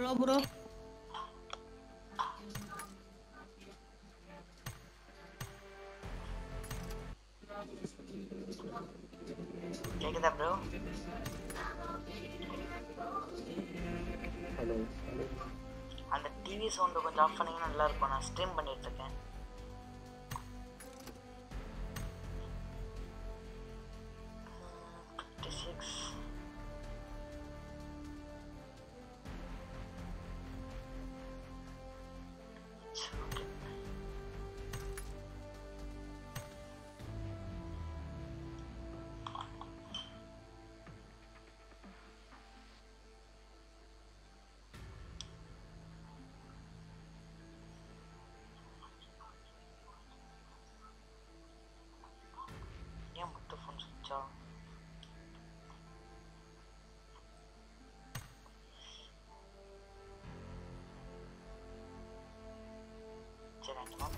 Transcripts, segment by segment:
Hello bro phone சுவிட்சா சரி அங்கேமா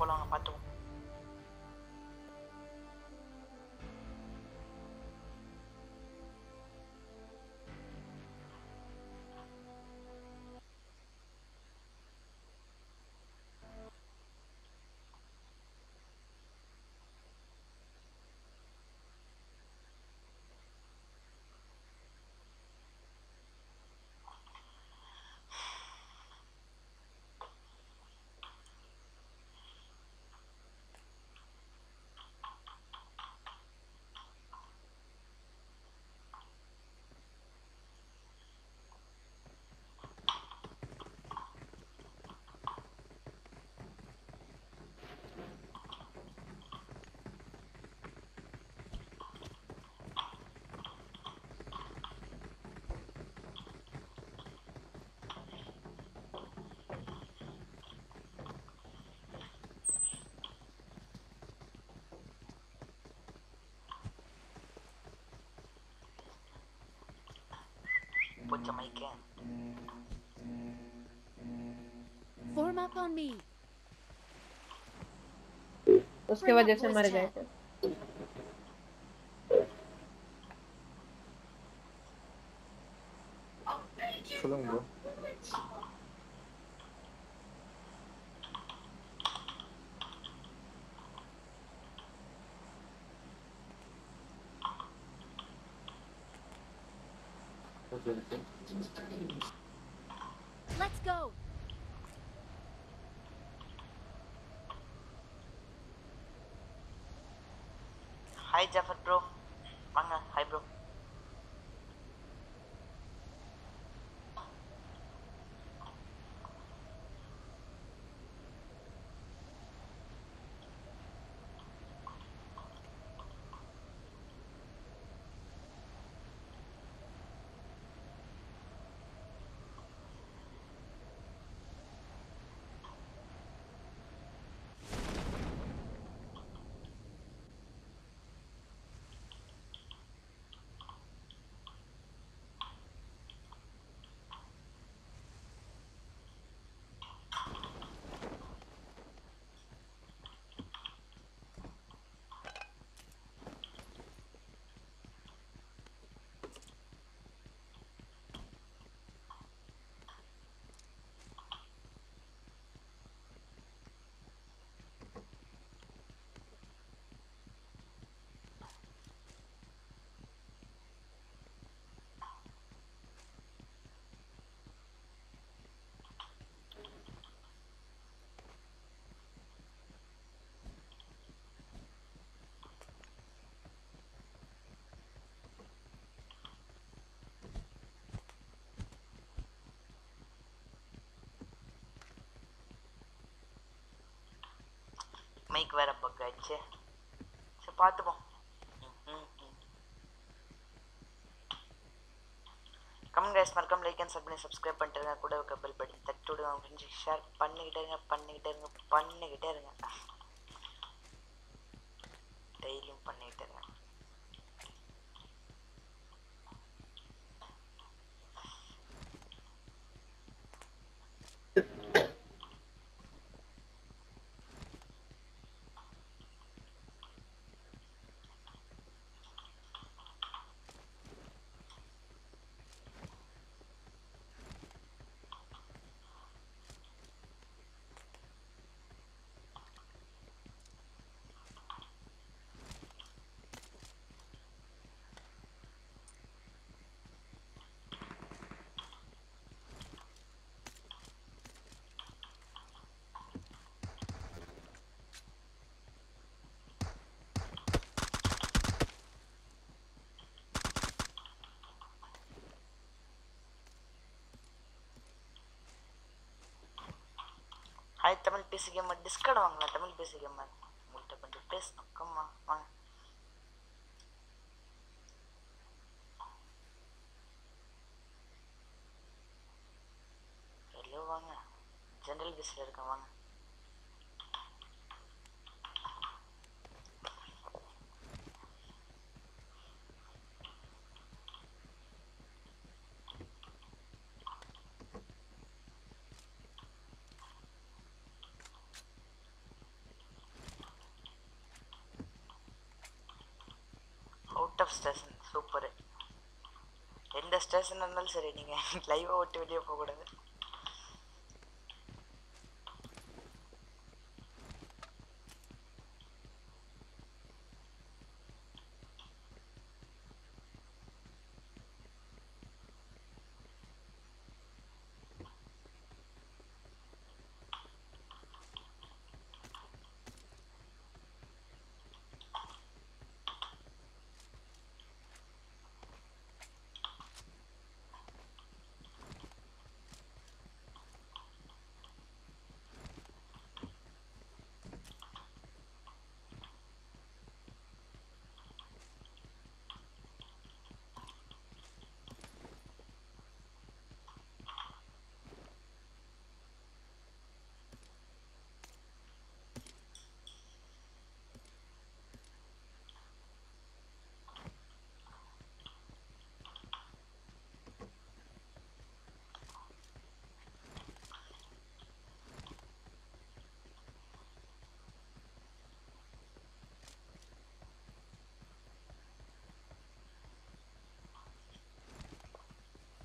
Put your make in. Form up on me. उसके वजह से मर गए थे Let's go. Hi Jafar bro வாங்க ஹாய் ப்ரோ மைக் வேற பக்கம் ஆச்சு சரி பார்த்துப்போம் கமெண்ட் கைஸ் மறக்காம லைக் அண்ட் சப் பண்ணி சப்ஸ்கிரைப் பண்ணிட்டு கூட இருக்க பெல் பட்டன் தட்டி விடுங்க ஃப்ரெண்ட்ஸ் ஷேர் பண்ணிக்கிட்டே இருங்க பண்ணிக்கிட்டே இருங்க பண்ணிக்கிட்டே இருங்க டெய்லியும் பண்ணிக்கிட்டே இருங்க பேசி பேசிக்காம டிஸ்கார்டு வாங்கலாம் தமிழ் பேசி உங்கள்கிட்ட கொஞ்சம் பேசணும். கம்மா வாங்க. வெளியே வாங்க. ஜென்ரல் பேஸில் இருக்கேன் வாங்க. Out of station super. எந்த ஸ்டேஷன் இருந்தாலும் சரி நீங்கள் லைவாக விட்டு வெளியே போகக்கூடாது.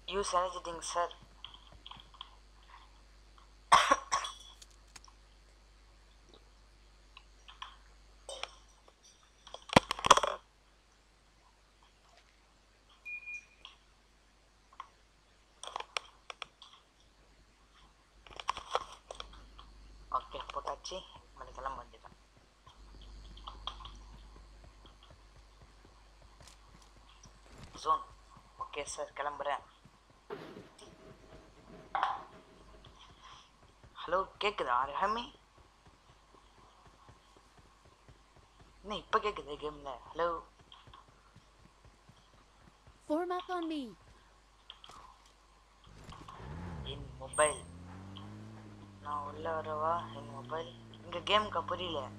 யூஸ் எனர்ஜிட்டிங் சார் ஓகே போட்டாச்சு மணி கிளம்ப வேண்டியதான் ஜோன் ஓகே சார் கிளம்புறேன் ஹலோ கேக்குதா? ரஹமி? என்ன இப்போ கேக்குது கேம்ல? Hello? Form up on me. என் மொபைல். நான் உள்ள வரவா? என் மொபைல். இங்க கேம்க்கா புரியல.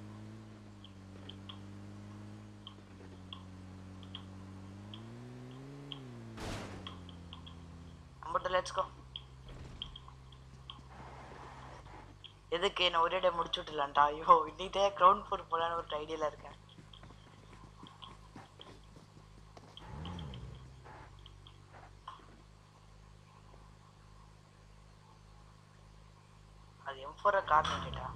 அம்பட்டு லெட்ஸ் கோ எதுக்கு என்ன ஒரே டே முடிச்சு விட்டுலான்டா ஐயோ இன்னிட்டே கிரவுண்ட் ஃபோர் போலான்னு ஒரு ஐடியால இருக்கேன். அது எம் ஃபோரை காரணம் கேட்டா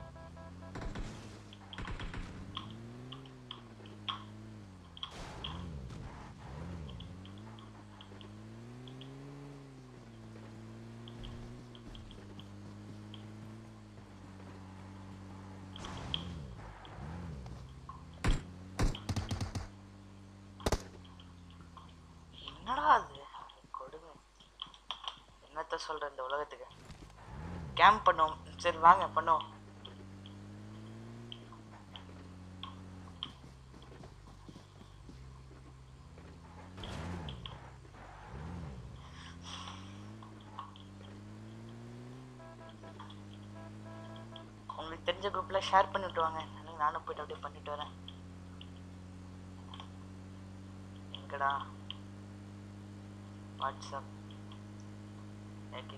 என்னடா அது கொடுமை என்னத்த சொல்ற இந்த உலகத்துக்கு. கேம்ப் பண்ணுவோம். சரி வாங்க பண்ணுவோம். உங்களுக்கு தெரிஞ்ச குரூப்ல ஷேர் பண்ணிட்டு வாங்க நானும் நானும் போயிட்டு அப்படியே பண்ணிட்டு வரேன். எங்கடா? What's up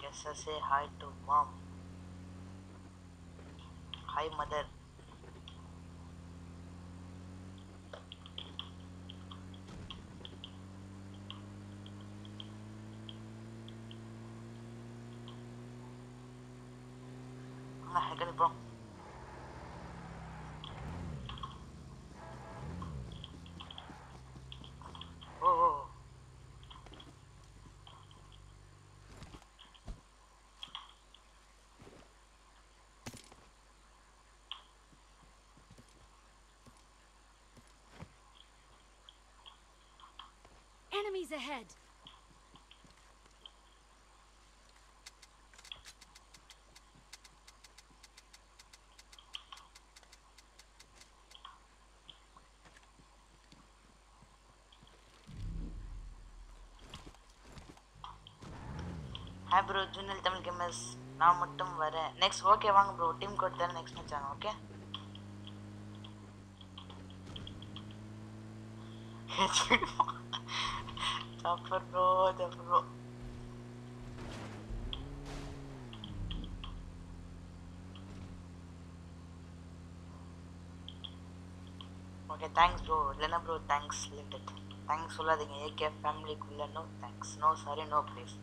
I say hi to mom. Hi mother. Enemies ahead. Hi bro junior Tamil gamers நான் மட்டும் வரேன் நெக்ஸ்ட் ஓகே வாங்க ப்ரோ டீம் கோட் தானே நெக்ஸ்ட் மேட்ச் ஆகும் okay Jafar bro Jafar bro okay thanks bro இல்லைன்னா bro thanks limited thanks சொல்லாதீங்க. AK ஃபேமிலிக்குள்ள no thanks no sorry no please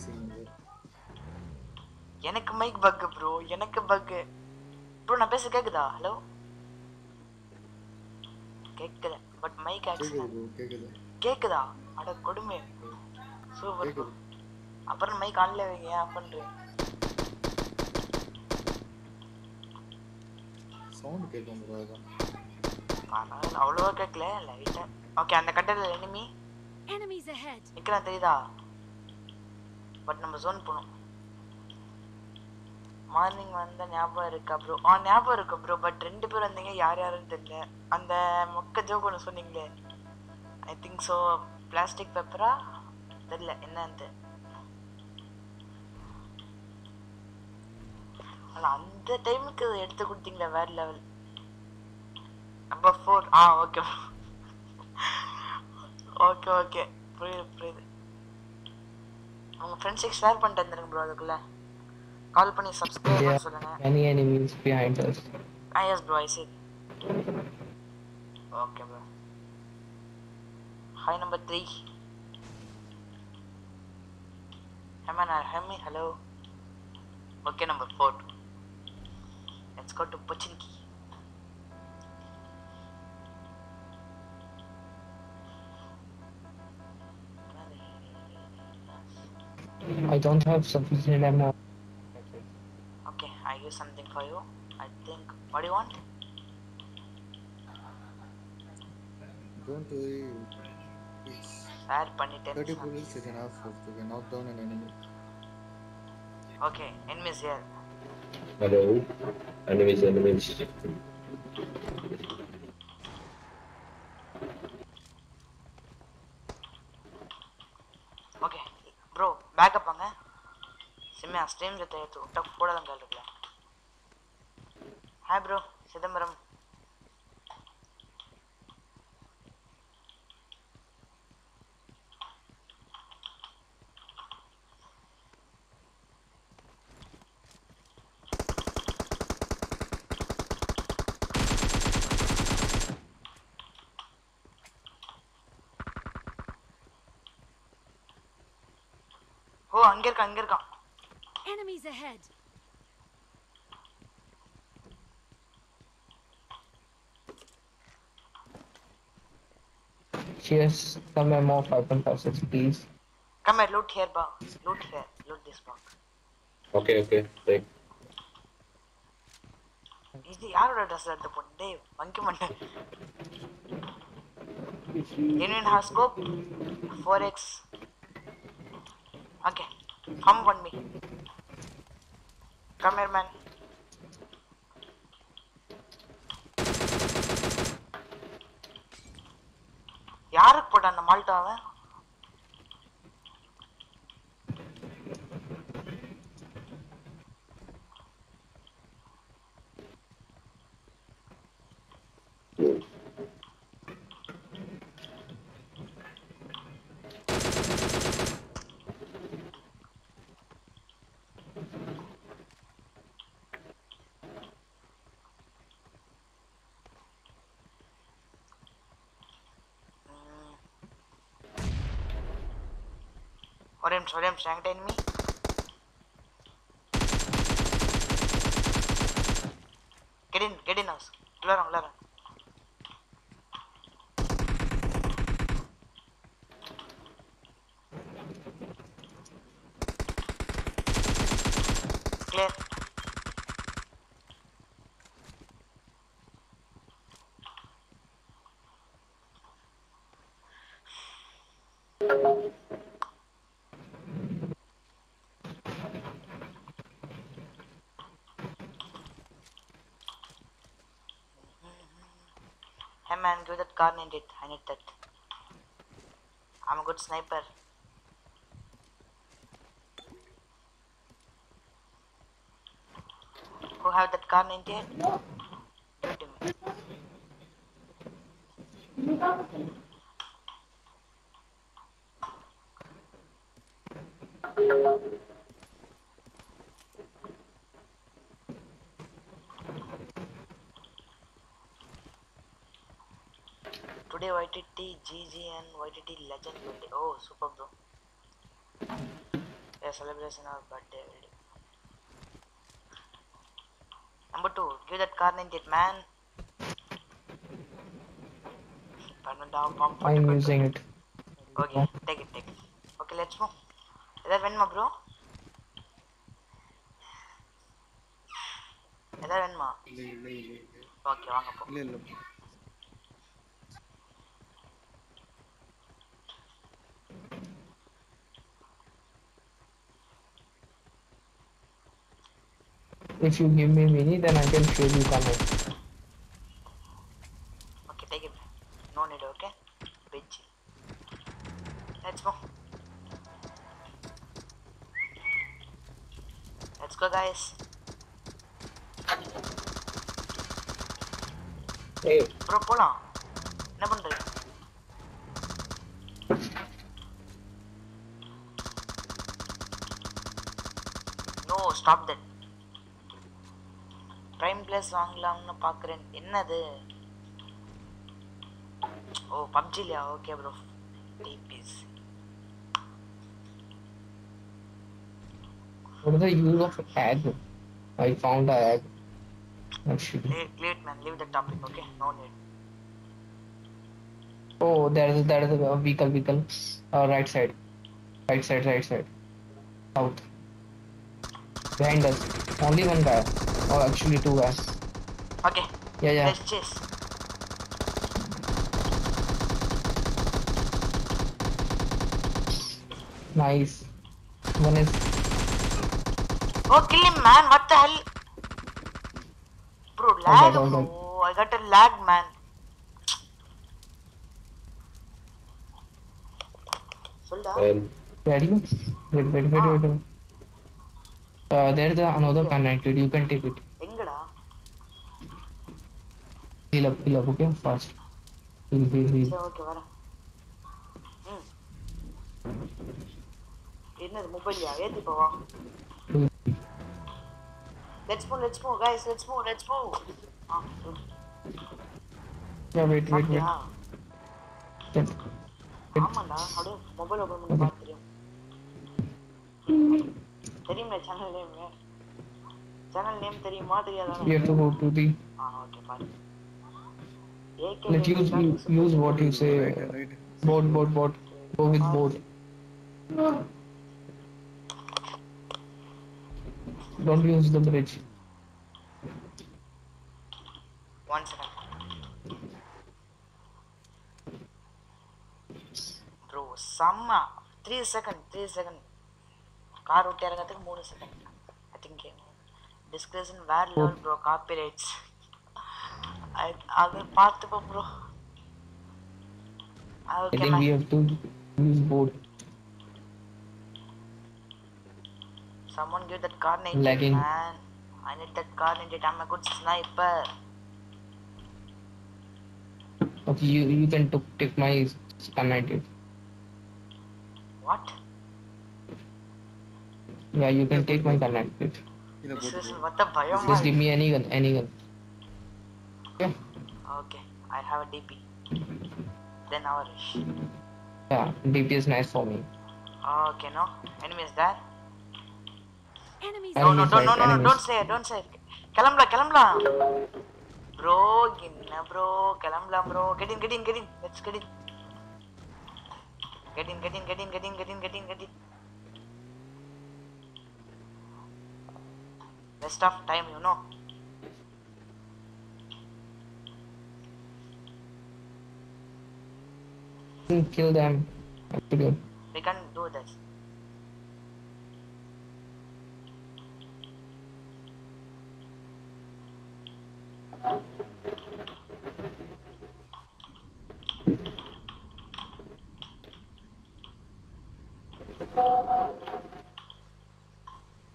பயமாக பேசுகிறீங்க எனக்கு மைக் பக் ப்ரோ எனக்கு பக் ப்ரோ நான் பேச கேக்குதா? ஹலோ கேக்குது பட் மைக் கேட்குது கேக்குதா? அட கொடுமை. சூப்பர் அப்புறம் மைக் ஆன்ல வைங்க ஆஃப் பண்றேன் சவுண்டு கேட்கும் ப்ரோ அதான் பரவாயில்ல அவ்வளோவா கேட்கல லைட்டா ஓகே அந்த கட்டத்தில் எனிமி Enemies ahead. நிற்கிறான் தெரியுதா? பட் நம்ம ஜோன் போகணும். மார்னிங் வந்த ஞாபகம் இருக்கா ப்ரோ ஆ ஞாபகம் இருக்கு ப்ரோ பட் ரெண்டு பேர் வந்தீங்க யார் யாருன்னு தெரியல. அந்த மொக்க ஜோக் ஒன்று சொன்னீங்களே. ஐ திங்க் ஸோ பிளாஸ்டிக் பேப்பரா தெரியல. என்னன்னு ஆனால் அந்த டைமுக்கு எடுத்து கொடுத்தீங்களே வேற லெவல் அப்போ ஃபோர் ஆ ஓகே ஓகே ஓகே புரியுது புரியுது. உங்க ஃப்ரெண்ட்ஸுக்கு ஷேர் பண்ணிட்டு வந்துருங்க ப்ரோ அதுக்குள்ள. கால் பண்ணி சப்ஸ்கிரைப் பண்ண சொல்லுங்க. Many enemies behind us. Ah yes bro I see. Okay bro hi number three Hemen ஹேமி hello okay number four let's go to Pochinki I don't have sufficient ammo. Okay, I have something for you. I think. What do you want? Don't worry. It's 30 bullets is enough to knock down an enemy. Okay, enemies here. Hello. Enemies, enemies. சிம்மியா stream ஜொத்தை ஏற்று விட்டா கூட தான் கால் இருக்குல்ல bro Chidambaram. ஓ அங்க இருக்கான் அங்க இருக்கான். ahead. Cheers, some ammo, 5.56, please. Come here, loot here, box. Loot here. Loot this box. Okay, okay. Take. இது யாரோட ட்ரெஸ் எடுத்து போட்டு டேய் வங்கி மண்டை union has scope for X okay come on Come here man. யாருக்கு போட்டான் அந்த மால்ட்டாவை ஒரே நிமிஷம் ஒரே நிமிஷம் என்கிட்ட enemy. Get in get in house. உள்ளார உள்ளார clear gun and it. I need that. I'm a good sniper. Who have that gun in it? YTT GG and YTT Legend birthday. Oh, super bro. Yeah, celebration of birthday already. Number two, give that car 98 man. Pardon down, pump. I'm using it. Okay, take it, take it. Okay, let's move. எதாவது வேணுமா bro எதாவது வேணுமா இல்லை இல்லை இல்லை இல்லை okay வாங்க போ இல்லை இல்லை If you give me mini, then I can show you comment. என்னது ஓ பப்ஜிலையா ஓகே ப்ரோ டிபிஸ் What is the use of ag? I found a ag. Actually. Let man leave the topic okay no need Oh, there is there is a vehicle vehicle. Uh, right side, right side, right side, south. Behind us, only one guy. Or actually two guys. Okay Yeah, yeah. Just. Nice. One is. Go kill him, man. What the hell? Bro, lag. I got, oh, I got a lag, man. Um, ready? Wait, wait, wait. wait. Uh, there's another connected. You can take it. Heal up, heal up. Okay, fast. Heal, heal, heal. சரி okay வரேன் ம் என்னது மொபைல்லையா ஏத்தி போவா heal. Let's move let's move guys let's move let's move ஆ சொல்லு. Yeah, wait, wait, wait. சாப்பிட்டியா? Then- ஆமாண்டா அப்படியே மொபைல் ஓபன் பண்ணி பார்த்து தெரியும் தெரியுமே சேனல் நேம் சேனல் நேம் தெரியுமா தெரியாதா You have to go to the. Ah okay பாரு Like use use what you say. Board board board. Go with board. Don't use the bridge. One second. Bro, summa. Three second, three second. Car out there, I think, three second. I think. Discretion where level, bro. Copyrights. அது பார்த்துப்போம் bro I okay think we have to use boat. Someone give that car 90 Lagging. man. I need that car 90. I'm a good sniper. Okay, you you can took take my connected. What? Yeah, you can take my connected. இதை This போட்டு is what the biome. Just give me any gun, any gun. Okay, I have a DP. Then our rush. Yeah, DP is nice for me. Okay, no? Enemy is there? Enemies no, no, don't, no, no, no, don't say it, don't say it. Kalambla, Kalambla! Bro, Ginna, bro, Kalambla, bro. Get in, get in, get in. Let's get in. Get in, get in, get in, get in, get in, get in, get in. Best of time, you know. Kill them. Actually, we can do this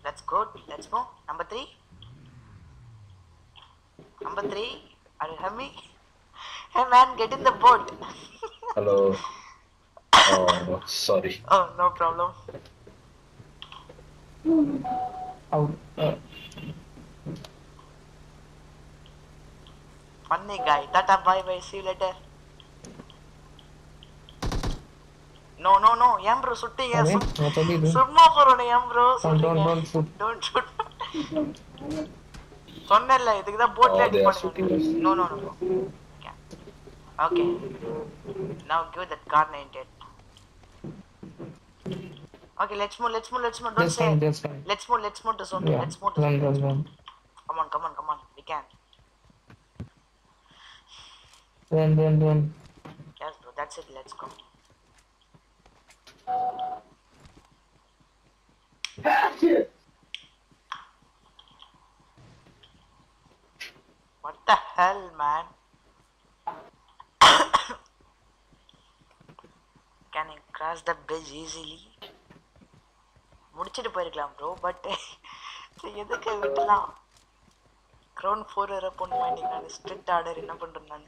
That's good. Let's move. Number three. Number three. Are you hear me? Hey man, get in the boat. Hello. Oh, sorry. oh, no problem. out. Uh, Funny guy. Tata bye bye. See you later. No, no, no. ஏன் bro are you doing? சும்மா போறோம் ஏன் bro Don't, don't, don't shoot. Don't shoot சொன்னேன்ல இதுக்கு தான் போட்ல Oh, அடி they are Okay. Now give that card 98. Okay, let's move, let's move, let's move. Don't say fine, fine. Let's move, let's move to zone yeah. Let's move to zone Come on, come on, come on. We can. Run, run, run. Yes, bro. That's it. Let's go. what the hell, man? Can I cross the bridge easily முடிச்சுட்டு போயிருக்கலாம் bro but எதுக்கு விட்டுலாம்? Ground four வர போன மாதிரி நான்? Strict order என்ன பண்ணுறேன் நான்?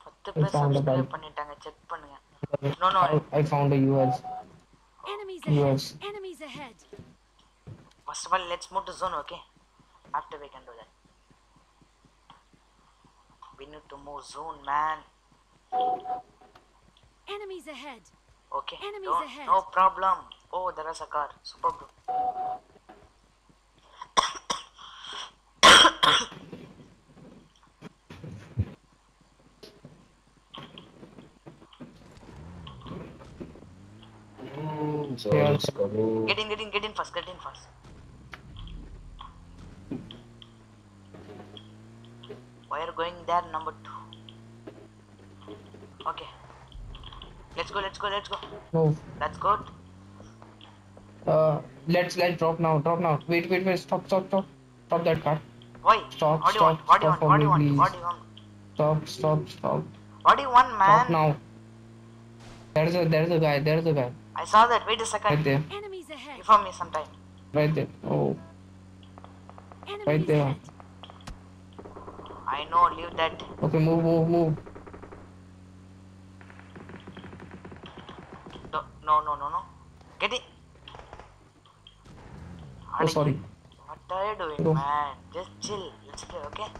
பத்து பேர் சப்ஸ்கிரைப் பண்ணிட்டாங்க. செக் பண்ணுங்க. No no I found us a US. Enemies Yes. ahead. Enemies ahead. First of all, let's move to zone, okay? After we can do that. We need to move zone, man. Enemies ahead. Okay. Enemies Don't- ahead. No problem. Oh, there is a car. Super bro. So Yeah. let's go. Get in, get in, get in first, get in first. Why are going there, number two? Okay. Let's go, let's go, let's go. Move. That's good. Uh, let's let's drop now. Drop now. Wait, wait, wait. Stop, stop, stop. Stop that car. Why? Stop, what do you want? stop, What stop want? Do you for want? me, What do you want? Stop, stop, stop. What do you want, Stop now. There's a there's a guy. There's a guy. I saw that. Wait a second. Right second. there. Enemies ahead. Inform me sometime. Right there. Oh, Enemies there. ahead. I know, leave that. okay. Move, move, move. No, no, no, no, no. Get it. Oh, sorry. What are you doing, Go. man? Just chill. Let's play, okay?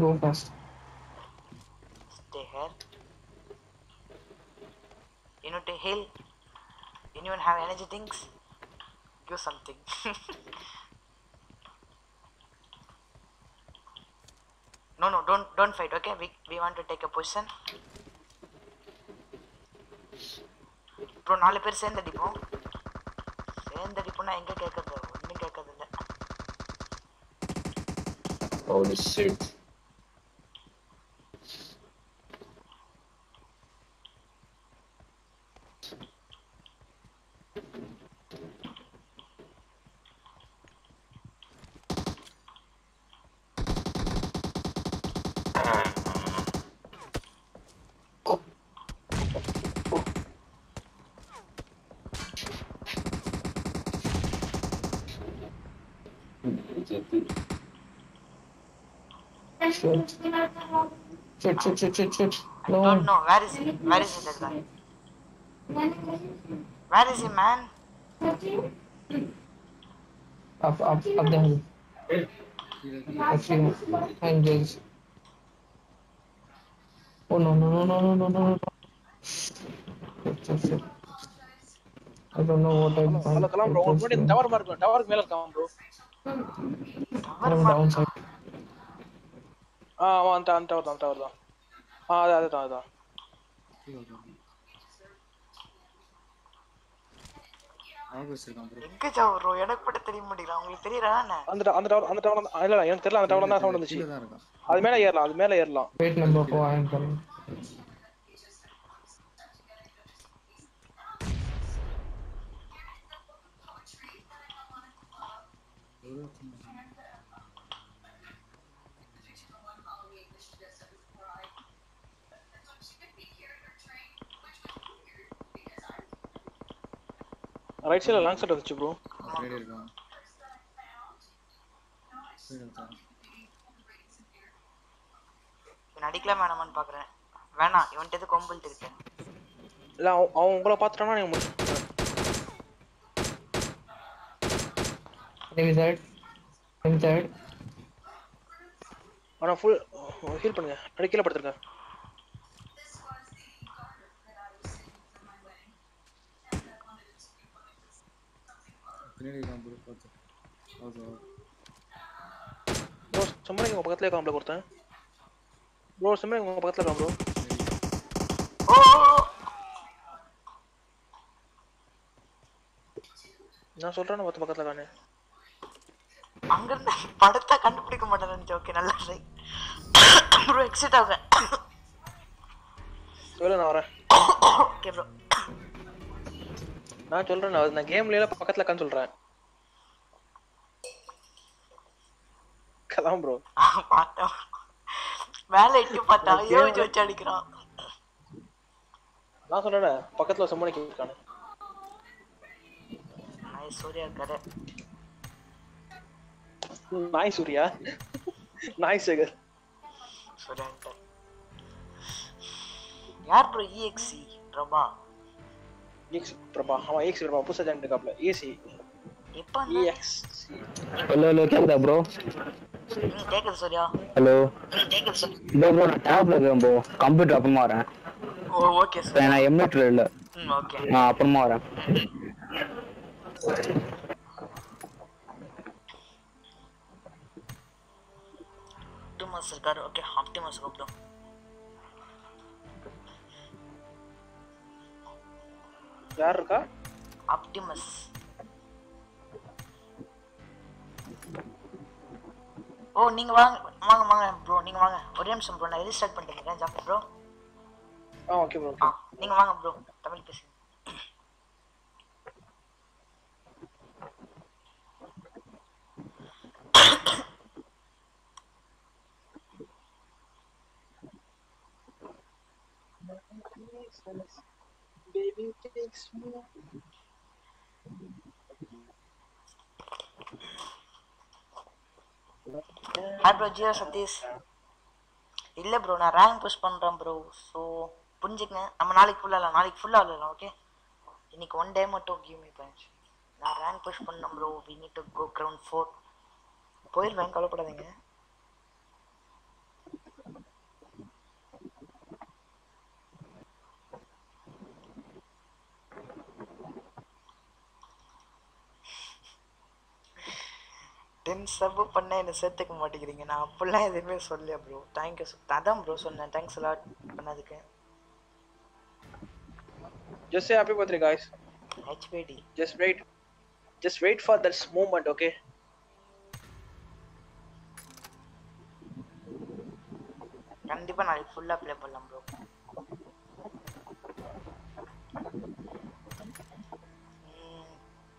Go fast. Stay here. You need to heal. Anyone have energy things? Give something. no, no, don't don't fight. Okay, we we want to take a position. அப்புறம் நாலு பேர் சேர்ந்து அடிப்போம் சேர்ந்து அடிப்போம்னா எங்க கேட்கறது ஒன்றும் கேட்கறது இல்லை shoot. Shoot, shoot, shoot, shoot. No. I don't know. Where is he? Where is he, that guy? Where is he, man? Up, up, up the hill. A few hundreds. Oh, no, no, no, no, no, no, no, no. Shoot, shoot. I don't know what I'm doing. bro. Tower, tower, tower, tower, tower, tower, tower, tower, tower, tower, tower, tower, tower, tower, ஆ ஆமா அந்த அந்த tower தான் tower தான். ஆ அது அதுதான் அதுதான் எங்க ஜாவ் bro எனக்கு மட்டும் தெரிய மாட்டேங்கிறா உங்களுக்கு தெரியறா அந்த அந்த டவர் அந்த டவர் இல்ல இல்ல எனக்கு தெரியல அந்த டவர் தான் சவுண்ட் வந்துச்சு. அது மேல ஏறலாம் அது மேல ஏறலாம். Wait, number four, I am right சைடுல லாங் சைடு வந்துச்சு ப்ரோ பின்னாடி இருக்கான் அடிக்கலாம் வேணாமான்னு பாக்குறேன். வேணாம் இவன்ட்டு எது கொம்பல் இருக்கேன் இல்ல அவன் அவன் உங்களை பார்த்துட்டானா நீங்க. Enemy side. ஆனா ஃபுல் ஹீல் பண்ணுங்க. அடி கீழே படுத்துருங்க. பின்னாடி ப்ரோ பார்த்து ஓகே ப்ரோ சும்மா உங்க பக்கத்துல ப்ரோ ஒருத்தன் ப்ரோ சும்மா உங்க பக்கத்துல இருக்கான் ப்ரோ. நான் சொல்றேன் ஒருத்த பக்கத்துல இருக்கானே அங்க இருந்து படத்தை கண்டுபிடிக்க மாட்டேன்னு ஓகே நல்லா ட்ரை ப்ரோ எக்ஸிட் ஆகுங்க சொல்ல நான் வரேன். ஓகே ப்ரோ நான் சொல்றேன் நான் நான் கேம்ல எல்லாம் பக்கத்துல இருக்கான்னு சொல்றேன். கலாம் ப்ரோ பார்த்தேன் மேல எட்டி பார்த்தா யோசிச்சு வச்சு அடிக்கிறான். நான் சொல்றேன் பக்கத்துல சும்மா இருக்கானே. நாய் சூர்யா கதை நாய் சூர்யா? நாய் சேகர். சூர்யான்ட்டு யார் ப்ரோ இஎக்ஸி பிரபா எக்ஸ் பிரபா அவன் எக்ஸ் பிரபா புதுசா ஜாயின் இருக்காப்ல ஏசி ஹலோ ஹலோ கேக்குதா ப்ரோ நீ கேக்குது சூர்யா ஹலோ கேக்குது சூர்யா இதோ ப்ரோ நான் டேப்ல இருக்கேன் ப்ரோ கம்ப்யூட்டர் அப்புறமா வரேன் ஓ ஓகே சூர்யா நான் எம்எட்ல இல்ல ஓகே நான் அப்புறமா வரேன் ஆப்டிமஸ் இருக்காரு ஓகே ஆப்டிமஸ் கூப்பிடும் யார் இருக்கா ஆப்டிமஸ் ஓ நீங்க வாங்க வாங்க வாங்க ப்ரோ நீங்க வாங்க. ஒரே நிமிஷம் ப்ரோ நான் ஸ்டார்ட் பண்ணிட்டேன் ஜாப் ப்ரோ ஆ ஓகே ப்ரோ நீங்க வாங்க ப்ரோ தமிழ் பேசுங்க. Baby takes me. Hi bro Jio Sathish இல்லை ப்ரோ நான் ரேங்க் புஷ் பண்ணுறேன் ப்ரோ ஸோ புரிஞ்சுக்கங்க. நம்ம நாளைக்கு ஃபுல்லாக நாளைக்கு ஃபுல்லாக விளையாடலாம் ஓகே இன்னைக்கு ஒன் டே மட்டும் கிவ் மீ பாயிண்ட்ஸ் நான் ரேங்க் புஷ் பண்ணேன் bro we need to go ground four போயிடுவேன் கவலைப்படாதீங்க. டென் சப் பண்ண என்ன சேர்த்துக்க மாட்டேங்கிறீங்க. நான் அப்படிலாம் எதுவுமே சொல்லல ப்ரோ தேங்க்யூ அதான் ப்ரோ சொன்னேன். தேங்க்ஸ் லாட் பண்ணதுக்கு. Just say happy birthday, guys. HBD Just wait. Just wait for this moment, okay? கண்டிப்பாக நாளைக்கு ஃபுல்லாக ப்ளே பண்ணலாம் bro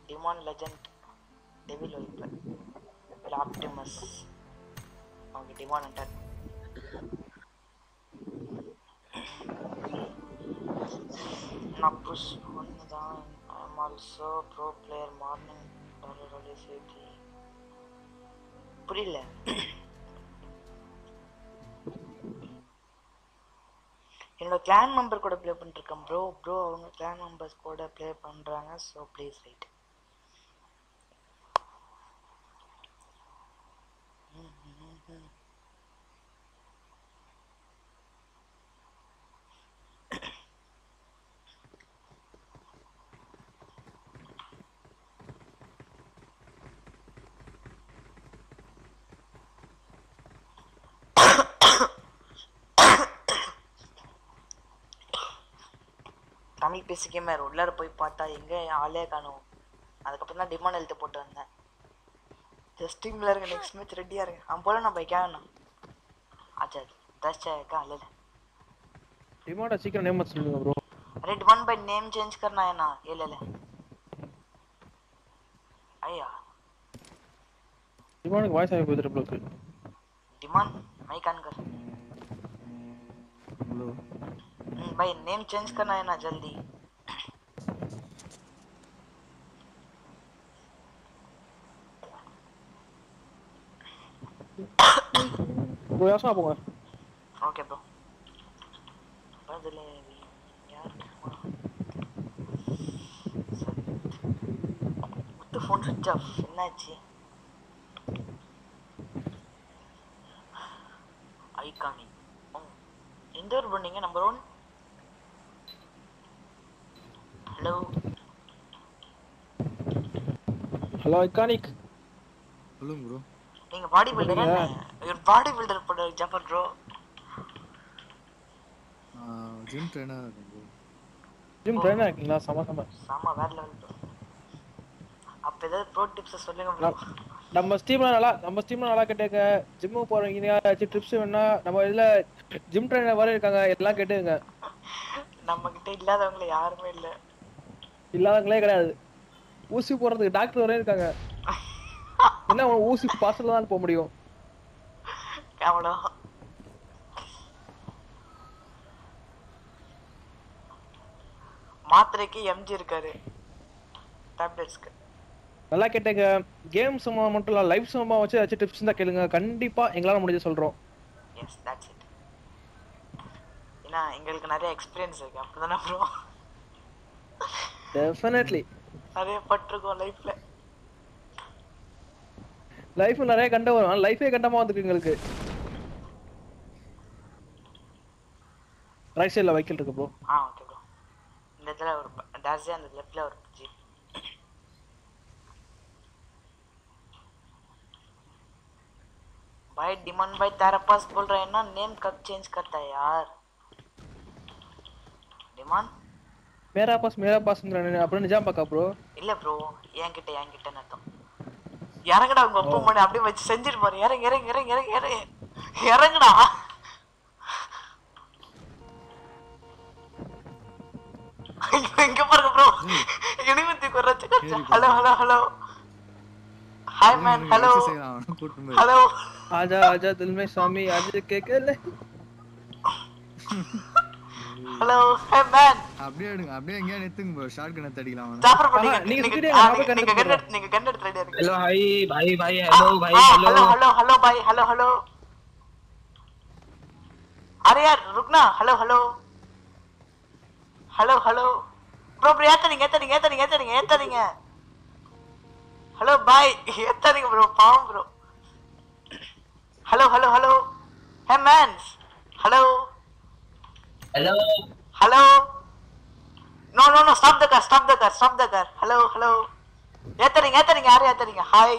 demon legend devil viper இல்லை ஆப்டிமஸ் அவங்க டிமான் நான் புஷ் ஒன்று தான் I'm also bro player morning சேர்த்தி புரியல. என்னோட கிளான் மெம்பர் கூட ப்ளே பண்ணிருக்கேன் ப்ரோ ப்ரோ அவங்க கிளான் மெம்பர்ஸ் கூட ப்ளே பண்ணுறாங்க ஸோ ப்ளீஸ் ரைட் தமிழ் பேசி கேமர் உள்ளார போய் பார்த்தா எங்க ஆளே காணும் அதுக்கப்புறம் தான் டிமாண்ட் எழுத்து போட்டு வந்தேன் ஜஸ்ட் டீம்ல இருக்க நெக்ஸ்ட் மேட்ச் ரெடியா இருக்கு அவன் போல நம்ம கேட்கணும் ஆச்சா दस का ले ले டிமாண்டா சீக்கிரம் நேம் சொல்லுங்க ப்ரோ अरे डिमांड भाई नेम चेंज करना है ना ये ले ले अय्या டிமாண்டுக்கு வாய்ஸ் ஆகி போயிட்டு ப்ளோக்கு डिमांड माइक ऑन कर ஹலோ हम्म, भाई नेम चेंज करना है ना जल्दी ப்ரோ யோசனா போங்க ओके ब्रो बदले यार முத்து ஃபோன் சுவிட்ச் ஆஃப் என்னாச்சு ஐகானிக் எந்த ஊர் பண்ணீங்க number one hello hello iconic சொல்லுங்க ப்ரோ நீங்க பாடி பில்டர் என்ன ஒரு பாடி பில்டர் போட ஜப்பர் ப்ரோ ஜிம் ட்ரைனராக இருக்கேன் ப்ரோ ஜிம் ட்ரைனர் இருக்கீங்களா? சம சம. சாமா வேற லெவல் ப்ரோ அப்ப ஏதாவது ப்ரோ டிப்ஸ் சொல்லுங்க ப்ரோ நம்ம ஸ்டீம்ல நல்லா நம்ம ஸ்டீம்ல நல்லா கேட்டுக்க ஜிம்முக்கு போறவங்க ஏதாச்சும் ட்ரிப்ஸ் வேணா நம்ம இதுல ஜிம் ட்ரைனர் வர இருக்காங்க. எல்லாம் கேட்டுங்க நம்ம கிட்ட இல்லாதவங்க யாருமே இல்ல. இல்லாதவங்களே கிடையாது. ஊசி போடுறதுக்கு டாக்டர் வரையும் இருக்காங்க. என்ன ஊசி பார்சல் தான் போக முடியும்? மாத்திரைக்கு எம்ஜி இருக்காரு. டேப்லெட்ஸ்க்கு நல்லா கேட்டுங்க. கேம் சம்பவம் மட்டும் இல்ல லைஃப் சம்பவம் வச்சு ஏதாச்சும் டிப்ஸ் தான் கேளுங்க. கண்டிப்பா எங்களால முடிஞ்ச சொல்றோம். எஸ் தட்ஸ் இட் ஏன்னா எங்களுக்கு நிறைய எக்ஸ்பீரியன்ஸ் இருக்கு. அப்படிதானே ப்ரோ டெஃபினெட்லி நிறைய பட்டிருக்கோம் லைஃப்ல லைஃப் நிறைய கண்ட வரும் லைஃபே கண்டமா வந்துருக்கு எங்களுக்கு ரைட் சைடுல வைக்கல் இருக்கு ப்ரோ ஆ ஓகே ப்ரோ இந்த இடத்துல ஒரு டேஷே அந்த லெஃப்ட்ல ஒரு ஜீப் भाई डिमांड भाई तेरा पास बोल रहे हैं ना नेम कब चेंज करता है यार डिमांड மேரா பாஸ் மேரா பாஸ்ங்கிற அப்படின்னு நிஜாம் பாக்கா ப்ரோ இல்ல ப்ரோ என்கிட்ட என்கிட்டன்னு அர்த்தம் இறங்குடா உங்க ஒப்பம் பண்ணி அப்படியே வச்சு செஞ்சுட்டு பாரு இறங்கு இறங்கு இறங்கு இறங்கு இறங்கு இறங்குடா ஐயோ, எங்க பாருங்க ப்ரோ இனிமத்தி குறைச்சு hello hello hello hi man hello செய்யலாம் கூட்டு போய் ஹலோ ஆஜா ஆஜா தில் மே சாமி ஆஜா கேக்கல ஹலோ ஹே மேன் அப்படியே எடுங்க அப்படியே எங்கயா நித்துங்க ப்ரோ ஷாட் கன் அடிக்கலாம் ஜாஃபர் ப்ரோ நீங்க நீங்க நீங்க கன் எடுத்து நீங்க கன் எடுத்து ரெடியா இருக்கு hello hi bye bye hello bye hello hello hello bye hello hello array யார் ருக்னா hello hello hello hello bro bro ஏத்தறீங்க ஏத்தறீங்க ஏத்தறீங்க ஏத்தறீங்க ஏத்தறீங்க ஹலோ பாய் ஏத்தறீங்க ப்ரோ பாவம் bro hello hello hello hey mans hello hello no no no stop the car stop the car stop the car hello hello ஏத்தறீங்க ஏத்தறீங்க யாரும் ஏத்தறீங்க ஹாய்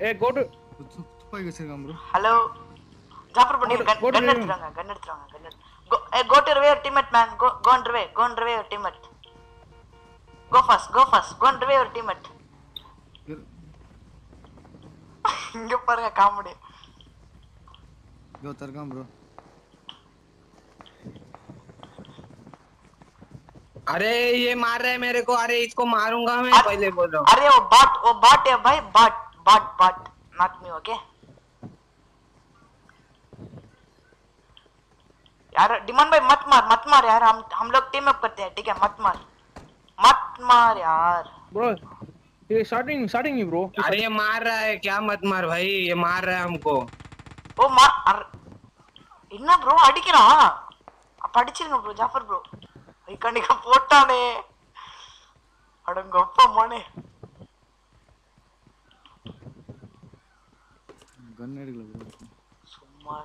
ஏ கோ டு துப்பு- துப்பாக்கி வச்சிருக்கான் ப்ரோ ஹலோ ஜாஃபர் பண்ணி கன் கன். எடுத்துறாங்க கன் எடுத்துறாங்க கன் எடுத்து. Hey go to revive teammate man go go and revive go and revive your teammate go fast go fast go and revive your teammate இங்க பாருங்க comedy. Go to Tarkan bro. अरे ये मार रहा है मेरे को। अरे इसको मारूँगा मैं पहले बोल। रहा हूँ अरे वो बट वो बट है भाई but but but not me okay यार डिमांड भाई मत मार मत मार यार। हम हम लोग टीम अप करते हैं ठीक है? मत मार। मत मार यार। ब्रो ये स्टार्टिंग स्टार्टिंग ही ब्रो अरे ये मार रहा है। क्या मत मार भाई? ये मार रहा है हमको। ஓ மா அர் என்ன ப்ரோ அடிக்கிறான் அப்ப அடிச்சிருங்க ப்ரோ ஜாஃபர் ப்ரோ ஐகானிக்க போட்டானே. அடங்க அப்பா மோனே கன் எடுக்கல ப்ரோ சும்மா.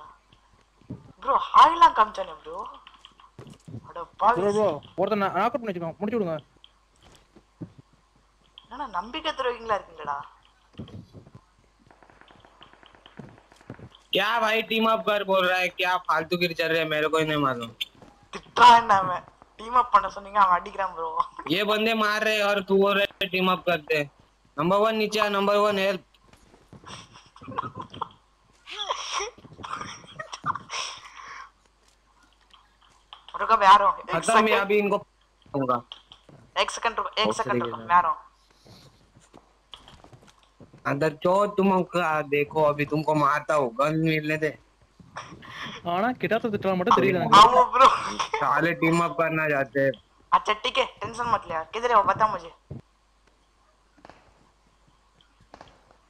ப்ரோ ஹாய்லாம் காமிச்சானே ப்ரோ அட பாவி. ப்ரோ ப்ரோ ஒருத்தன் நாக் அவுட் பண்ணி வச்சிருக்கோம் முடிச்சு விடுங்க. என்னடா நம்பிக்கை துரோகிங்களா இருக்கீங்களா क्या भाई टीम अप कर बोल रहा है क्या फालतू गिर चल रहे हैं मेरे को ही नहीं मालूम திட்டுறான் அவன் டீம் அப் பண்ண சொன்னீங்க அவன் அடிக்கிறான் ப்ரோ ये बंदे मार रहे और तू और टीम अप करते नंबर वन नीचे नंबर वन हेल्प रुको मैं आ रहा हूँ एक खत्म मैं सेकंड अभी इनको दूंगा एक सेकंड रुको एक बहुत सेकंड तरीके रुको से। मैं आ रहा हूँ अंदर चो तुम देखो अभी तुमको मारता ಮಾರ್ತಾ गन मिलने दे। आना ಕಿಟಾ तो दिखला मत तेरी गन आओ ब्रो साले टीम अप करना चाहते हैं। अच्छा ठीक है टेंशन मत ले यार। किधर है वो बता मुझे।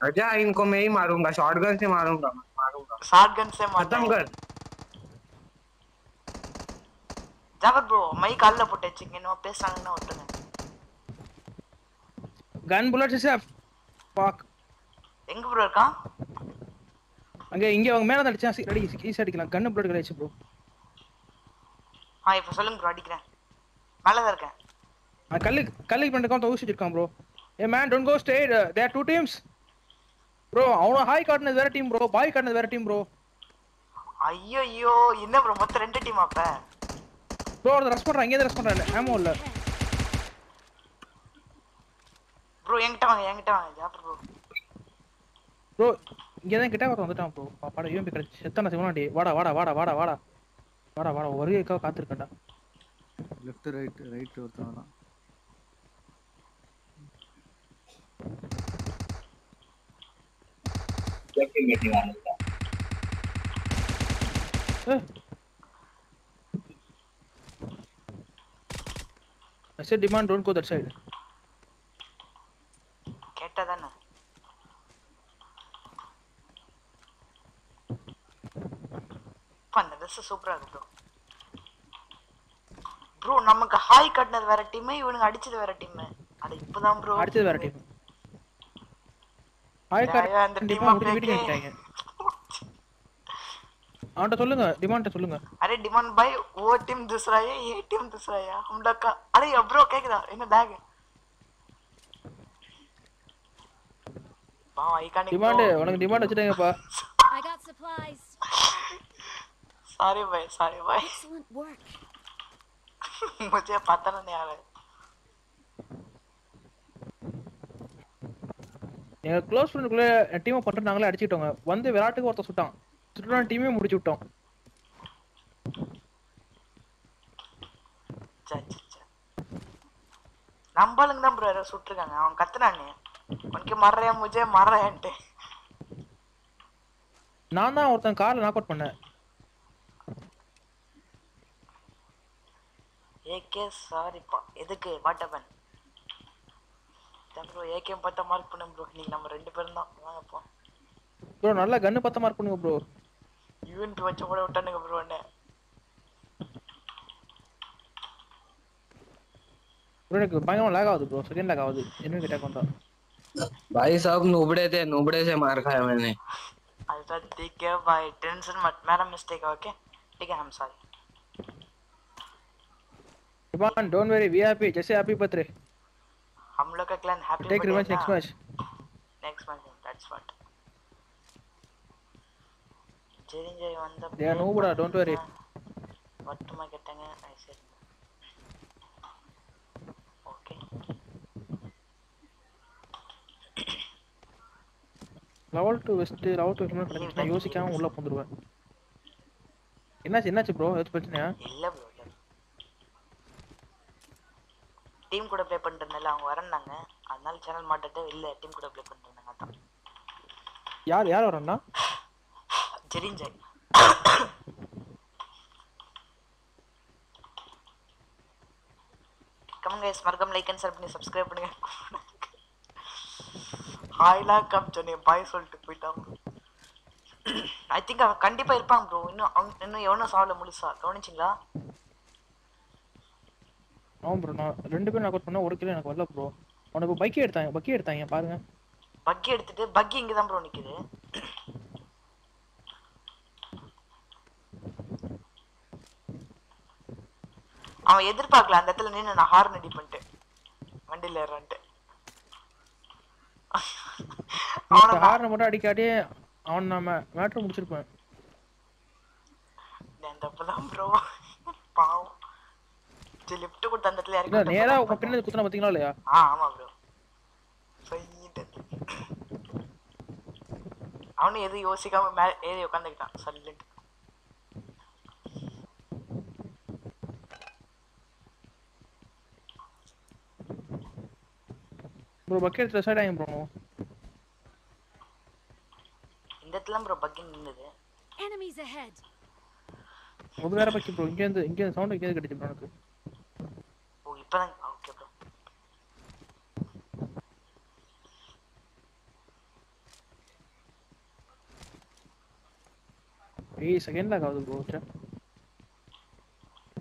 अच्छा इनको मैं ही मारूँगा शॉटगन से मारूँगा मारूँगा। शॉटगन से मार खत्म कर। जाकर ब्रो मैं ಮೈ ಕಾಲ್ನ ಪುಟ್ಟೆ ಚಿಂಗಿನ ವಾಪಸ್ ಸಂಗ್ನ ಹೊತ್ತನೆ गन बुलेट से आप पाक எங்க ப்ரோ இருக்கான்? அங்க இங்க அவங்க மேல தான் அடிச்சா ரெடி ஈஸி அடிக்கலாம். கன் புல்லட் கிடைச்சு ப்ரோ ஆ இப்போ சொல்லுங்க ப்ரோ அடிக்கிறேன். மேலே தான் இருக்கேன் கல்லு கல்லுக்கு பண்ணிட்டு தான் ஊசி இருக்கான் bro hey man don't go stay there two teams bro அவன ஹாய் காட்டினது வேற டீம் ப்ரோ பாய் காட்டினது வேற டீம் ப்ரோ ஐயோ ஐயோ என்ன ப்ரோ மொத்தம் ரெண்டு டீம் அப்ப? ப்ரோ அதை ரெஸ்ட் பண்றான். இங்கே ரெஸ்ட் பண்றான் ஆமோ இல்ல. ப்ரோ என்கிட்ட வாங்க என்கிட்ட வாங்க. ஜாபர் ப்ரோ ப்ரோ இங்கே தான் கிட்ட ஒருத்தன் வந்துட்டான் ப்ரோ பாடா யூஎம்பி கிடைச்சு செத்தான சிவனாண்டி வாடா வாடா வாடா வாடா வாடா. வாடா வாடா வருகைக்காக காத்திருக்கேன்டா. லெஃப்ட் ரைட் ரைட் ஒருத்தன் வரான் I said demand don't go that side. கேட்டா அப்பா ட்ரெஸ் சூப்பராக இருக்கு ப்ரோ நமக்கு ஹாய் கட்டினது வேற டீம் இவனுங்க அடிச்சது வேற டீம் அது இப்பதான் ப்ரோ அடிச்சது வேற டீம் ஹாய் கட் அந்த டீம் அப்படி வீடியோ கேட்டாங்க சொல்லுங்க டிமாண்ட சொல்லுங்க. அரே டிமாண்ட் பை ஓ டீம் திஸ்ராயா ஏ டீம் திஸ்ராயா ஹம்டக்கா அரே ப்ரோ கேக்குதா? என்ன பேக் பாவம் ஐகானிக் டிமாண்ட் உனக்கு டிமாண்ட் வச்சிட்டாங்கப்பா. ஐ காட் சப்ளைஸ் सारे भाई सारे भाई Excellent work. मुझे पता नहीं आ रहा है எங்க க்ளோஸ் ஃப்ரெண்டுக்குள்ள டீமை பண்ணிட்டு நாங்களே அடிச்சுட்டோங்க வந்து விராட்டுக்கு ஒருத்தன் சுட்டான் சுட்டுனா டீமே முடிச்சு விட்டோம் சே சே சே நம்மளுங்க தான் ப்ரோ யாரோ சுட்டிருக்காங்க அவன் கத்துனானே உனக்கு மறையா முஜே மறையான்ட்டு நான் தான் ஒருத்தன் கார்ல நாக் அவுட் பண்ணேன் ஏகே சாரிப்பா எதுக்கு வாட்டப்பன் ப்ரோ ஏகே பார்த்தா மார்க் பண்ணு ப்ரோ இன்னைக்கு நம்ம ரெண்டு பேரும் தான் வாங்க போ ப்ரோ நல்லா கன்னு பத்த மார்க் பண்ணுங்க ப்ரோ யூனிட் வச்சு கூட விட்டானுங்க ப்ரோ என்ன ப்ரோ எனக்கு பயங்கரமா லேக் ஆகுது ப்ரோ செகண்ட் லேக் ஆகுது என்ன அட்டாக் வந்தா भाई साहब नुबड़े थे नुबड़े से मार खाया मैंने अच्छा ठीक है भाई टेंशन मत मेरा मिस्टेक है ओके ठीक है हम sorry Demand don't very we happy just happy birthday हम लोग का clan happy take revenge next match next match that's what ஜெரிஞ்சய் வந்த They are noob டா, don't worry. வட்டமா கேட்டாங்க ஐ சரி okay level two vest level two vest கிடைச்சு யோசிக்காம உள்ள பூந்துருவேன் என்னாச்சு என்னாச்சு ப்ரோ ஏதாச்சும் பிரச்சனையா இல்ல ப்ரோ டீம் கூட ப்ளே பண்ணிட்டு இருந்தால அவங்க வரேன்னாங்க. அதனால சேனல் மாட்டிட்டு இல்ல டீம் கூட ப்ளே பண்ணிட்டு இருந்தாங்க அதான். யார் யார் வரேன்னா? ஜெரிஞ்சய். கமன் கைஸ் மறக்காம லைக் அண்ட் ஷேர் பண்ணி சப்ஸ்கிரைப் பண்ணுங்க. ஹாய்லா கம் சொன்னேன் பாய் சொல்லிட்டு போயிட்டான். ஐ திங்க் அவன் கண்டிப்பா இருப்பான் ப்ரோ இன்னும் அவன் இன்னும் எவனும் சாவல முழுசா. கவனிச்சிங்களா? ஆமாம் ப்ரோ நான் ரெண்டு பேரும் நான் பண்ணா ஒரு கிலோ எனக்கு வரல ப்ரோ உனக்கு பைக்கே எடுத்தாங்க பக்கி எடுத்தாங்க பாருங்க. பக்கி எடுத்துட்டு பக்கி இங்க தான் ப்ரோ நிக்குது. அவன் எதிர்பார்க்கல அந்த இடத்துல நின்னு நான் ஹார்ன் அடி பண்ணிட்டேன் வண்டியில ஏறான்ட்டு அவனை ஹார்னை மட்டும் அடிக்காட்டி அவன் நாம மேட்ரு முடிச்சிருப்பேன். நான் தப்புதான் ப்ரோ சரி லிஃப்ட் கொடுத்த அந்த இடத்துல இறக்கி நேரா உங்க பின்னாடி குத்துனா பாத்தீங்களா இல்லையா? ஆ ஆமா ப்ரோ அவனும் எதுவும் யோசிக்காம மேல ஏறி உட்காந்துக்கிட்டான் சல்லுன்ட்டு ப்ரோ பக்கெட் ரெசார்ட் ஆகும் ப்ரோ இந்த இடத்துல ப்ரோ பக்கி நின்னுது. Enemies ahead. ஒரு வேற பக்கி ப்ரோ இங்க இருந்து இங்க சவுண்ட் இங்க இருந்து கிடைச்சு ப்ரோ எனக்கு. இப்பதான் ஓகே ப்ரோ ஏய் செகண்ட் லாக் ஆகுது ப்ரோ சே.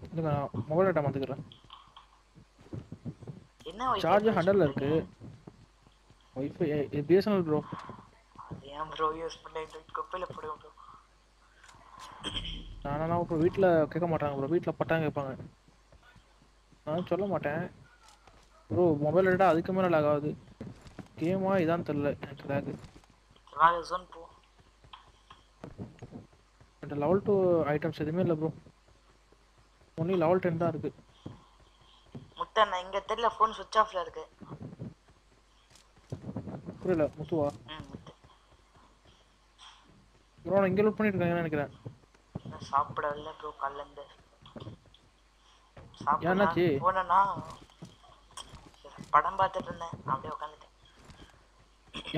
இல்லைங்க நான் மொபைல் டேட்டா மாத்துக்கிறேன் என்ன சார்ஜ் ஹண்ட்ரட்ல? இருக்கு. இது பிஎஸ்என்எல் ப்ரோ அது ஏன் ப்ரோ யூஸ் பண்ணீங்க குப்பையில போடுங்க ப்ரோ நானா இப்போ வீட்டில் கேட்க மாட்டாங்க ப்ரோ வீட்டில் பட்டாங்க கேட்பாங்க. நான் சொல்ல மாட்டேன். ப்ரோ மொபைல் டேட்டா அதுக்கு மேலே லாக் ஆகுது. கேமா இதான் தெரில எனக்கு லாக் என்கிட்ட லெவல் டூ ஐட்டம்ஸ் எதுவுமே இல்லை ப்ரோ ஒன்லி லெவல் டென் தான் இருக்கு. முட்டை நான் இங்க தெரியல ஃபோன் சுவிட்ச் ஆஃப்ல இருக்கு. புரியல முத்துவா? ப்ரோ நான் இங்கே லூட் பண்ணியிருக்காங்கன்னு நினைக்கிறேன். நான் சாப்பிடல ப்ரோ காலைல என்னாச்சு? படம் பார்த்துட்டு இருந்தேன். அப்படியே உட்காந்துட்டேன்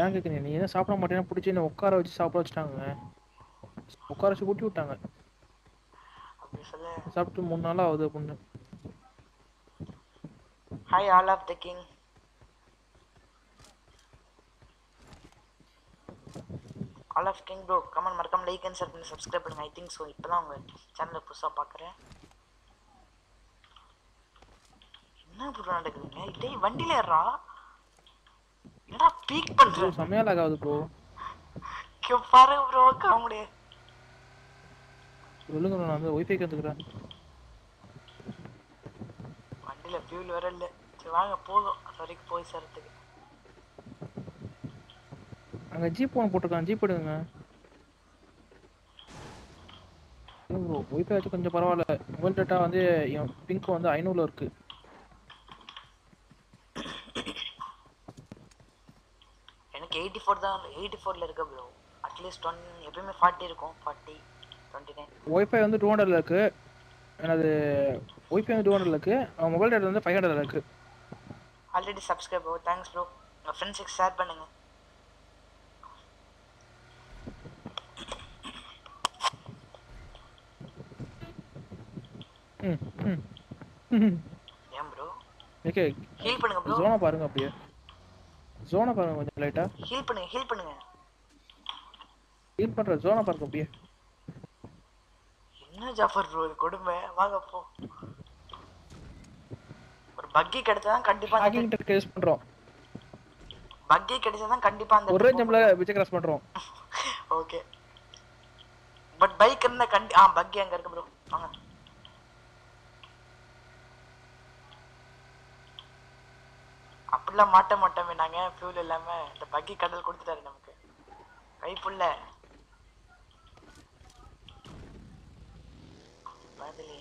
ஏன் கேட்குறீங்க நீ என்ன சாப்பிட மாட்டேன்னு பிடிச்சி என்ன உட்கார வச்சு சாப்பிட வச்சுட்டாங்க. உட்கார வச்சு ஊட்டி விட்டாங்க. சாப்பிட்டு மூணு நாள் ஆகுது பொண்ணு hi all of the king all of king bro comment மறக்காம லைக் அண்ட் சப்ஸ்கிரைப் பண்ணுங்க. ஐ திங்க் ஸோ இப்போ தான் உங்கள் சேனலை புதுசாக பார்க்குறேன் என்ன ப்ரோ நடக்குதுங்க? டேய் வண்டியில ஏறா என்னடா பீக் பண்ற? செம்மையா லாக் ஆகுது ப்ரோ இங்க பாருங்க ப்ரோ காமெடி சொல்லுங்க bro, நான் வந்து ஒய்ஃபை கற்றுக்குறேன் வண்டியில ஃபியூல் வேற இல்ல. சரி வாங்க போதும். வரைக்கும் போய் சேர்றதுக்கு அங்கே ஜீப் ஒன்று போட்டிருக்கான் ஜீப் எடுங்க. ப்ரோ ஒய்ஃபை கொஞ்சம் பரவாயில்ல. மொபைல் டேட்டா வந்து பிங்க் வந்து ஐநூறுல இருக்கு எனக்கு எயிட்டி ஃபோர் தான் எயிட்டி ஃபோரில் இருக்கு ப்ரோ அட்லீஸ்ட் ஒன் எப்பயுமே ஃபார்ட்டி இருக்கும் ஃபார்ட்டி டுவெண்ட்டி நைன் ஒய்ஃபை வந்து டூ ஹண்ட்ரட்ல இருக்கு. எனது ஒய்ஃபை வந்து டூ ஹண்ட்ரட்ல இருக்கு. மொபைல் டேட்டா வந்து ஃபைவ் ஹண்ட்ரட்ல இருக்கு. Already subscribe bro thanks bro உங்கள் ஃப்ரெண்ட்ஸுக்கு ஷேர் பண்ணுங்க. ம் ம். ம் ஏன் ப்ரோ ஓகே ஹீல் பண்ணுங்க ப்ரோ ஜோனை பாருங்க அப்படியே. ஜோனை பாருங்க கொஞ்சம் லைட்டா ஹீல் பண்ணுங்க ஹீல் பண்ணுங்க. ஹீல் பண்ற ஜோனை பாருங்க அப்படியே. என்ன ஜாஃபர் ப்ரோ இது கொடுமை. வாங்க போ. ஒரு பக்கி கிடைச்சாதான் கண்டிப்பா ஹேக்கிங் கேஸ் பண்றோம். பக்கி கிடைச்சாதான் கண்டிப்பா அந்த ஒரே ஜம்ப்ல பிச்சை கிராஸ் பண்றோம். ஓகே பட் பைக் இருந்தா கண்டி ஆ பக்கி அங்க இருக்கு ப்ரோ வாங்க. அப்படிலாம் மாட்ட மாட்டோமே நாங்க ஃபியூல் இல்லாம. இந்த பக்கி கடல் கொடுத்துட்டாரு நமக்கு. கை புள்ள பதிலி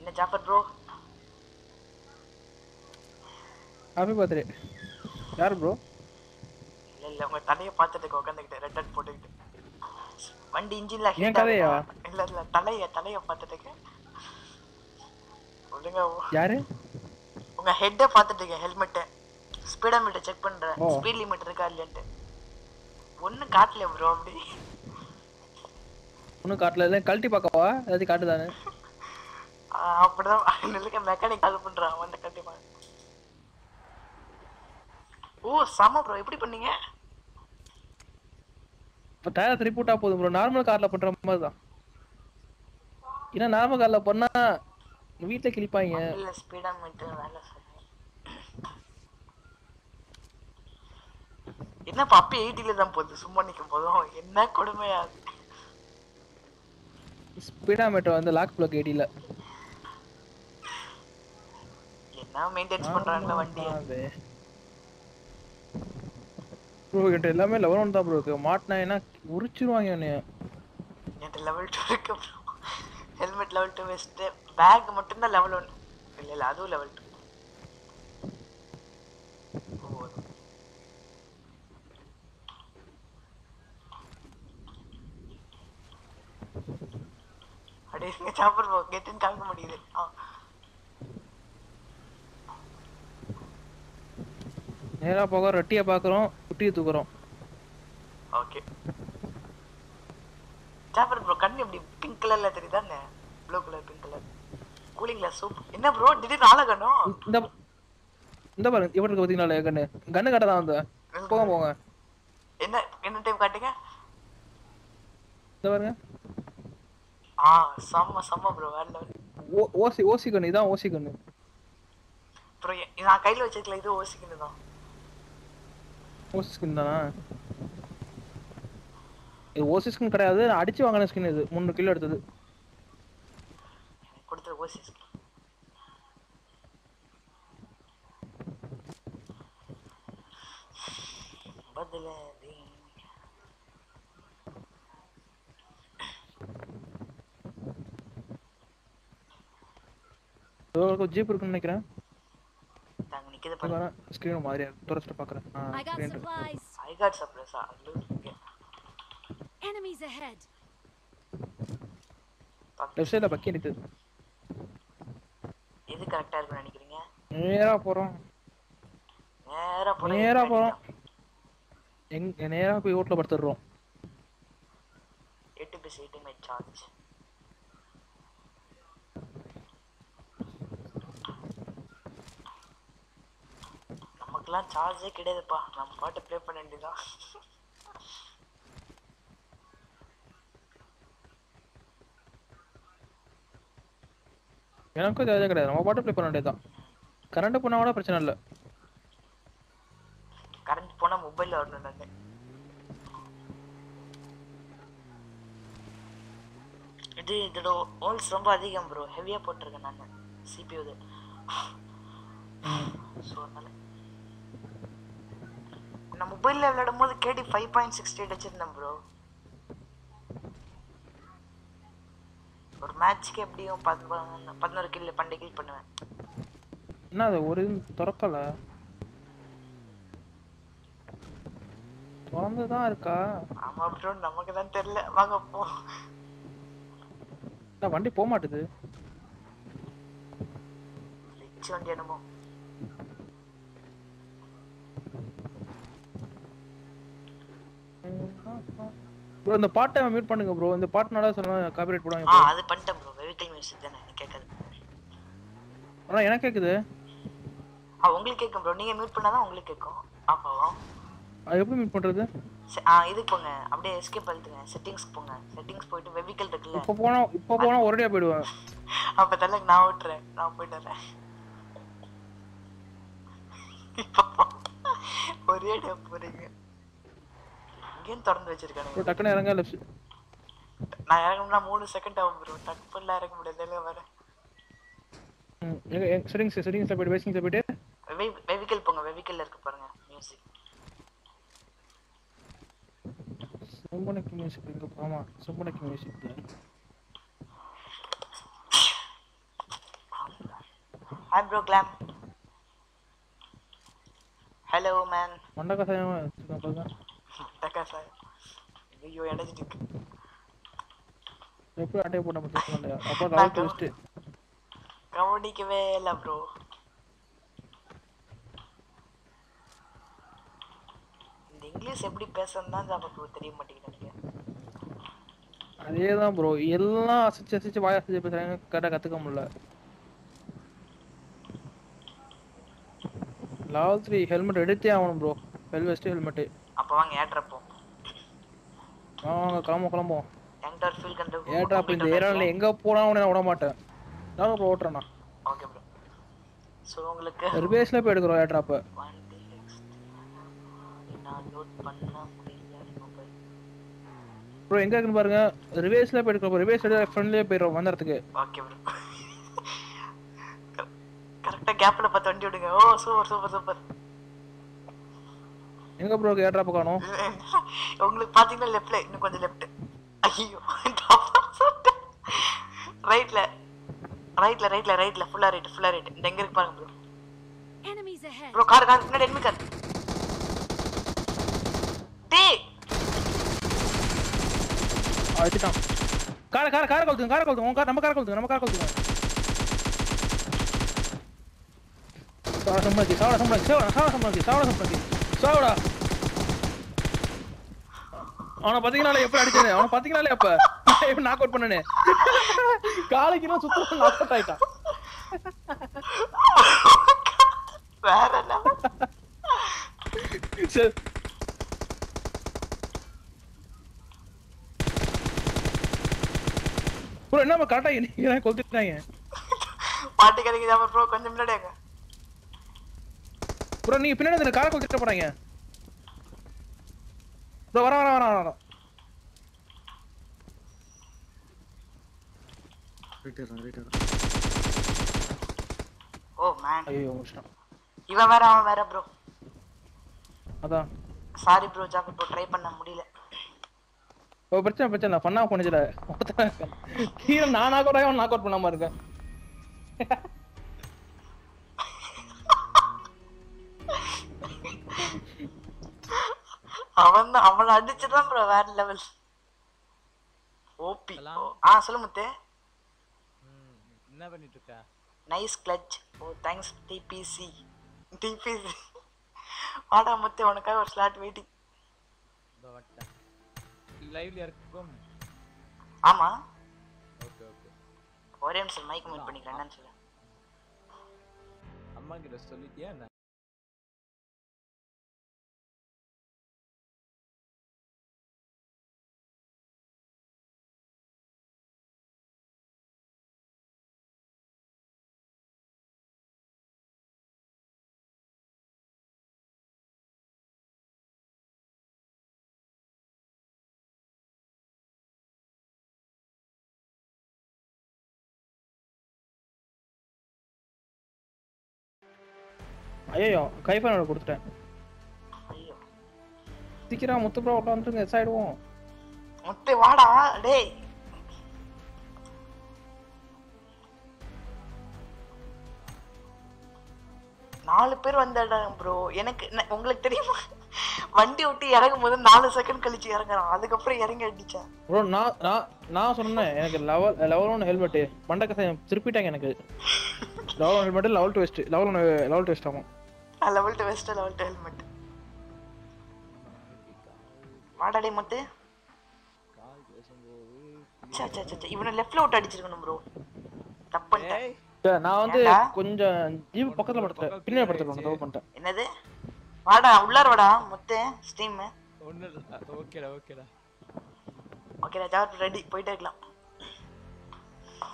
என்ன ஜாஃபர் ப்ரோ ஹாப்பி பர்த்டே யார் ப்ரோ இல்ல இல்ல உங்க தலைய பார்த்துட்டு உட்காந்துக்கிட்டு ரெட் அட் போட்டுக்கிட்டு. வண்டி இன்ஜின்ல என் கதையா? இல்ல இல்ல தலைய தலைய பார்த்துட்டு சொல்லுங்க யாரு? உங்க ஹெட்டை பார்த்துட்டு இருக்கேன் ஹெல்மெட்டை ஸ்பீடா மீட்டர் செக் பண்றேன். ஸ்பீட் லிமிட் இருக்கா இல்லையான்ட்டு. ஒன்னும் காட்டல ப்ரோ அப்படி. ஒன்றும் காட்டல. இல்லை கழட்டி பார்க்கவா? ஏதாச்சும் காட்டுதானே? அப்படிதான். நிலுக்க மெக்கானிக் கால் பண்றான் வந்து கண்டிப்பா ஓ செம ப்ரோ எப்படி பண்ணீங்க? இப்போ டயர் திருப்பி விட்டா போதும் ப்ரோ நார்மல் காரில் பண்ணுற மாதிரி தான் ஏன்னா நார்மல் காரில் பண்ணா வீட்டில் கிழிப்பாங்க இல்ல ஸ்பீடா மீட்டர் வேலை சொல்லு என்னப்பா அப்ப எயிட்டில தான் போகுது? சும்மா நிக்கும் போதும். என்ன கொடுமையா அது. ஸ்பீடாமீட்டர் வந்து லாக் பிளக் ஏடியில் என்ன மெயின்டைன்ஸ் பண்றாங்களா வண்டியை? ப்ரோ என்கிட்ட எல்லாமே லெவல் ஒன் தான் ப்ரோ இருக்கு மாட்டினா என்ன? உரிச்சிருவாங்க என்னைய. என்கிட்ட லெவல் டூ இருக்கு bro helmet level two vest bag மட்டும்தான் லெவல் ஒன் இல்ல இல்ல அதுவும் லெவல் டூ அப்படியே சாப்பர் போ கெட்டுன்னு முடியுது. ஆ. நேரா போக ரெட்டியை பாக்குறோம் குட்டியை தூக்குறோம். ஓகே சாப்பர் ப்ரோ கண்ணு எப்படி பிங்க் கலர்ல தெரியுதாங்க blue colour pink colour cooling glass soup என்ன ப்ரோ திடீர்னு ஆள கண்ணும் இந்த இந்த பாருங்க இவன் இருக்கு பாத்தீங்களா கண்ணு? கண்ணு கட்ட தான் வந்த போங்க போங்க. என்ன என்ன டைம் காட்டுங்க? இந்த பாருங்க. ஆ செம்ம செம்ம ப்ரோ வேற லெவல் ஓசி ஓசி கண்ணு இதான் ஓசி கண்ணு. ப்ரோ நான் கையில வச்சிருக்கல இது ஓசிக்கணும் தான் ஓசி ஸ்கின் தானா இது ஓசி ஸ்கின் கிடையாது. நான் அடிச்சு வாங்கின ஸ்கின் இது. மூணு கிலோ எடுத்தது. கொடுத்துரு ஓசி பதில ஜீப் இருக்குன்னு நினைக்கிறேன். தாங்க நிக்குது பாருங்க. ஸ்கிரீன் மாதிரியா? டூரிஸ்ட் பாக்குறேன். ஐ காட் சப்ரஸா Enemies ahead. லெஃப்ட் சைடுல பக்கி நிக்குது எது கரெக்டா இருக்குன்னு நினைக்கிறீங்க? நேரா போறோம். நேரா போனா நேரா போறோம். எங்க நேரா போய் வீட்ல படுத்துடுறோம். எட்டு பிஸ் எயிட்டிங் மை சார்ஜ் நமக்குலாம் சார்ஜே கிடையாதுப்பா. நம்ம பாட்டு ப்ளே பண்ண வேண்டியதான் எனக்கும் இது கிடையாது. நம்ம பாட்டு ப்ளே பண்ண வேண்டியதான் கரண்ட் போனா கூட பிரச்சனை இல்லை. கரண்ட் போனா மொபைல்ல வரணும் நான் இது இதோட ஹோல்ஸ் ரொம்ப அதிகம் ப்ரோ ஹெவியா போட்டிருக்கேன் நான். சிபியூ இது ஸோ நான் மொபைல்ல விளையாடும் போது KD five point sixty eight வச்சிருந்தேன் ப்ரோ ஒரு மேட்ச்க்கு எப்படியும் பதினோரு கில் பன்னெண்டு கில் பண்ணுவேன். என்ன அது ஒரு திறக்கல? திறந்து தான் இருக்கா? ஆமா ப்ரோ நமக்கு தான் தெரியல. வாங்க போ. என்ன வண்டி போக மாட்டுது ரிச் வண்டி என்னமோ. ப்ரோ இந்த பாட்டை மியூட் பண்ணுங்க ப்ரோ இந்த பாட்டு நல்லா சொன்னா காப்பிரைட் போடுவாங்க ஆ. அது பண்ணிட்டேன் ப்ரோ வெஹிக்கிள் மியூசிக் தானே எனக்கு கேட்காது. ஆனா எனக்கு கேக்குது ஆ உங்களுக்கு கேட்கும் ப்ரோ நீங்க மியூட் பண்ணாதான் உங்களுக்கு ஆஃப் ஆகும் அது எப்படி மியூட் பண்றது? ஆ இதுக்கு போங்க. அப்படியே எஸ்கேப் அழுத்துங்க செட்டிங்ஸ் போங்க. செட்டிங்ஸ் போயிட்டு வெஹிக்கிள் இருக்குல்ல. இப்ப போனா இப்ப போனா ஒரேடியா போயிடுவேன். அப்ப தலை நான் விட்டுறேன். நான் போயிட்டு வரேன். இப்ப போ. ஒரே இடம் போறீங்க. இங்கேயும் திறந்து ப்ரோ வச்சிருக்கானுங்க டக்குன்னு இறங்க லெஃப்ட். நான் இறங்கணும்னா மூணு செகண்ட் ஆகும் ப்ரோ டக்குலாம் இறங்க முடியாது வரேன் எங்க செட்டிங்ஸ் செட்டிங்ஸ்ல போயிட்டு பேசிங்ஸ்ல போயிட்டு வெஹிக்கிள் போங்க வெஹிக்கிள் இருக்கு பாருங்க மியூசிக் சும்பனுக்கு மியூசிக் இங்க ஆமா சும்பனுக்கு மியூசிக் ஹாய் ப்ரோ கிளாம் ஹலோ மேன் மண்டக்கா சாயம் பாருங்க. டக்கா சார் ஐயோ எனர்ஜெட்டிக் எப்படி அட்டையை போட்ட முடியும் அப்புறம் நான் லெவல் ட்விஸ்ட் கவனிக்கவே இல்ல ப்ரோ இந்த இங்கிலீஷ் எப்படி பேசணும் தான் நமக்கு தெரிய மாட்டேங்குது எனக்கு அதே தான் ப்ரோ எல்லாம் அசைச்சு அசைச்சு வாய் அசைச்சு பேசுறாங்க கரெக்டாக கற்றுக்க முடியல லெவல் த்ரீ ஹெல்மெட் எடுத்தே ஆகணும் ப்ரோ வெல் வெஸ்ட் ஹெல்மெட்டு அப்போ வாங்க ஏட்ரப்போம் வாங்க கிளம்பும் கிளம்பும் டேங்டர் ஃபீல் கண்டு ஏட்ராப் இந்த ஏரியாவில் எங்கே போனாலும் உன்னை விட மாட்டேன். நான் ப்ரோ ஓட்டுறேண்ணா ஓகே ப்ரோ ஸோ உங்களுக்கு ரிபேஸில் போய் எடுக்கிறோம் ஏட்ராப்பை நான் ப்ரோ எங்கே இருக்குன்னு பாருங்க. ரிவேஸில் போய் எடுக்கிறோம் ரிவேஸ் எடுத்து ஃப்ரெண்ட்லேயே போயிடுறோம் வந்த இடத்துக்கு ஓகே ப்ரோ கரெக்டாக கேப்பில் பார்த்து வண்டி விடுங்க. ஓ சூப்பர் சூப்பர் சூப்பர் எங்கே ப்ரோ ஏட்ராப்பை காணும் உங்களுக்கு பாத்தீங்கன்னா லெஃப்ட்ல இன்னும் கொஞ்சம் லெஃப்ட் ஐயோ ரைட்ல ரைட்ல ரைட்ல ரைட்ல ஃபுல்லா ரைட் ஃபுல்லா ரைட் இந்த எங்க இருக்கு பாருங்க ப்ரோ. ப்ரோ கார் கார் முன்னாடி enemy கார். டேய்! அடிச்சிட்டான். கார கார கார கொளுத்துங்க கார கொளுத்துங்க உங்க கார் நம்ம கார கொளுத்துங்க நம்ம கார கொளுத்துங்க சாவடா சம்பளி சாவடா சம்பளி சாவடா சம்பளி சாவடா சம்பளி சாவடா. அவனை பாத்தீங்கனாலே எப்படி அடிச்சேன் அவனை பாத்தீங்கனாலே அப்ப எப்படி நாக் அவுட் பண்ணனே. காலைக்கு சுத்தம் நாக் அவுட் ஆயிட்டான். வேற level. சரி. ப்ரோ என்ன கரெக்டா நீங்க கொளுத்துட்டாங்க. பாட்டு கிடைக்குதா ப்ரோ கொஞ்சம் முன்னாடி வாங்க. ப்ரோ நீங்க பின்னாடி இந்த காரை கொளுத்திட்டு போறாங்க ப்ரோ வர வர வர வர ஓ மேன் ஐயோ முடிச்சிட்டான் இவன் வேற அவன் வேற ப்ரோ அதான். சாரி ப்ரோ ஜாக்கு ப்ரோ ட்ரை பண்ண முடியல. இப்போ பிரச்சனை பிரச்சனை இல்லை. ஃபன்னா பண்ணிச்சுல கீழே நான் நாக் அவுட் ஆகி நாக் அவுட் பண்ணாம இருக்கேன். அவன் தான் அவனை அடிச்சுதான் ப்ரோ வேற லெவல் ஓபி ஆ சொல்லு முத்து. என்ன பண்ணிட்டு இருக்க நைஸ் கிளட்ச் ஓ தேங்க்ஸ் டிபிசி டிபிசி வாடா முத்து உனக்காக ஒரு ஸ்லாட் வெயிட்டிங் லைவ்ல இருக்கும் ஆமா. Okay okay. ஒரே நிமிஷம் மைக் மியூட் பண்ணிக்கிறேன் என்னன்னு சொல்லு. அம்மா கிட்ட சொல்லிட்டியா என்ன? ஐயோ கைஃபனோட கொடுத்துட்டேன். ஐயோ சீக்கிரம் முத்து ப்ரோ உள்ள வந்துருங்க எஸ் ஆயிடுவோம் முத்து வாடா டேய். நாலு பேர் வந்தாடாங்க ப்ரோ எனக்கு உங்களுக்கு தெரியுமா? வண்டி விட்டு இறங்கும் போது நாலு செகண்ட் கழிச்சு இறங்குறான். அதுக்கப்புறம் இறங்கி அடிச்சேன் ப்ரோ நான் நான் நான் சொன்னேன் எனக்கு லெவல் லெவல் ஒன் ஹெல்மெட்டு மண்டக்க திருப்பிட்டாங்க எனக்கு. Level one helmet level two vest level one level two vest ஆகும். Level two vest level two helmet வாடா டேய் முத்து. சே சே சே, சே இவனை லெஃப்ட்ல விட்டு அடிச்சிருக்கணும் ப்ரோ தப்பு நான் வந்து? கொஞ்சம் ஜீப் பக்கத்துல படுத்துட்டேன். பின்னாடி படுத்துட்டேன். தப்பு பண்ணிட்டேன். என்னது? வாடா உள்ளார வாடா முத்து. ஸ்டீம் ஒண்ணு இல்ல ஓகேடா ஓகேடா ஓகே ஜார் ரெடி போயிட்டே இருக்கலாம்.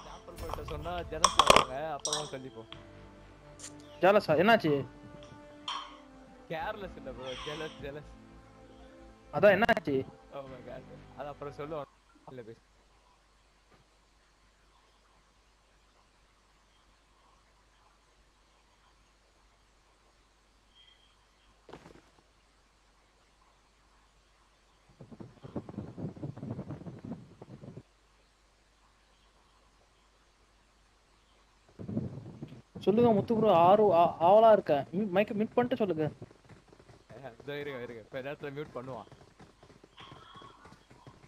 சாப்பிள் போட்டு சொன்னா ஜெனஸ் வருவாங்க அப்புறமா சொல்லிப்போம். ஜாலஸா? என்னாச்சு? கேர்லெஸ் இல்ல ப்ரோ ஜெலஸ் ஜெலஸ் அதான் என்னாச்சு? ஓ மை காட் அது அப்புறம் சொல்லுவோம் இல்ல பேசு. சொல்லுங்க முத்து ப்ரோ ஆறு ஆவலா இருக்கேன் மைக்க மிட் பண்ணிட்டு சொல்லுங்க. இருங்க இருங்க. இப்ப நேரத்துல மியூட் பண்ணுவான்.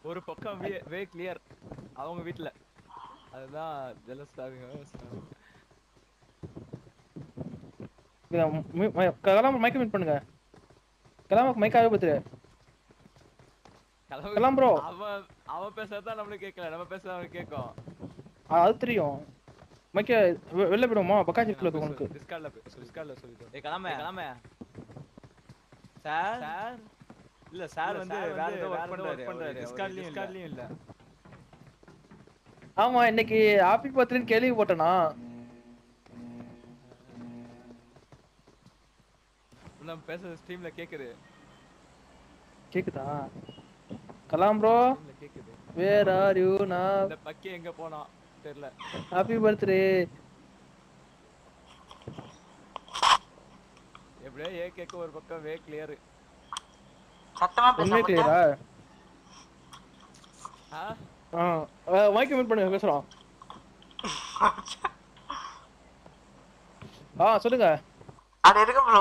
ஒரு பக்கம் வே வே கிளியர் அவங்க வீட்ல. அதுதான் ஜெலஸ் ஆகுங்க கிளம்ப மைக்க மிட் பண்ணுங்க. கிளம்ப மைக்காவே பத்துரு. கிளம்பு. bro. அவன் அவன் பேசுறதான் நம்மளுக்கு கேட்கல நம்ம பேசுறது அவனுக்கு கேட்கும் அது தெரியும். வெளில போயிடுவோமா? பக்காச்சி இருக்குது உங்களுக்கு டிஸ்கார்ட்ல டிஸ்கார்ட்ல சொல்லிட்டோம் ஏய் கிளம்ப. கிளம்ப சார்? சார் இல்ல சார் வந்து வேற ஏதோ ஒர்க் பண்றாரு. பண்றாரு. டிஸ்கார்ட்லயும் டிஸ்கார்ட்லயும் இல்ல. ஆமா இன்னைக்கு ஹாப்பி பர்த்டேன்னு கேள்விப்பட்டேனா நம்ம பேசுறது ஸ்ட்ரீம்ல கேக்குது. கேக்குதா? Kalam bro where are you நான் இந்த பக்கி எங்க போனா தெரியல. ஹாப்பி பர்த்டே எப்படியோ ஏ கேக்க ஒரு பக்கம் வே கிளியர் சத்தமா பேச கிளியரா ஆ? ஆ மைக்க மிட் பண்ணுங்க பேசுறோம் ஆ சொல்லுங்க. அது இருக்கு ப்ரோ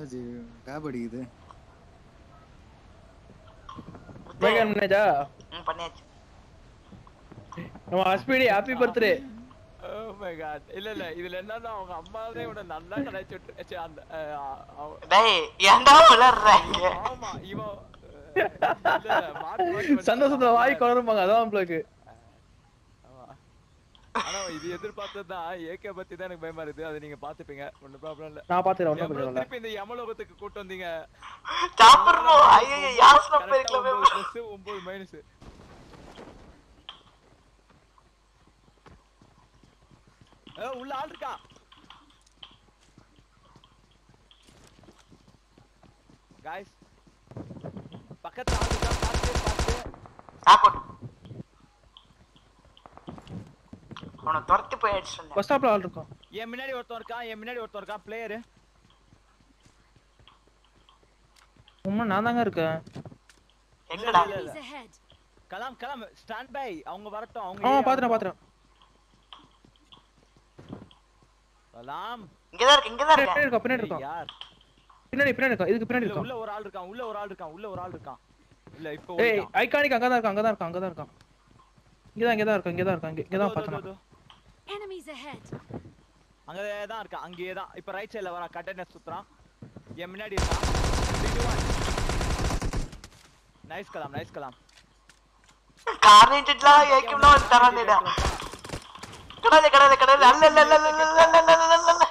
அது டேப் ஹாப்பி பர்த்டே ஓ இல்ல இல்ல இதுல என்னன்னா அவங்க அம்மாவே இவன நல்லா கலாய்ச்சி விட்டு அந்த டேய் ஆமா இவன் சந்தோஷத்துல வாய் குளறும்பாங்க அதான் ஆனா இது எதிர்பார்த்ததுதான் ஏகே பத்தி தான் எனக்கு பயமா இருக்கு அதை நீங்க பாத்துப்பீங்க ஒண்ணும் ப்ராப்ளம் இல்ல. நான் ஒன்றும் எவ்வளவு பிரச்சனை இல்லை. திருப்பி இந்த யமலோகத்துக்கு கூட்டு வந்தீங்க. சாப்பிடுறோம் ஐயோ ஒன்பது plus, ஒன்பது மைனஸ் உள்ள ஆள் இருக்கா? காய்ஸ் பக்கத்துல ஆள் இருக்கா பார்த்து பார்த்து. சாப்பிடு. அவனை துரத்தி போய் அடிச்சு சொன்னேன் பஸ் ஸ்டாப்ல ஆள் இருக்கும். என் முன்னாடி ஒருத்தன் இருக்கான் என் முன்னாடி ஒருத்தன் இருக்கான் பிளேயரு உண்மை நான் தாங்க இருக்கேன். எங்கடா. கலாம் கலாம் ஸ்டாண்ட் பை அவங்க வரட்டும் அவங்க ஆ பாத்துறேன். பாத்துறேன். கலாம். இங்கதான் இருக்கு இங்கதான் பின்னாடி இருக்கேன். இருக்கா பின்னாடி இருக்கா யார்? பின்னாடி பின்னாடி இருக்கா இதுக்கு பின்னாடி இருக்கா உள்ள ஒரு ஆள் இருக்கான் உள்ள ஒரு ஆள் இருக்கான் உள்ள ஒரு ஆள் இருக்கான். இல்ல இப்போ ஏய். ஐகானிக் அங்கதான் இருக்கான் அங்கதான் இருக்கான் அங்கதான் இருக்கான். இங்கதான் இங்கதான் இருக்கான் இங்கதான் இருக்கான் இங்க- இங்கதான் இதோ, இதோ, பார்த்தேன் இதோ. Enemies ahead. அங்கதான் தான் இருக்கான் அங்கேயே தான் இப்ப ரைட் சைடுல வரான் கண்டெய்னர் சுத்துறான். என் முன்னாடி இருக்கான் நைஸ் கலாம் நைஸ் கலாம். அல்ல அல்ல அல்ல அல்ல அல்ல அல்ல அல்ல அல்ல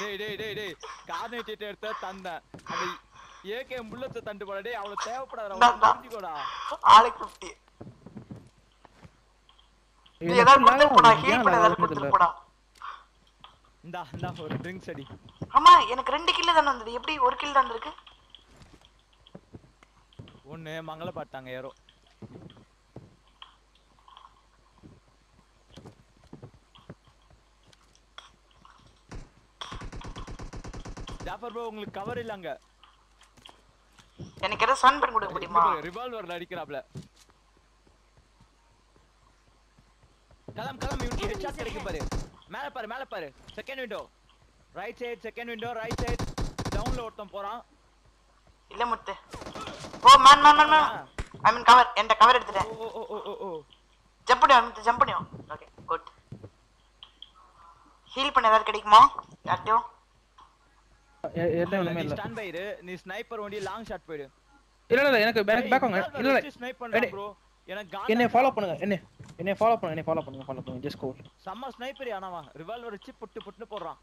டேய் டேய் டேய் டேய். கார்னேட் எடுத்த தந்தேன். அந்த ஏகே முள்ளத்தை தண்டு போட. டேய் அவளுக்கு தேவைப்படாத. புரிஞ்சுக்கோடா ஆளுக்கு 50 நீ ஏதாவது கொடுத்துட்டு போடா ஹீல் பண்ண ஏதாவது கொடுத்துட்டு போடா. இந்தா இந்தா ஒரு ட்ரிங்க்ஸ் அடி. ஆமா எனக்கு ரெண்டு கில்லு தானே வந்தது. எப்படி ஒரு கில் தான் ஒண்ணு மங்கள பாட்டாங்க யாரோ. ஜாஃபர் ப்ரோ உங்களுக்கு கவர் இல்ல அங்க. எனக்கு ஏதாவது சன் பண்ணி கொடுக்க முடியுமா? ரிவால்வர்ல அடிக்கிறாப்ல. கலம் கலம் இவனுக்கு Enemies ஹெட்ஷாட் கிடைக்கும் பாரு. மேல பாரு மேல பாரு. Second window right side second window right side டவுன்ல ஒருத்தன் போறான். இல்ல Muthu. Oh man man man man I mean cover என்கிட்ட கவர் எடுத்துட்டேன் oh oh oh oh jump பண்ணி முத்து ஜம்ப் பண்ணி ஓகே குட் ஹீல் பண்ண ஏதாவது கிடைக்குமா? ஒண்ணுமே நீ இல்ல. ஸ்டாண்ட் பை இரு. நீ ஸ்னைப்பர் வண்டி லாங் ஷாட் போயிடு. இல்ல இல்ல எனக்கு எனக்கு பேக் வாங்க. இல்ல இல்ல. ஸ்னைப் பண்றான் ப்ரோ எனக்கு என்னை ஃபாலோ பண்ணுங்க என்ன என்னை ஃபாலோ பண்ணுங்க என்னை ஃபாலோ பண்ணுங்க ஃபாலோ பண்ணுங்க ஜஸ்ட் கோ செம்ம ஸ்னைப்பர் ஆனாவா ரிவால்வர் வச்சு புட்டு புட்டு போடுறான்.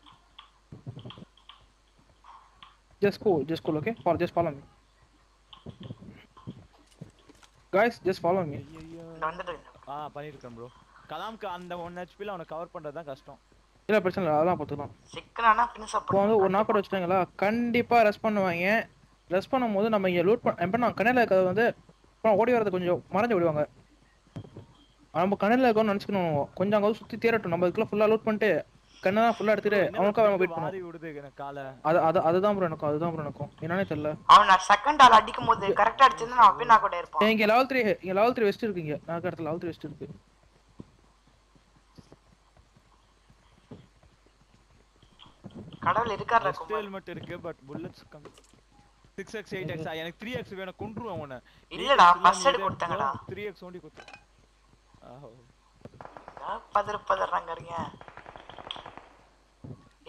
Just cool just cool okay? Follow just follow me. Guys just follow me. ஆ பண்ணிருக்கேன் ப்ரோ கலாம்க்கு அந்த ஒன் ஹெச்பில அவனை கவர் பண்றது தான் கஷ்டம். இல்ல பிரச்சனை இல்லை அதெல்லாம் பார்த்துக்கலாம். சிக்கனானா பின்ன இப்போ வந்து ஒரு நாக் சாப்பிடுவோம் வச்சுட்டாங்களா? கண்டிப்பா ரெஸ்ட் பண்ணுவாங்க. ரெஸ்ட் பண்ணும்போது நம்ம இங்க லூட் பண்ண இப்போ நான் கண்ணில் இருக்கிறது வந்து ஓடி வரது கொஞ்சம் மறைஞ்சு விடுவாங்க நம்ம கண்ணில் இருக்கோம்னு நினச்சிக்கணும் கொஞ்சம் அங்கே சுற்றி தேரட்டும். நம்ம இதுக்குள்ள ஃபுல்லாக லூட் பண்ணிட்டு கண்ணை தான் ஃபுல்லாக எடுத்துட்டு அவனுக்காக அவன் வெயிட் பண்ணுவோம் காலை. அது அது அதுதான் ப்ரோ எனக்கும் அதுதான் ப்ரோ எனக்கும் என்னன்னே தெரியல. அவன் நான் செகண்ட் ஆள் அடிக்கும் போது கரெக்டா அடிச்சிருந்தா நான் அப்படியே நான் கூட இருப்பான். இங்க லெவல் த்ரீ இங்க லெவல் த்ரீ வெஸ்ட் இருக்குங்க நான் இடத்துல லெவல் த்ரீ வெஸ்ட் இருக்கு. கடவுள் இருக்காரு ஹெல்மெட் இருக்கு பட் புல்லட்ஸ் கம்மி. சிக்ஸ் எக்ஸ் எயிட் எக்ஸ் எனக்கு த்ரீ எக்ஸ் வேணும். கொண்டுருவேன் உன்னை. இல்லடா, aid கொடுத்தாங்கடா. த்ரீ எக்ஸ் ஒண்டி கொடுத்து ஆஹோ. பதறு பதறாங்க இருங்க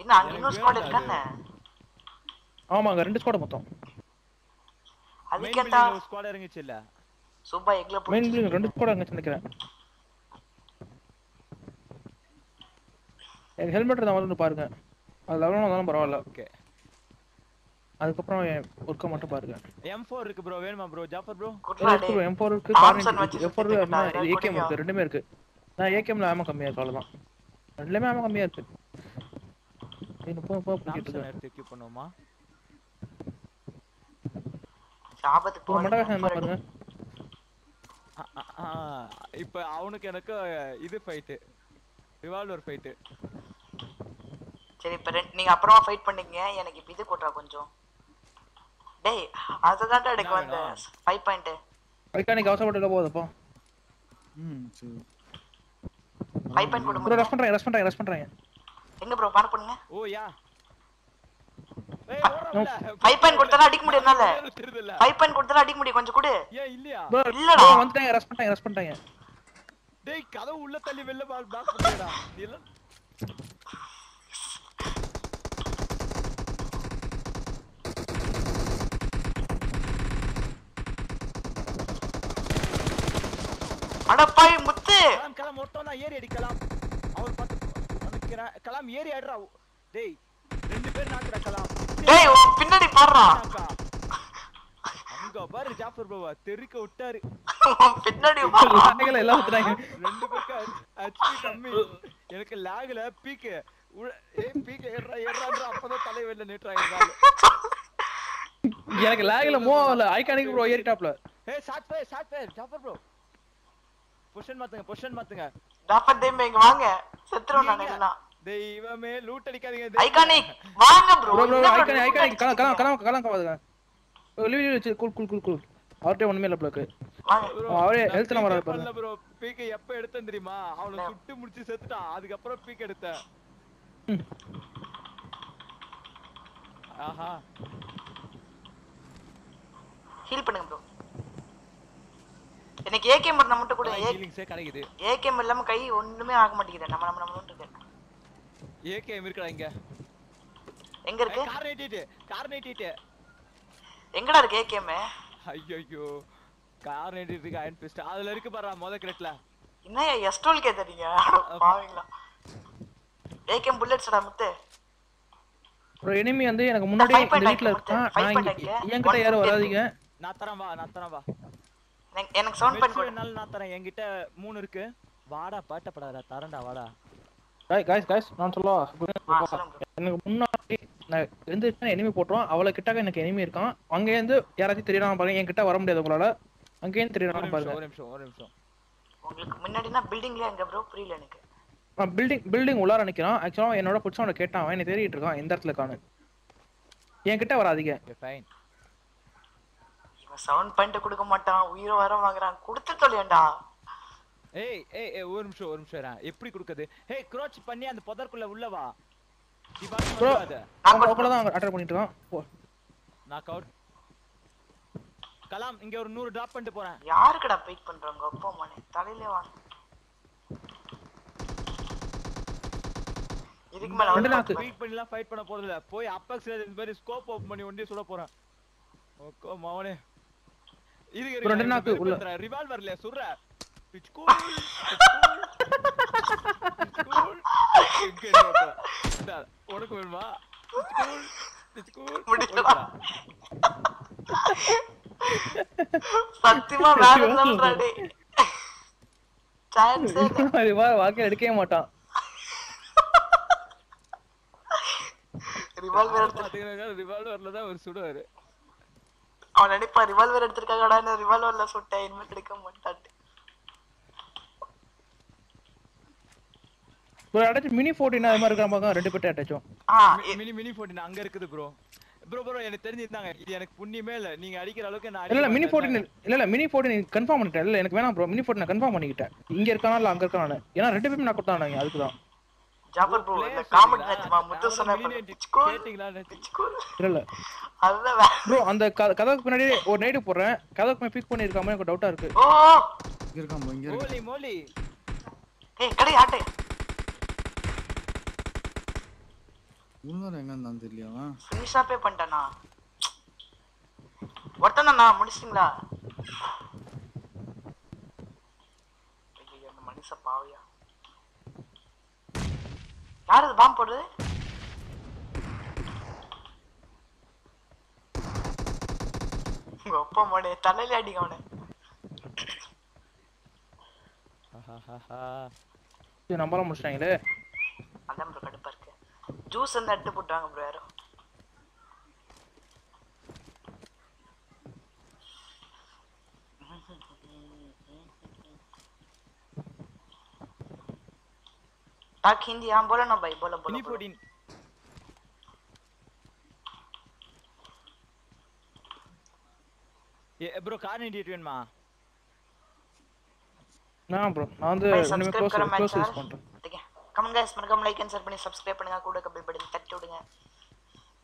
என்ன அங்க இன்னும் ஸ்குவாட் இருக்கானே? ஆமாங்க ரெண்டு ஸ்குவாட் மொத்தம். மெயின் ஒரு ஸ்குவாட் இறங்கிச்சு இல்ல? சூப்பா எக்ல மெயின் போய் பில்டிங் ரெண்டு ஸ்குவாட் அங்கே நினைக்கிறேன். எனக்கு ஹெல்மெட் இருந்தால் வந்து பாருங்க. அது இருந்தாலும் பரவாயில்ல. ஓகே அதுக்கப்புறம் ஒர்க்கை மட்டும் பாருங்க. எம் ஃபோர் இருக்கு ப்ரோ வேணுமா ப்ரோ ஜாஃபர் ப்ரோ இருக்கு கார்னெட் வச்சு இருக்கு எம் ஃபோர் சுத்திட்டு அப்படின்னா இருந்தா, ஏகேம் குடிக்கும். இருக்கு ரெண்டுமே இருக்கு. நான் ஏகேம்ல ஆமா கம்மியா இருக்கு அவ்வளவுதான். ரெண்டுலயுமே ஆமா கம்மியா இருக்கு. இன்னும் போ போ பிடிச்சிட்டு இருக்கேன் எடுத்து பண்ணுவோமா? என்ன பாருங்க ஆ, இப்ப அவனுக்கு எனக்கு இது ஃபைட்டு ரிவால்வர் ஃபைட்டு சரி இப்ப ரெண்டு நீங்க அப்புறமா ஃபைட் பண்ணீங்க எனக்கு இப்ப இது கொட்றா கொஞ்சம். டேய் அதுதான்டா எனக்கு வந்த வேணும்? ஃபைவ் பாயிண்ட் மெக்கானிக் அவசரப்பட்டு போகுதுப்போ ம் சரி. ஃபைவ் பாயிண்ட் ப்ரோ கொடுங்க பண்றாங்க ரெஸ்ட் பண்றாங்க ரெஸ்ட் பண்றாங்க எங்க ப்ரோ மார்க் பண்ணுங்க. ஓ யா. Five point கொடுத்தாலும் அடிக்க முடியும் என்னால. ஃபைவ் பாயிண்ட் கொடுத்தாலும் அடிக்க முடியும் கொஞ்சம் கொடு. ப்ரோ இல்லடா. ப்ரோ வந்துட்டாங்க ரெஸ்ட் பண்ணிட்டாங்க ரெஸ்ட் பண்ணிட்டாங்க டேய் கதவு உள்ள தள்ளி வெளில பால் பிளாக் பண்ணிடா அடப்பாய் முத்து. கலாம் கலாம் ஒருத்தன் தான் ஏறி அடிக்கலாம். அவர் பார்த்து நினைக்கிறேன் கலாம் ஏறி ஆடுறா. டேய் ரெண்டு பேர் நாக்குறா கலாம். டேய் பின்னாடி பாடுறா. அங்க பாரு ஜாஃபர் பாபா தெருக்க விட்டாரு. பின்னாடி பாடுறா. நாய்கள் எல்லாம் வந்துட்டாங்க ரெண்டு பேருக்கு ஹெச்பி கம்மி. எனக்கு லாகுல பீக்கு. ஏய் பீக்கு ஏறா ஏறான்ற அப்பதான் தலை வெளில நீட்டுறாங்க எனக்கு லேக்ல மூவ் ஆகல ஐகானிக் ப்ரோ ஏறிட்டாப்ல. ஏய் shot fire shot fire Jafar bro position மாத்துங்க பொசிஷன் மாத்துங்க. டாப்பர் தேம்பே இங்க வாங்க. செத்துரும் நான் தெய்வமே லூட் அடிக்காதீங்க ஐகானிக் வாங்க bro iconic iconic Kalam Kalam Kalam Kalam கவாதுங்க leave leave cool cool cool cool அவர்கிட்ட ஒண்ணுமே இல்ல வாங்க. அவரே ஹெல்த் நம்பர் பாருங்க ப்ரோ பீக்க எப்ப எடுத்தேன் தெரியுமா? அவனை சுட்டு முடிச்சு செத்துட்டான். அதுக்கப்புறம் பீக் எடுத்தேன். ஆஹா. ஹீல் பண்ணுங்க ப்ரோ எனக்கு ஏகேம் இருந்தா மட்டும் கூட. ஹீலிங்ஸே கிடைக்குது ஏகேம் இல்லாம கை ஒண்ணுமே ஆக மாட்டேங்குது. நம்ம நம்ம நம்ம இருக்கு. ஏகேஎம் இருக்குடா இங்க? எங்க இருக்கு? கார் நைட்டிட்டு கார் நைட்டிட்டு எங்கடா இருக்கு ஏகேம் ஐயோ கார் நைட்டிட்டு இருக்கு அயன் பிஸ்ட் அதுல இருக்கு பாரு முத கிரெட்ல. என்ன எஸ்டோல் கேட்டீங்க பாவீங்களா? ஏகேம் புல்லட்ஸ்டா முத்து? ப்ரோ எனிமி வந்து எனக்கு முன்னாடி வீட்ல இருக்கான். நான். என்கிட்ட யாரும் வராதீங்க. நான் தரேன் வா நான் தரேன் வா. எனக்கு- சவுண்ட் பண்ணி கொடு. என்னால நான் தரேன். என்கிட்ட மூணு இருக்கு. வாடா பாட்டப்படாதா தரேன்டா வாடா. காய் காய்ஸ் காய்ஸ் நான் சொல்லவா. எனக்கு முன்னாடி நான் எந்திரிச்சு எனிமி போட்டுருவான். அவளை கிட்டக்க எனக்கு எனிமி இருக்கான். அங்கேருந்து யாராச்சும் தெரியறாம பாருங்க. என்கிட்ட வர முடியாது உங்களால. அங்கேயும் நிமிஷம் பாருங்க. ஒரு நிமிஷம் ஒரு நிமிஷம். உங்களுக்கு முன்னாடினா பில்டிங்ல எங்க ப்ரோ புரியல எனக்கு. பில்டிங் பில்டிங் உள்ளார நிக்கிறான். ஆக்சுவலா என்னோட புடிச்சவனை கேட்டான். அவன் என்ன தேடிட்டு இருக்கான். எந்த இடத்துல இருக்கான்னு. என்கிட்ட வராதீங்க. ஃபைன் சவுண்ட் பண்ணிட்டு கொடுக்க மாட்டான் உயிரை வர வாங்குறான் கொடுத்து தொலையண்டா. ஏய் ஏய் ஏய் ஒரு நிமிஷம் ஒரு நிமிஷம். எப்படி கொடுக்குது ஏய் க்ரோச் பண்ணி அந்த புதர்க்குள்ள உள்ள வா. Bro. ப்ரோ அவங்க அவங்கள தான் அட்டர் பண்ணிட்டு இருக்கான் போ. நாக் அவுட் கலாம் இங்க ஒரு நூறு டிராப் பண்ணிட்டு போறேன். யாருக்குடா வெயிட் பண்றாங்க? அப்பா மணி தலையில வாங்க இதுக்கு மேல வந்து. பீக் பண்ணிலாம் ஃபைட் பண்ண போறது இல்ல போய் அப்பக்ஸ்ல இந்த மாதிரி ஸ்கோப் ஓபன் பண்ணி ஒண்டி சுட போறேன். ஓகோ மவனே. இது ரெண்டு நாக்கு உள்ள. ரிவால்வர்ல சுடுற. பிச்கூல் உனக்கு வேணுமா? பிச்கூல் பிச்கூல் முடியல. சத்தியமா வேற சொல்றா டேய். சான்ஸ் அது வா வாழ்க்கையில எடுக்கவே மாட்டான். ரிவால்வர் பாத்தீங்கன்னா ரிவால்வர்ல தான் அவர் சுடுவாரு. அவன் நினைப்பா ரிவால்வர் எடுத்திருக்காங்கடா ரிவால்வர்ல சுட்டேன் இனிமேல் எடுக்க மாட்டான்ட்டு. ஒரு அடைச்சு மினி ஃபோர்டின் அது மாதிரி இருக்கிற மாதிரி ரெண்டு பேர்ட்ட அட்டாச்சும் ஆ மினி மினி போட்டின் அங்க இருக்குது ப்ரோ ப்ரோ ப்ரோ எனக்கு தெரிஞ்சிருந்தாங்க இது எனக்கு புண்ணியமே இல்ல. நீங்க அடிக்கிற அளவுக்கு நான் இல்ல மினி ஃபோர்டின் மாட்டேன். இல்ல இல்ல மினி ஃபோர்டின் கன்ஃபார்ம் பண்ணிட்டேன். இல்ல எனக்கு வேணாம் ப்ரோ மினி ஃபோர்டின் கன்ஃபார்ம் பண்ணிக்கிட்டேன். இங்க இருக்கானா இல்ல அங்க இருக்கானு ஏன்னா ரெண்டு பேரும் நான் கொடுத்தானுங்க அதுக்கு தான் ஜாபர் ப்ரோ player இந்த? காமெடி நினைச்சுமா அந்த முத்து சொன்ன இல்ல அதுதான் ப்ரோ அந்த க- கதவுக்கு பின்னாடி ஒரு நைடு போடுறேன். கதவுக்கு பிக் பண்ணிருக்காம எனக்கு டவுட்டா இருக்கு. ஓ! இங்க இருக்கான் மோலி மோலி. ஏய் கடை ஆட்டே இவனும் எங்க இருந்தான்னு தெரியல அவன்? ஃபினிஷா பே பண்ணிட்டானா? ஒருத்தன் தானா? முடிச்சிட்டீங்களா? மனுஷ பாவியா. யார் அது பாம்பு போடுறது உங்க அப்பா மோனே தலையில அடிங்க அவனை. நம்பலாம் முடிச்சிட்டாங்களே? அதான் ப்ரோ கடுப்பா இருக்கு. ஜூஸ் வந்து எடுத்து போட்டாங்க ப்ரோ யாரும் टाक हिंदी हाँ बोलो ना भाई बोलो बोलो, Mini बोलो 14. ஏ ப்ரோ கார் இண்டியட் வேணுமா நான் ப்ரோ நான் வந்து भाई ரெண்டுமே सब्सक्राइब க்ளோஸ் करो मैं க்ளோஸ் யூஸ் चैनल பண்றேன் ठीक है கமெண்ட் गाइस மறக்காம லைக் அண்ட் ஷேர் பண்ணி சப்ஸ்கிரைப் பண்ணுங்க கூட கபில் படி தட்டி விடுங்க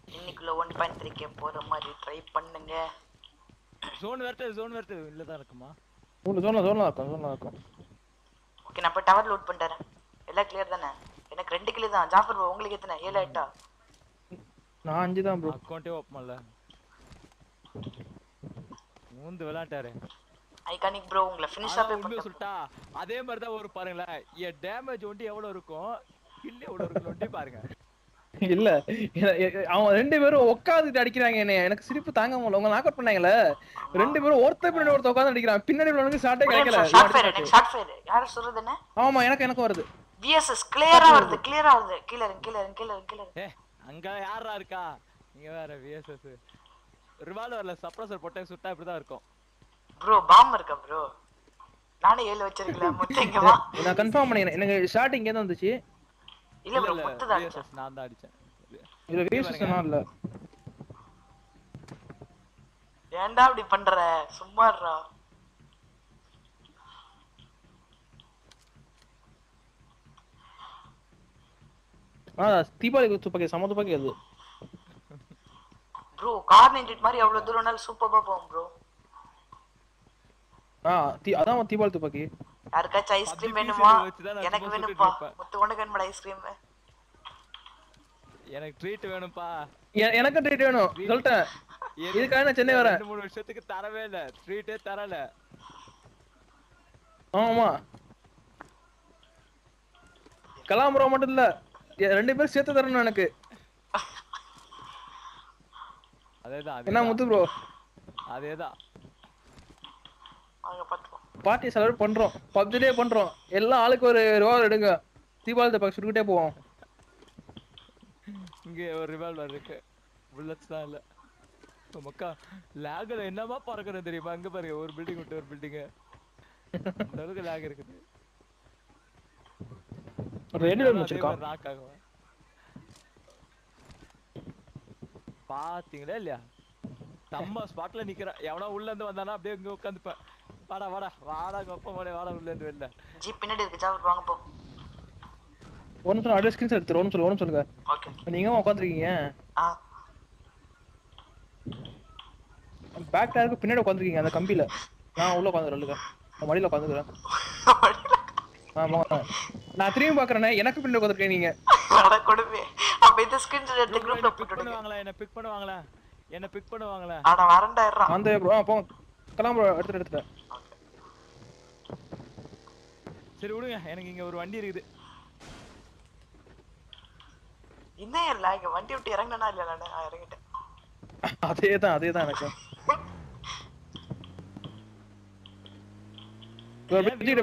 இன்னைக்குள்ள ஒன் பாயிண்ட் த்ரீ கே போற மாதிரி ட்ரை பண்ணுங்க ஜோன் வரட்டு ஜோன் வரட்டு இல்ல தான் இருக்குமா ஜோன்ல ஜோன்ல ஜோன்ல இருக்கும் ஜோன்ல இருக்கும் ஓகே நான் போய் டவர் லூட் பண்ணிட்டேன் எல்லாம் கிளியர் தானே? எனக்கு ரெண்டு கிளி தான். ஜாஃபர் bro, உங்களுக்கு எத்தனை? ஏழு ஆயிட்டா? நான் அஞ்சு தான் ப்ரோ அக்கௌண்ட்டே ஓப்பன் பண்ணல. மூந்து விளையாட்டாரு. ஐகானிக் ப்ரோ உங்களை ஃபினிஷா ஆனா பே உண்மையை பண்ணிட்டேன் சொல்லிட்டா அதே மாதிரி தான் ஒரு பாருங்களேன். என் டேமேஜ் ஒண்டி எவ்வளவு இருக்கும்? கில் எவ்வளவு இருக்கும் ஒண்டி பாருங்க. இல்ல அவன் ரெண்டு பேரும் உட்காந்துட்டு அடிக்கிறாங்க என்ன எனக்கு சிரிப்பு தாங்க முடியல. உங்க நாக் அவுட் பண்ணாங்கல்ல ரெண்டு பேரும் ஒருத்தர் பின்னாடி ஒருத்தர் உட்காந்து அடிக்கிறான் பின்னாடி உள்ளவனுக்கு ஷாட்டே கிடைக்கல. ஷார்ட் ஃபயர் எனக்கு ஷார்ட் ஃபயர் யாரும் சொல்றது என்ன? ஆமா எனக்கு எனக்கு வருது. விஎஸ்எஸ் கிளியரா வருது கிளியரா வருது. கீழ இருங்க கீழ இருங்க கீழ இருங்க கீழ இருங்க அங்க யாரா இருக்கா? இங்க வேற விஎஸ்எஸ் ரிவால்வர்ல சப்ரஸர் போட்டே சுட்டா இப்படிதான் இருக்கும். ப்ரோ பாம் இருக்கா ப்ரோ நானே ஏழு வச்சிருக்கல முத்தைங்கமா நான் கன்ஃபார்ம் பண்ணிக்கிறேன். எனக்கு ஷாட் இங்கே தான் வந்துச்சு. இல்ல ப்ரோ இல்ல முத்து தான் விஎஸ்எஸ் நான் தான் அடிச்சேன். இதுல வேஸ்ட் இல்ல. ஏன்டா இப்படி பண்ற? சும்மா ஆ தீபாவளி துப்பாக்கி சம துப்பாக்கி அது. ப்ரோ கார் நைன்டிட் மாதிரி எவ்வளவு தூரம்னாலும் சூப்பரா போகும் ப்ரோ ஆ தீ அதான் தீபாவளி துப்பாக்கி. யாருக்காச்சும் ஐஸ்கிரீம் வேணுமா? எனக்கு இருப்பேன். முத்து உனக்கு வேணுமாடா ஐஸ்கிரீம் எனக்கு ட்ரீட் வேணும்ப்பா. எனக்கு ட்ரீட் வேணும். சொல்லிட்டேன். இதுக்காக நான் சென்னை வரேன். ரெண்டு மூணு வருஷத்துக்கு தரவே இல்ல. ட்ரீட்டே தரல. ஆமா கலாம்புரம் மட்டும் இல்ல. ரெண்டு பேரும் சேர்த்து தரணும் எனக்கு. அதேதான் என்ன. முத்து ப்ரோ அதேதான். பார்ட்டி செலவு பண்றோம். பப்ஜிலே பண்றோம். எல்லாம் ஆளுக்கு ஒரு ரிவால்வர் எடுங்க. தீபாவளி துப்பாக்கி சுட்டுக்கிட்டே போவோம். இங்க ஒரு ரிவால்வர் இருக்கு. புல்லட்ஸ் தான் இல்ல. மக்கா லேக்ல என்னமா பறக்கணும் தெரியுமா? அங்க பாருங்க ஒரு பில்டிங் விட்டு ஒரு பில்டிங் அந்த அளவுக்கு லேக் இருக்குது. ரெடி வச்சிருக்கான் ராக் ஆகும் பாத்தீங்களா இல்லையா? நம்ம ஸ்பாட்ல நிக்கிறேன் எவனா உள்ள இருந்து வந்தானா அப்படியே இங்க உட்காந்துப்பேன். வாடா வாடா. வாடா கொப்ப மாடே வாடா உள்ள இருந்து வெளில. ஜீப் பின்னாடி இருக்கு. ஜாபர் வாங்க போ. ஒன்று சொல்ல அட்ரஸ் ஸ்கிரீன்ஸ் எடுத்து சொல்லுங்க ஒன்று சொல்லுங்க. ஓகே. நீங்க உட்காந்துருக்கீங்க. ஆ. பேக் டயருக்கு பின்னாடி உட்காந்துருக்கீங்க அந்த கம்பியில. நான் உள்ள நான் மடியில உட்காந்துக்கிறேன். ஆமா நான் திரும்பி பாக்குறேனே எனக்கு பின்னாடி உட்காந்துருக்கேன் நீங்க. அட கொடுமை. அப்ப இந்த ஸ்கிரீன்ஷாட் எடுத்து குரூப்ல பிக் போட்டுடுங்க பண்ணுவாங்களா என்ன பிக் பண்ணுவாங்களா? என்ன பிக் பண்ணுவாங்களா? அட வரண்டாயிரம் அந்த bro, ஆ போங்க. கிளம்புற எடுத்துட்டு எடுத்துட்டேன் சரி விடுங்க. எனக்கு இங்க ஒரு வண்டி இருக்குது. என்ன இல்ல இங்க வண்டி விட்டு இறங்கினா இல்ல நானு? இறங்கிட்டேன். அதே தான் அதே தான் எனக்கு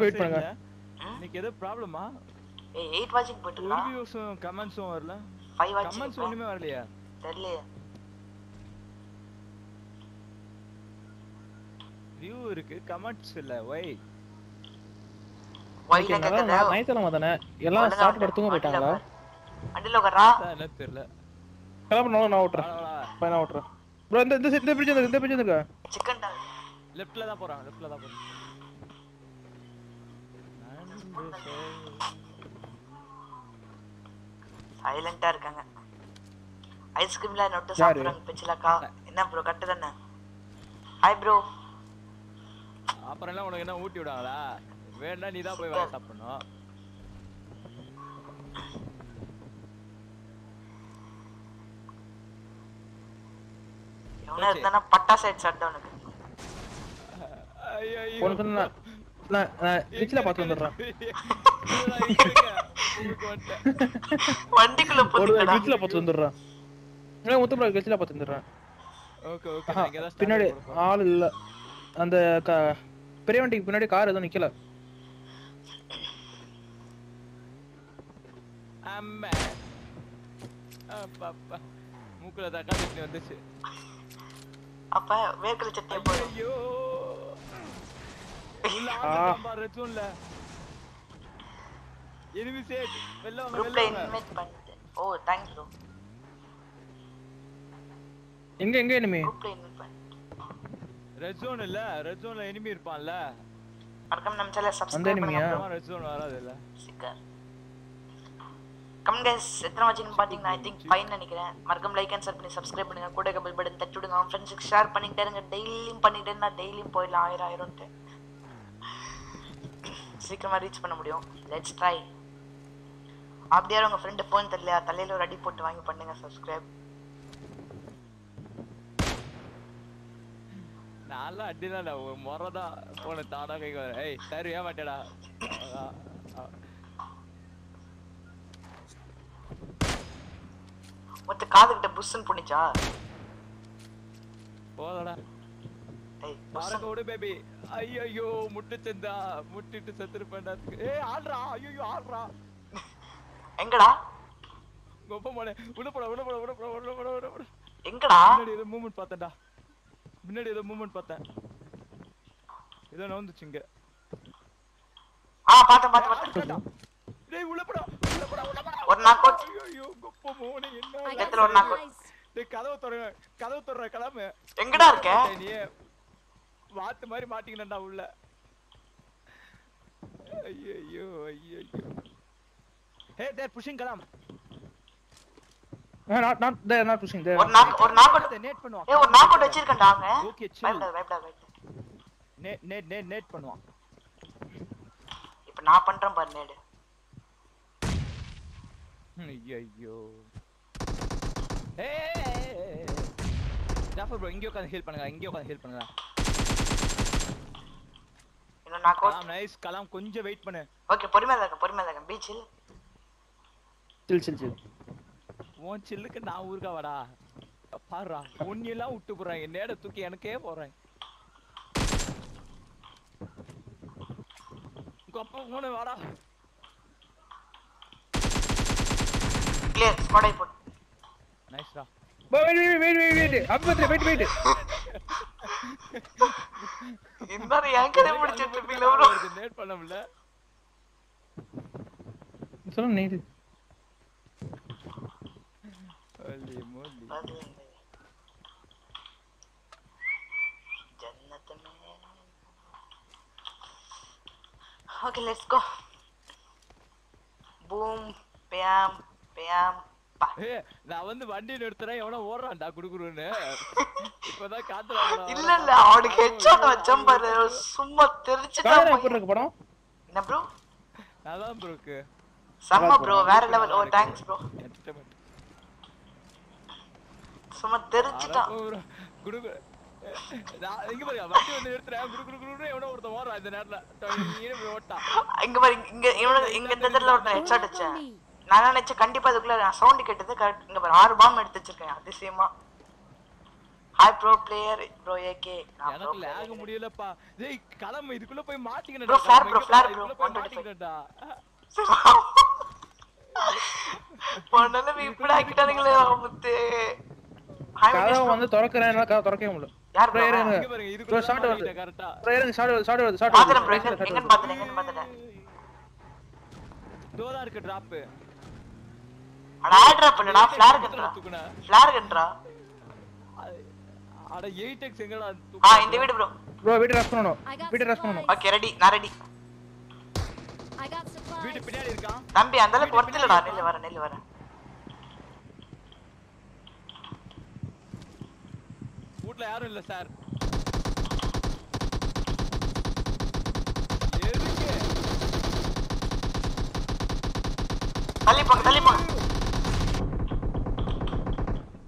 வெயிட் பண்ணுங்க இன்னைக்கு ஏதோ ப்ராப்ளமா எயிட் வாட்சிங் போயிட்டு வியூஸும் கமெண்ட்ஸும் வரல. ஃபைவ் கமெண்ட்ஸ் வாட்சிங் ஒண்ணுமே வரலையா. தெரியலையே. வியூ இருக்கு கமெண்ட்ஸ் இல்ல. ஒய் ஒயில கேக்குதா ஞாயிற்றுக்கிழமை தானே எல்லாம் ஸ்டார்ட் படுத்துங்க போயிட்டாங்களா? வண்டியில உட்காரா? என்ன தெரியல. கிளம்புறோம் நான் ஓட்டுறேன். வாடா, வாடா. பையனா ஓட்டுறேன். ப்ரோ இந்த இந்த இந்த பிரிட்ஜ் இந்த பிரிட்ஜ் இருக்கா சிக்கன் லெஃப்ட்ல தான் போறான் லெஃப்ட்ல தான் சொல். சைலண்டா இருக்காங்க. ஐஸ்கிரீம்ல நொட்டு? சாப்பிடுறாங்க பிச்சிலாக்கா. என்ன ப்ரோ கட்டு தானே ஹாய் ப்ரோ அப்புறம் எல்லாம் உனக்கு என்ன ஊட்டி விடுவாங்களா? வேணா நீ தான் போய் வாங்கி சாப்பிடணும். எவனா இருந்தானா பட்டா சைட் ஷட் டவுனுக்கு ஐயோ நான் பார்த்து வந்துடுறேன். வண்டிக்குள்ள ஒரு போட்டுக்கடா. ரிச்சில் பார்த்து வந்துடுறேன். நான் முத்துப்புற ரிச்சில் பார்த்து வந்துடுறேன். ஓகே ஓகே இங்க தான் பின்னாடி ஆள் இல்ல. அந்த க பெரிய வண்டிக்கு பின்னாடி கார் எதுவும் நிக்கல. அம்மா. அப்பா மூக்குல தக்காளி வந்துச்சு. அப்ப வேர்க்கல சட்னியை போடு. ஐயோ ரெச்சும்ல எனிமி சேட் வெல்ல வாங்க குரூப்ல வெல்ல வாங்க இன்வைட் பண்ணிட்டேன் ஓ தேங்க்ஸ் ப்ரோ எங்க எங்க இனிமே? குரூப்ல இன்வைட் பண்ணி ரெட் ஜோன் இல்ல. ரெட் ஜோன்ல எனிமி இருப்பான்ல. மறக்காம நம்ம சேனலை சப்ஸ்கிரைப்? பண்ணுங்க ரெட் ஜோன் வராது இல்ல. சிக்கர். கம் கைஸ் எத்தனை வாட்சிங் பாத்தீங்கன்னா ஐ திங்க் ஃபைன் நினைக்கிறேன். மறக்காம லைக் அண்ட் ஷேர் பண்ணி சப்ஸ்கிரைப் பண்ணுங்க. கூட கபில் பட்டன் தட்டி விடுங்க. ஃப்ரெண்ட்ஸுக்கு ஷேர் இருங்க. டெய்லியும் பண்ணிட்டே இருந்தா டெய்லியும் போயிடலாம். ஆயிரம் ஆயிரம்ட்டு சீக்கிரமா ரீச் பண்ண முடியும். லெட்ஸ் ட்ரை அப்படியே உங்க ஃப்ரெண்டு ஃபோன் தெரியலையா? தலையில ஒரு அடி போட்டு வாங்கி பண்ணுங்க சப்ஸ்கிரைப் நான்லாம் அடிதான் இல்ல ஒரு முறை தான் போன தானா கை வர. ஏய் தருவே மாட்டேடா? ஆ, ஆ. மொத்த காதுகிட்ட புஷ்ன்னு புண்ணிச்சா? போதடா. விடு பேபி ஐயோ முட்டு செந்தா முட்டிட்டு செத்துருப்பேன்டா ஏய் ஆடுறா. ஐயோ ஆடுறா. எங்கடா? கொப்ப மோனே. உள்ள போட உள்ள போட உள்ள போட உள்ள போட உள்ள போட. எங்கடா? முன்னாடி ஏதோ மூவ்மெண்ட் பார்த்தேன்டா முன்னாடி ஏதோ மூவ்மெண்ட் பார்த்தேன். ஏதோ நவுந்துச்சு இங்க. ஆ பார்த்தேன் பார்த்தேன் பார்த்தேன் டேய் உள்ள போடா உள்ள போடா உள்ள போடா. ஒரு knock out. ஐயோ கொப்ப மோனே என்ன இடத்துல ஒரு out. supplies. டேய் கதவு தொற கதவு தொற கிளம்பு. எங்கடா இருக்க? நீ வாத்து மாதிரி மாட்டிக்கினடா உள்ள. ஐயோ ஐயோ hey there pushing Kalam. Not not there not pushing there ஒரு நாக் ஒரு நாக் அவுட் நேட் பண்ணுவான். ஏய் ஒரு நாக் அவுட் வச்சிருக்கேன்டா ஓகே சில் பயப்படாத பயப்படாத நேட் நேட் நேட் நேட் பண்ணுவான். இப்ப நான் பண்றேன் பாரு நேடு ஐயோ ஏய் ஜாஃபர் ப்ரோ இங்கே உட்காந்து ஹெல்ப் பண்ணுங்க இங்கே உட்காந்து ஹெல்ப் பண்ணுங்க. அவுட் கலாம் நைஸ் கலாம் கொஞ்சம் வெயிட் பண்ணு. ஓகே பொறுமையா தான் இருக்கேன் பொறுமையா தான் இருக்கேன் பீச்சில் சில் சில் சில் உன் சில்லுக்கு நான் ஊருக்கா வாடா? பாருடா உன்னையெல்லாம் விட்டு போறாங்க நேட தூக்கி எனக்கே போறேன் உங்க அப்பா போன வாடா. கிளியர் ஸ்குவாட் போட்டு. நைஸ்டா wait, wait, wait, wait, wait, wait, wait, wait, wait, wait, wait, wait, wait, Okay, let's go. Boom, bam, bam. நான் வந்து வண்டி நிறுத்துறேன் எவனோ ஓடுறான்டா குடுக்குறேன்னு இப்பதான் காத்துல இல்ல அவனுக்கு ஹெட்ஷாட் வச்சம் பாரு. சும்மா தெரிச்சுட்டான் ப்ரோ நல்லா ப்ரோ இருக்கு ப்ரோ வேற லெவல் தேங்க்ஸ் ப்ரோ சும்மா தெரிச்சுட்டான் குடுக்கு இங்க பாரு வண்டி வந்து நிறுத்துறேன் குடு குடு குடு எவனோ ஒருத்தன் ஓடுறான் இந்த நேரத்துல. இங்க பாரு இங்க இவனுக்கு இங்க இந்த நேரத்துல ஒருத்தன் ஹெட்ஷாட் வச்சேன். நான் நினைச்சேன் கண்டிப்பா இதுக்குள்ள சவுண்ட் கேட்டது கரெக்ட் இங்க பாரு ஆறு பாம் எடுத்து வச்சிருக்கேன். அதிசயமா. Hi bro player bro AK நான் ப்ரோ எனக்கு லேக முடியலப்பா. டேய் கிளம்பு இதுக்குள்ள போய் மாட்டிக்கணும் bro, flare bro, இதுக்குள்ள போய் 125. மாட்டிக்கணும்டா. பொண்ணு இப்படி ஆக்கிட்டானுங்களே முத்து கதவை வந்து திறக்கிறேன் என்னால கதவை திறக்கவே முடியல. யார்? ப்ரோ இங்க பாருங்க ப்ரோ இதுக்குள்ள வருது. ப்ரோ வருது வருது பாத்துறேன் ப்ரோ எங்க பாத்துறேன் பாத்துறேன். தோதா இருக்கு டிராப் அட ஆர்டர் பண்ணுடா ஃபிளார் கன்றா ஃபிளார் அட 8x இந்த வீடு நான் ரெடி வீடு பின்னாடி இருக்கான் தம்பி அந்த அளவுக்கு நெல்லு வர நெல்லு வர. வீட்ல யாரும் இல்ல சார் தள்ளி போங்க தள்ளி போங்க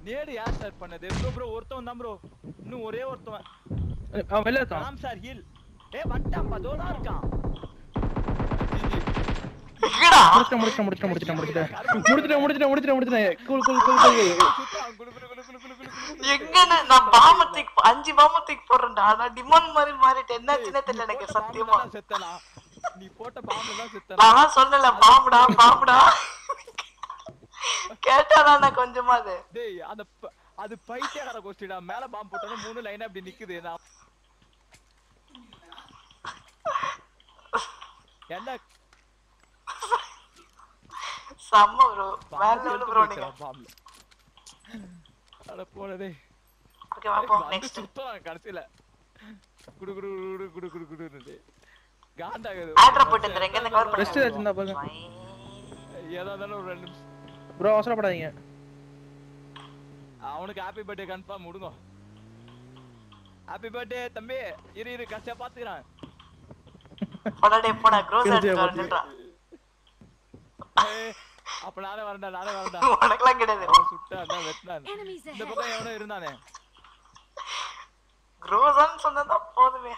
நேடு யார் சார் பண்ணது? ப்ரோ ப்ரோ ஒருத்தவன் தான் ப்ரோ இன்னும் ஒரே ஒருத்தவன். அவன் வெளில இருக்கான். ராம் சார் ஹீல் ஏ வந்துட்டான் அதோட இருக்கான். எங்கடா? முடிச்சிட்டேன் முடிச்சிட்டேன் முடிச்சிட்டேன் முடிச்சிட்டேன் முடிச்சிட்டேன். முடிச்சிட்டேன் முடிச்சிட்டேன் முடிச்சிட்டேன் கூல் கூல் கூல் கூல் எங்கன்னு நான் பாமத்துக்கு அஞ்சு பாமத்துக்கு போடுறேன்டா. ஆனா டிமாண்ட் மாதிரி மாறிட்டு என்னாச்சுன்னே தெரியல எனக்கு சத்தியமா. நீ போட்ட பாம்பு தான் செத்தனா? நான் சொல்லல பாம்புடா பாம்புடா. கேட்டாடா நான் கொஞ்சமாது டேய் அந்த ப- அது பைத்தியக்கார கோஷ்டிடா. மேல பாம்பு போட்டோன்னு மூணு லைனா இப்படி நிக்குது. நான் என்ன? செம்ம ப்ரோ வேற லெவல் ப்ரோ நீங்க. பாம்புல அட போனதே ஓகே பாப்போம் வந்து நெக்ஸ்ட் சுத்தம் கடைசியில. குடு குடு குடு குடு குடு குடு குடு காண்டாகுது ஆட்ரா போட்டு இந்த எங்க கவர் ரெஸ்ட் பண்ணுங்க வச்சிருந்தா பாருங்க ஏதா இருந்தாலும் ஒரு ரெண்டு நிமிஷம். ப்ரோ அவசரப்படாதீங்க. அவனுக்கு ஹாப்பி பர்த்டே கன்ஃபார்ம் விடுங்க ஹாப்பி பர்த்டே தம்பி. இரு இரு கஷ்டம் பாத்துக்கிறான். போடா போடா க்ரோஸ் ஏய், அப்ப நானே வரேன்டா நானே வரேன்டா. உனக்கெல்லாம் கிடையாது. அவன் சுட்டான் தான் வெட்டினான். Enemies இந்த. பக்கம் எவனோ இருந்தானே. க்ரோஸான்னு சொன்னா போதுமே.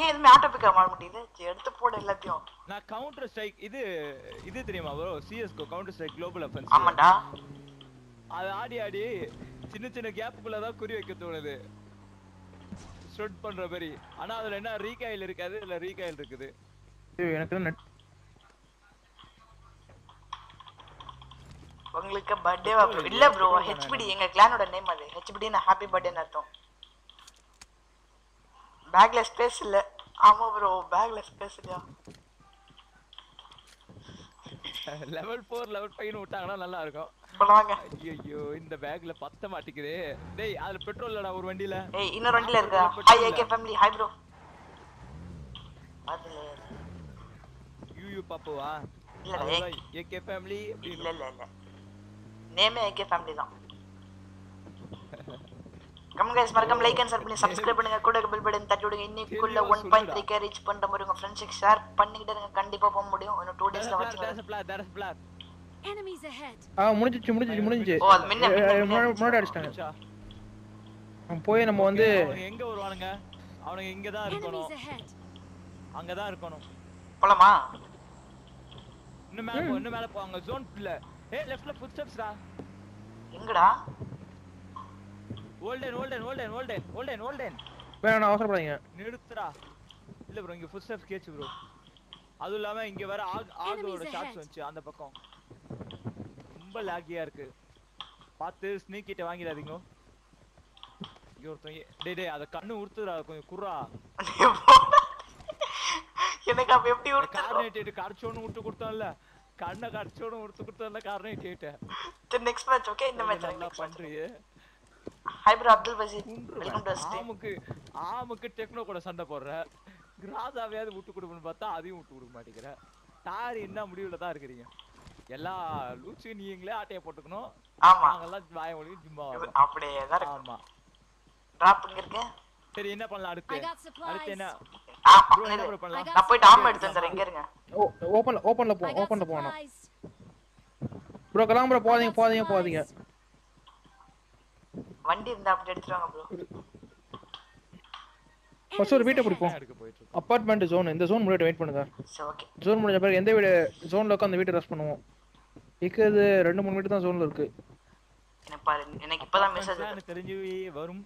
ஏன் எதுவுமே ஆட்டோ மாட முடியுது எடுத்து போடு எல்லாத்தையும். நான் கவுண்டர் ஸ்ட்ரைக் இது இது தெரியுமா bro CSGO counter strike global offense ஆமாண்டா. அது ஆடி ஆடி சின்ன சின்ன கேப்புக்குள்ள தான் குறி வைக்க தோணுது. ஸ்ட்ரெட் பண்ற மாதிரி. ஆனா அதுல என்ன ரீகாயில் இருக்காது? இல்ல ரீகாயில் இருக்குது? எனக்கு நெட் உங்களுக்கு பர்த்டேவா ப்ரோ இல்ல ப்ரோ ஹெச்பிடி எங்க கிளானோட நேம் அது. ஹெச்பிடின்னு ஹாப்பி பர்த்டேன்னு அர்த்தம். பேக்ல ஸ்பேஸ் இல்ல. ஆமா ப்ரோ பேக்ல ஸ்பேஸ் இல்லையா? லெவல் ஃபோர் லெவல் ஃபைவ்னு விட்டாங்கன்னா நல்லா இருக்கும் ஐயோ இந்த பேக்ல பத்த மாட்டேங்குதே. டேய் அதுல பெட்ரோல் இல்லடா ஒரு வண்டியில. ஏய் இன்னொரு வண்டியில இருக்கா? Hi AK family hi bro அதுல யூயூ பாப்புவா? அதுதான் ஏகே ஃபேமிலி இல்ல இல்ல இல்ல. நேமே ஏகே ஃபேமிலி தான். கம் கைஸ் மறக்காம லைக் அண்ட் ஷேர் பண்ணி சப்ஸ்கிரைப் பண்ணுங்க. கூட பெல் பட்டன் தட்டி விடுங்க. இன்னைக்குள்ள தெளிவா ஒன் பாயிண்ட் சொல்லுடா. த்ரீ கே ரீச் பண்ணிட்ட மாதிரி உங்க ஃப்ரெண்ட்ஸுக்கு ஷேர் பண்ணிக்கிட்டே இருங்க. கண்டிப்பா போக முடியும். இன்னும் டூ டேஸ்ல வச்சு தேர்ஸ் பிளாக் Enemies ahead. ஆ முடிஞ்சிச்சு முடிஞ்சிச்சு முடிஞ்சிச்சு. ஓ அது முன்ன முன்னாடி முன்ன. முன்னாடி அடிச்சிட்டாங்க. போய் நம்ம வந்து எங்க வருவானுங்க? அவனுங்க இங்க தான் இருக்கணும். அங்க தான் இருக்கணும். போலாமா? இன்னும் மேல போ இன்னும் மேல போ. அங்க ஜோன் இல்ல. ஏய் லெஃப்ட்ல ஃபுட் ஸ்டெப்ஸ்டா எங்கடா? Hold on hold on hold on hold on hold on hold on வேணாம் அவசரப்படாதீங்க. நிறுத்துடா. இல்ல ப்ரோ இங்க ஃபுட் ஸ்டெப்ஸ் கேச்சு ப்ரோ அதுவும் இல்லாம இங்க வேற ஆக் ஆகோட ஷாட்ஸ். வந்துச்சு அந்த பக்கம். ரொம்ப லாகியா இருக்கு. பார்த்து ஸ்னீக் கிட்ட வாங்கிடாதீங்க. இங்க ஒருத்தன் டேய் டேய் அத கண்ணு உறுத்துடா கொஞ்சம் குர்ரா எனக்கு அப்ப எப்படி ஒரு கார்னேட் கடிச்சோன்னு விட்டு கொடுத்தோம்ல கண்ணை கடிச்சோன்னு விட்டு கொடுத்தோம்ல கார்னேட் நெக்ஸ்ட் மேட்ச் ஓகே இந்த மேட்ச் நல்லா பண்றியே. Hi Abdul Wajid welcome to ஆமுக்கு ஆமுக்கு டெக்னோ கூட சண்டை போடுற. கிராசாவையாவது விட்டு கொடுக்கணும்னு பார்த்தா அதையும் விட்டு கொடுக்க மாட்டேங்கிற. டார் என்ன முடிவுல தான் இருக்கிறீங்க? எல்லா லூச்சு நீங்களே ஆட்டைய போட்டுக்கணும். நாங்கெல்லாம் வாய மொழி ஜிம்மா அப்படியே தான் ஆமா. டிராப் இங்க சரி என்ன பண்ணலாம் அடுத்து? அடுத்து என்ன? நான் போய் டாம் எடுத்து தரேன் இங்க இருங்க. ஓபன்ல ஓபன்ல போ ஓபன்ல போணும் ப்ரோ கிளம்புற போதீங்க போதீங்க போதீங்க வண்டி இருந்தா அப்படி எடுத்துட்டு வாங்க ப்ரோ ஃபர்ஸ்ட் ஒரு வீட்டை. பிடிப்போம். அப்பார்ட்மெண்ட் ஜோன் இந்த ஜோன் முன்னாடி வெயிட் பண்ணுங்க. சரி ஓகே ஜோன் முடிஞ்ச பிறகு எந்த வீடு ஜோன்ல இருக்கோ அந்த வீட்டை ரெஸ்ட் பண்ணுவோம். இருக்கிறது ரெண்டு மூணு வீடு தான் ஜோன்ல இருக்கு. எனக்கு பாரு எனக்கு இப்பதான் மெசேஜ் எனக்கு தெரிஞ்சு வரும்.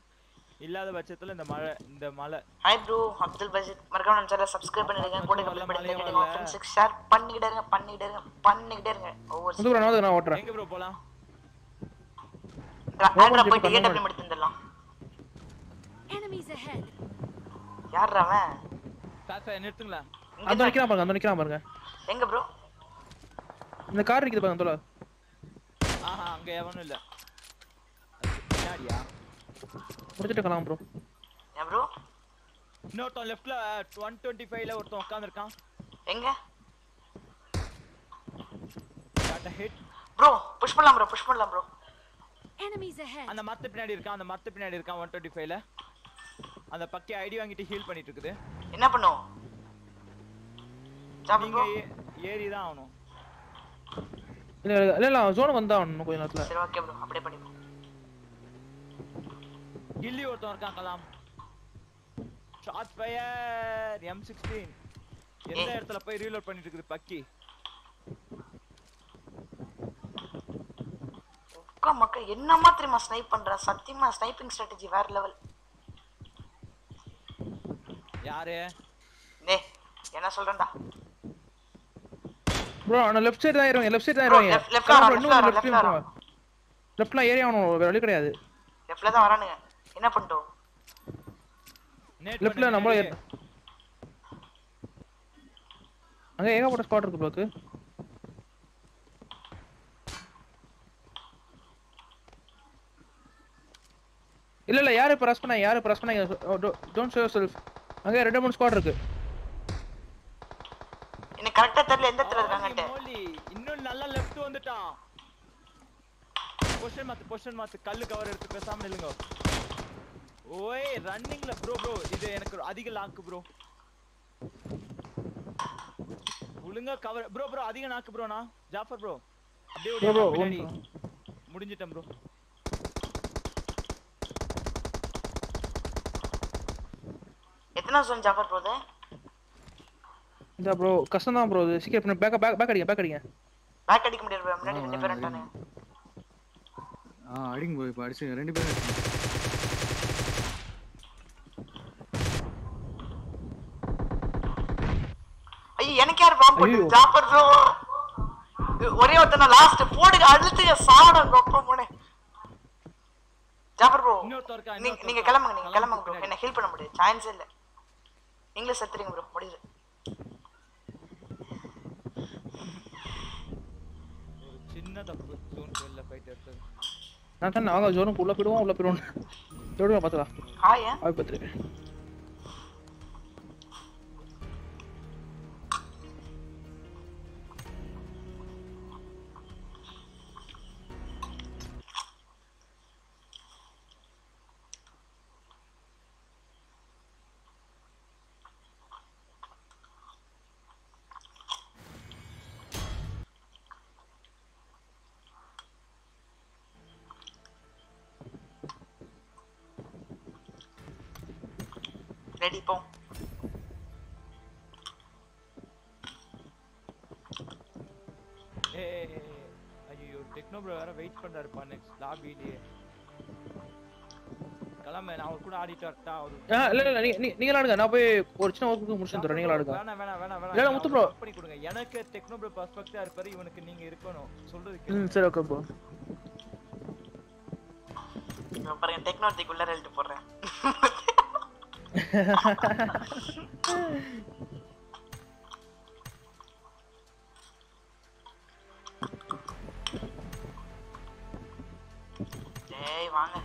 இல்லாத பட்சத்துல இந்த மழை இந்த மழை. ஹாய் ப்ரோ அப்துல் பசீர் மறக்காம நம்ம சேனலை சப்ஸ்கிரைப் பண்ணிடுங்க. கூட கமெண்ட் பண்ணிடுங்க. உங்க. ஃப்ரெண்ட்ஸுக்கு ஷேர் பண்ணிக்கிட்டே இருங்க பண்ணிக்கிட்டே இருங்க பண்ணிக்கிட்டே இருங்க. ஒவ்வொரு நான் ஓட்டுறேன். எங்க ப்ரோ போலாம்? அவன்? நிறுத்துங்களா அந்த தான். நிக்கிறான் பாருங்க அந்த நிக்கிறான் பாருங்க. எங்க ப்ரோ இந்த கார் நிக்குது பாருங்க தோல. ஆஹா அங்க எவனும் இல்ல. பின்னாடியா? முடிச்சிட்டு கிளம்பும் ப்ரோ ஏன் ப்ரோ இன்னொருத்தன் லெஃப்ட்ல ஒன் டுவெண்ட்டி ஃபைவ்ல ஒருத்தன் உட்காந்துருக்கான் எங்க? ஹிட் ப்ரோ புஷ் பண்ணலாம் ப்ரோ புஷ் பண்ணலாம் ப்ரோ Enemies ahead. அந்த மரத்து பின்னாடி இருக்கான் அந்த மரத்து பின்னாடி இருக்கான் ஒன் டுவெண்ட்டி ஃபைவ்ல அந்த பக்கி ஐடி வாங்கிட்டு ஹீல் பண்ணிட்டு இருக்குது என்ன பண்ணும்? நீங்க ஏறி தான் ஆகணும். இல்ல இல்ல, இல்ல ஜோன் வந்தா இன்னும் கொஞ்ச நேரத்துல. சரி ஓகே ப்ரோ அப்படியே பண்ணி கில்லி ஒருத்தன் இருக்கான் Kalam. Short fire M sixteen எந்த ஏய். இடத்துல போய் ரீலோட் பண்ணிட்டு இருக்குது பக்கி? அக்கா மக்கா என்னமா தெரியுமா ஸ்னைப் பண்ற? சத்தியமா ஸ்னைப்பிங் ஸ்ட்ராட்டஜி வேற லெவல் யாரு? டே என்ன சொல்றேன்டா? ப்ரோ நான் லெஃப்ட் சைடு தான் ஏறுவாங்க லெஃப்ட் சைடு தான் Bro, ஏறுவாங்க. left- left ல வரோம், இன்னும் லெஃப்ட் வரோம், left ல லெஃப்ட்லாம் ஏறி ஆகணும் வேற வழி கிடையாது. லெஃப்ட்ல தான் வரானுங்க. என்ன பண்ணிட்டோம்? லெஃப்ட்ல நம்மள அங்க ஏகப்பட்ட ஸ்பாட் இருக்கு ப்ரோக்கு இல்ல இல்ல யாரு பிரஸ் பண்ணா யாரு பிரஸ் பண்ணா டோன்ட் ஷோ செல்ஃப் அங்க ரெண்டு மூணு ஸ்குவாட் இருக்கு. எனக்கு கரெக்டா தெரியல எந்த இடத்துல இருக்காங்கன்ட்டு. மோலி இன்னும் நல்லா லெஃப்ட் வந்துட்டான். பொசிஷன் மாத்து பொசிஷன் மாத்து. கல்லு கவர் எடுத்து பேசாம நில்லுங்க. ஓய் ரன்னிங்ல ப்ரோ ப்ரோ இது எனக்கு அதிக லாக்கு ப்ரோ ஒழுங்கா கவர் ப்ரோ ப்ரோ அதிக நாக்கு ப்ரோ நான். ஜாஃபர் ப்ரோ அப்படியே முடிஞ்சிட்டேன் ப்ரோ எத்தனை ஜோன் ஜாபர் ப்ரோ இது? இந்த ப்ரோ கஷ்டம் தான் ப்ரோ இது. சீக்கிரம் பண்ணு. பேக் பேக் பேக் அடிங்க பேக் அடிங்க. பேக் அடிக்க முடியாது bro. முன்னாடி ரெண்டு. வந்துட்டானுங்க ஆ அடிங்க ப்ரோ இப்போ அடிச்சுங்க. ரெண்டு அடிச்சுங்க. ஐயோ எனக்கு யார் பாம்பு போட்டு. ஜாபர் ப்ரோ ஒரே ஒருத்தன லாஸ்ட் போடுங்க அழுத்துங்க. சாடம் கொப்ப போனே ஜாபர் ப்ரோ நீங்க. கிளம்புங்க நீங்க கிளம்பு கிளம்புங்க ப்ரோ. என்ன ஹெல்ப் பண்ண முடியாது. சான்ஸ் இல்ல. நீங்களே செத்துறீங்க ப்ரோ முடியுது ஒரு சின்ன தப்பு ஜோன் வெளில ஃபைட் எடுத்தது. நான் தான் நாங்க ஜோனுக்கு உள்ள போயிடுவோம் உள்ள போயிடுவோம் எப்படி பாத்துக்கலாம் ஹாயா ஆய் பத்து ப்ரோ வெயிட் பண்றாருப்பா நெக்ஸ்ட் லாபிலேயே கிளம்ப நான் அவர் கூட ஆடிட்டு வரட்டா அவரு இல்ல இல்ல நீங்க நீ- நீங்க ஆடுங்க. நான் போய் ஒரு சின்ன ஒர்க்கு முடிச்சு தரேன் நீங்க ஆடுங்க. வேணாம் வேணாம் வேணாம் வேணாம். இல்ல, முத்து bro. பண்ணி கொடுங்க. எனக்கு டெக்னோ ப்ரோ பர்ஸ்பெக்டா இருப்பாரு இவனுக்கு நீங்க இருக்கணும். சொல்றது கேளுங்க. ம் சரி ஓகே ப்ரோ இவன் பாருங்க டெக்னாலஜிக்குள்ள எழுதி போடுறேன். வாங்க.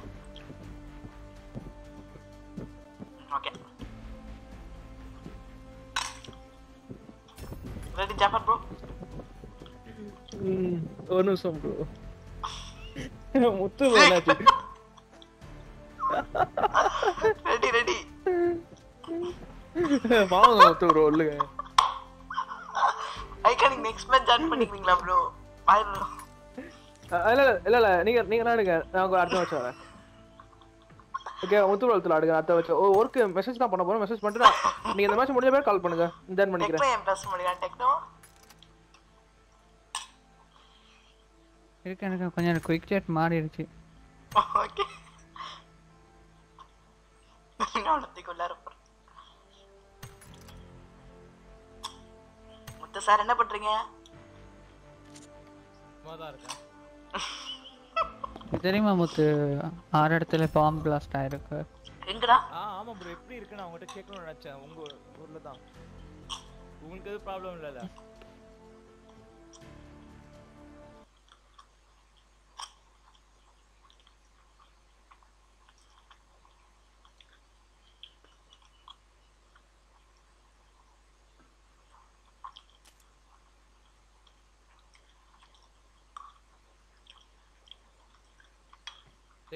ஓகே ரெடி ஜாஃபர் ப்ரோ ஒரு நிமிஷம் ப்ரோ முத்து என்னாச்சு ரெடி ரெடி வாங்க முத்து ப்ரோ இல்லைங்க ஐகானிக் நெக்ஸ்ட் மேட்ச் ஜாயின் பண்ணிக்கிறீங்களா ப்ரோ பாய் ப்ரோ இல்ல இல்ல இல்ல இல்ல நீங்க நீங்க நான் உங்க அடுத்த வச்சு வரேன். ஓகே முத்து ப்ரோ ஆடுங்க அடுத்த வச்சு ஒர்க்கு மெசேஜ் தான் பண்ண போறோம். மெசேஜ் பண்ணிட்டு நான் நீங்க இந்த மேட்ச் முடிஞ்ச பேர் கால் பண்ணுங்க. தென் பண்ணிக்கிறேன். பேச முடியாது? டெக்னோ இருக்கு எனக்கு கொஞ்சம் குயிக் சேட் மாறிடுச்சு. ஓகே இன்னொன்னுக்குள்ள இருப்பார் முத்து சார் என்ன பண்றீங்க? சும்மா தான் இருக்கேன். தெரியுமா முத்து? ஆறு இடத்துல பாம்பு பிளாஸ்ட் ஆயிருக்கு. எங்கடா? ஆ ஆமா ப்ரோ எப்படி இருக்கு நான் உங்ககிட்ட கேட்கணும்னு நினைச்சேன். உங்க ஊர்ல தான் உங்களுக்கு எதுவும் ப்ராப்ளம் இல்லைல்ல?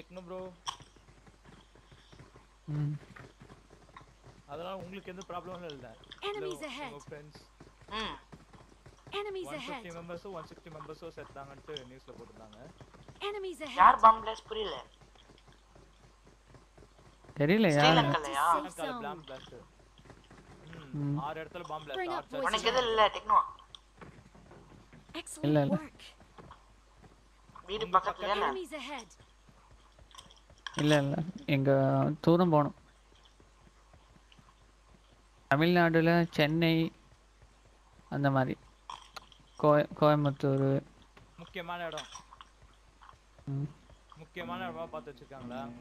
டெக்னோ ப்ரோ ம் அதெல்லாம் உங்களுக்கு எந்த ப்ராப்ளமும் இல்ல. Enemies ahead. உங்க ஃப்ரெண்ட்ஸ் ம் Enemies 150 ahead. மெம்பர்ஸோ 160 மெம்பர்ஸோ செத்தாங்கன்ட்டு நியூஸ்ல போட்டுருந்தாங்க. Enemies யார் ahead. பாம் பிளாஸ்ட் புரியல? தெரியல யாரு? ஸ்ரீலங்காலயா. பாம் பிளாஸ்ட் ஆறு இடத்துல பாம் பிளாஸ்ட் உனக்கு எதுவும் இல்ல டெக்னோ. இல்ல, இல்ல. வீடு பக்கத்துல. இல்ல இல்ல. எங்க தூரம் போகணும். தமிழ்நாடுல சென்னை அந்த மாதிரி. கோய கோயம்புத்தூர். முக்கியமான இடம். முக்கியமான இடமா பார்த்து வச்சிருக்காங்களா?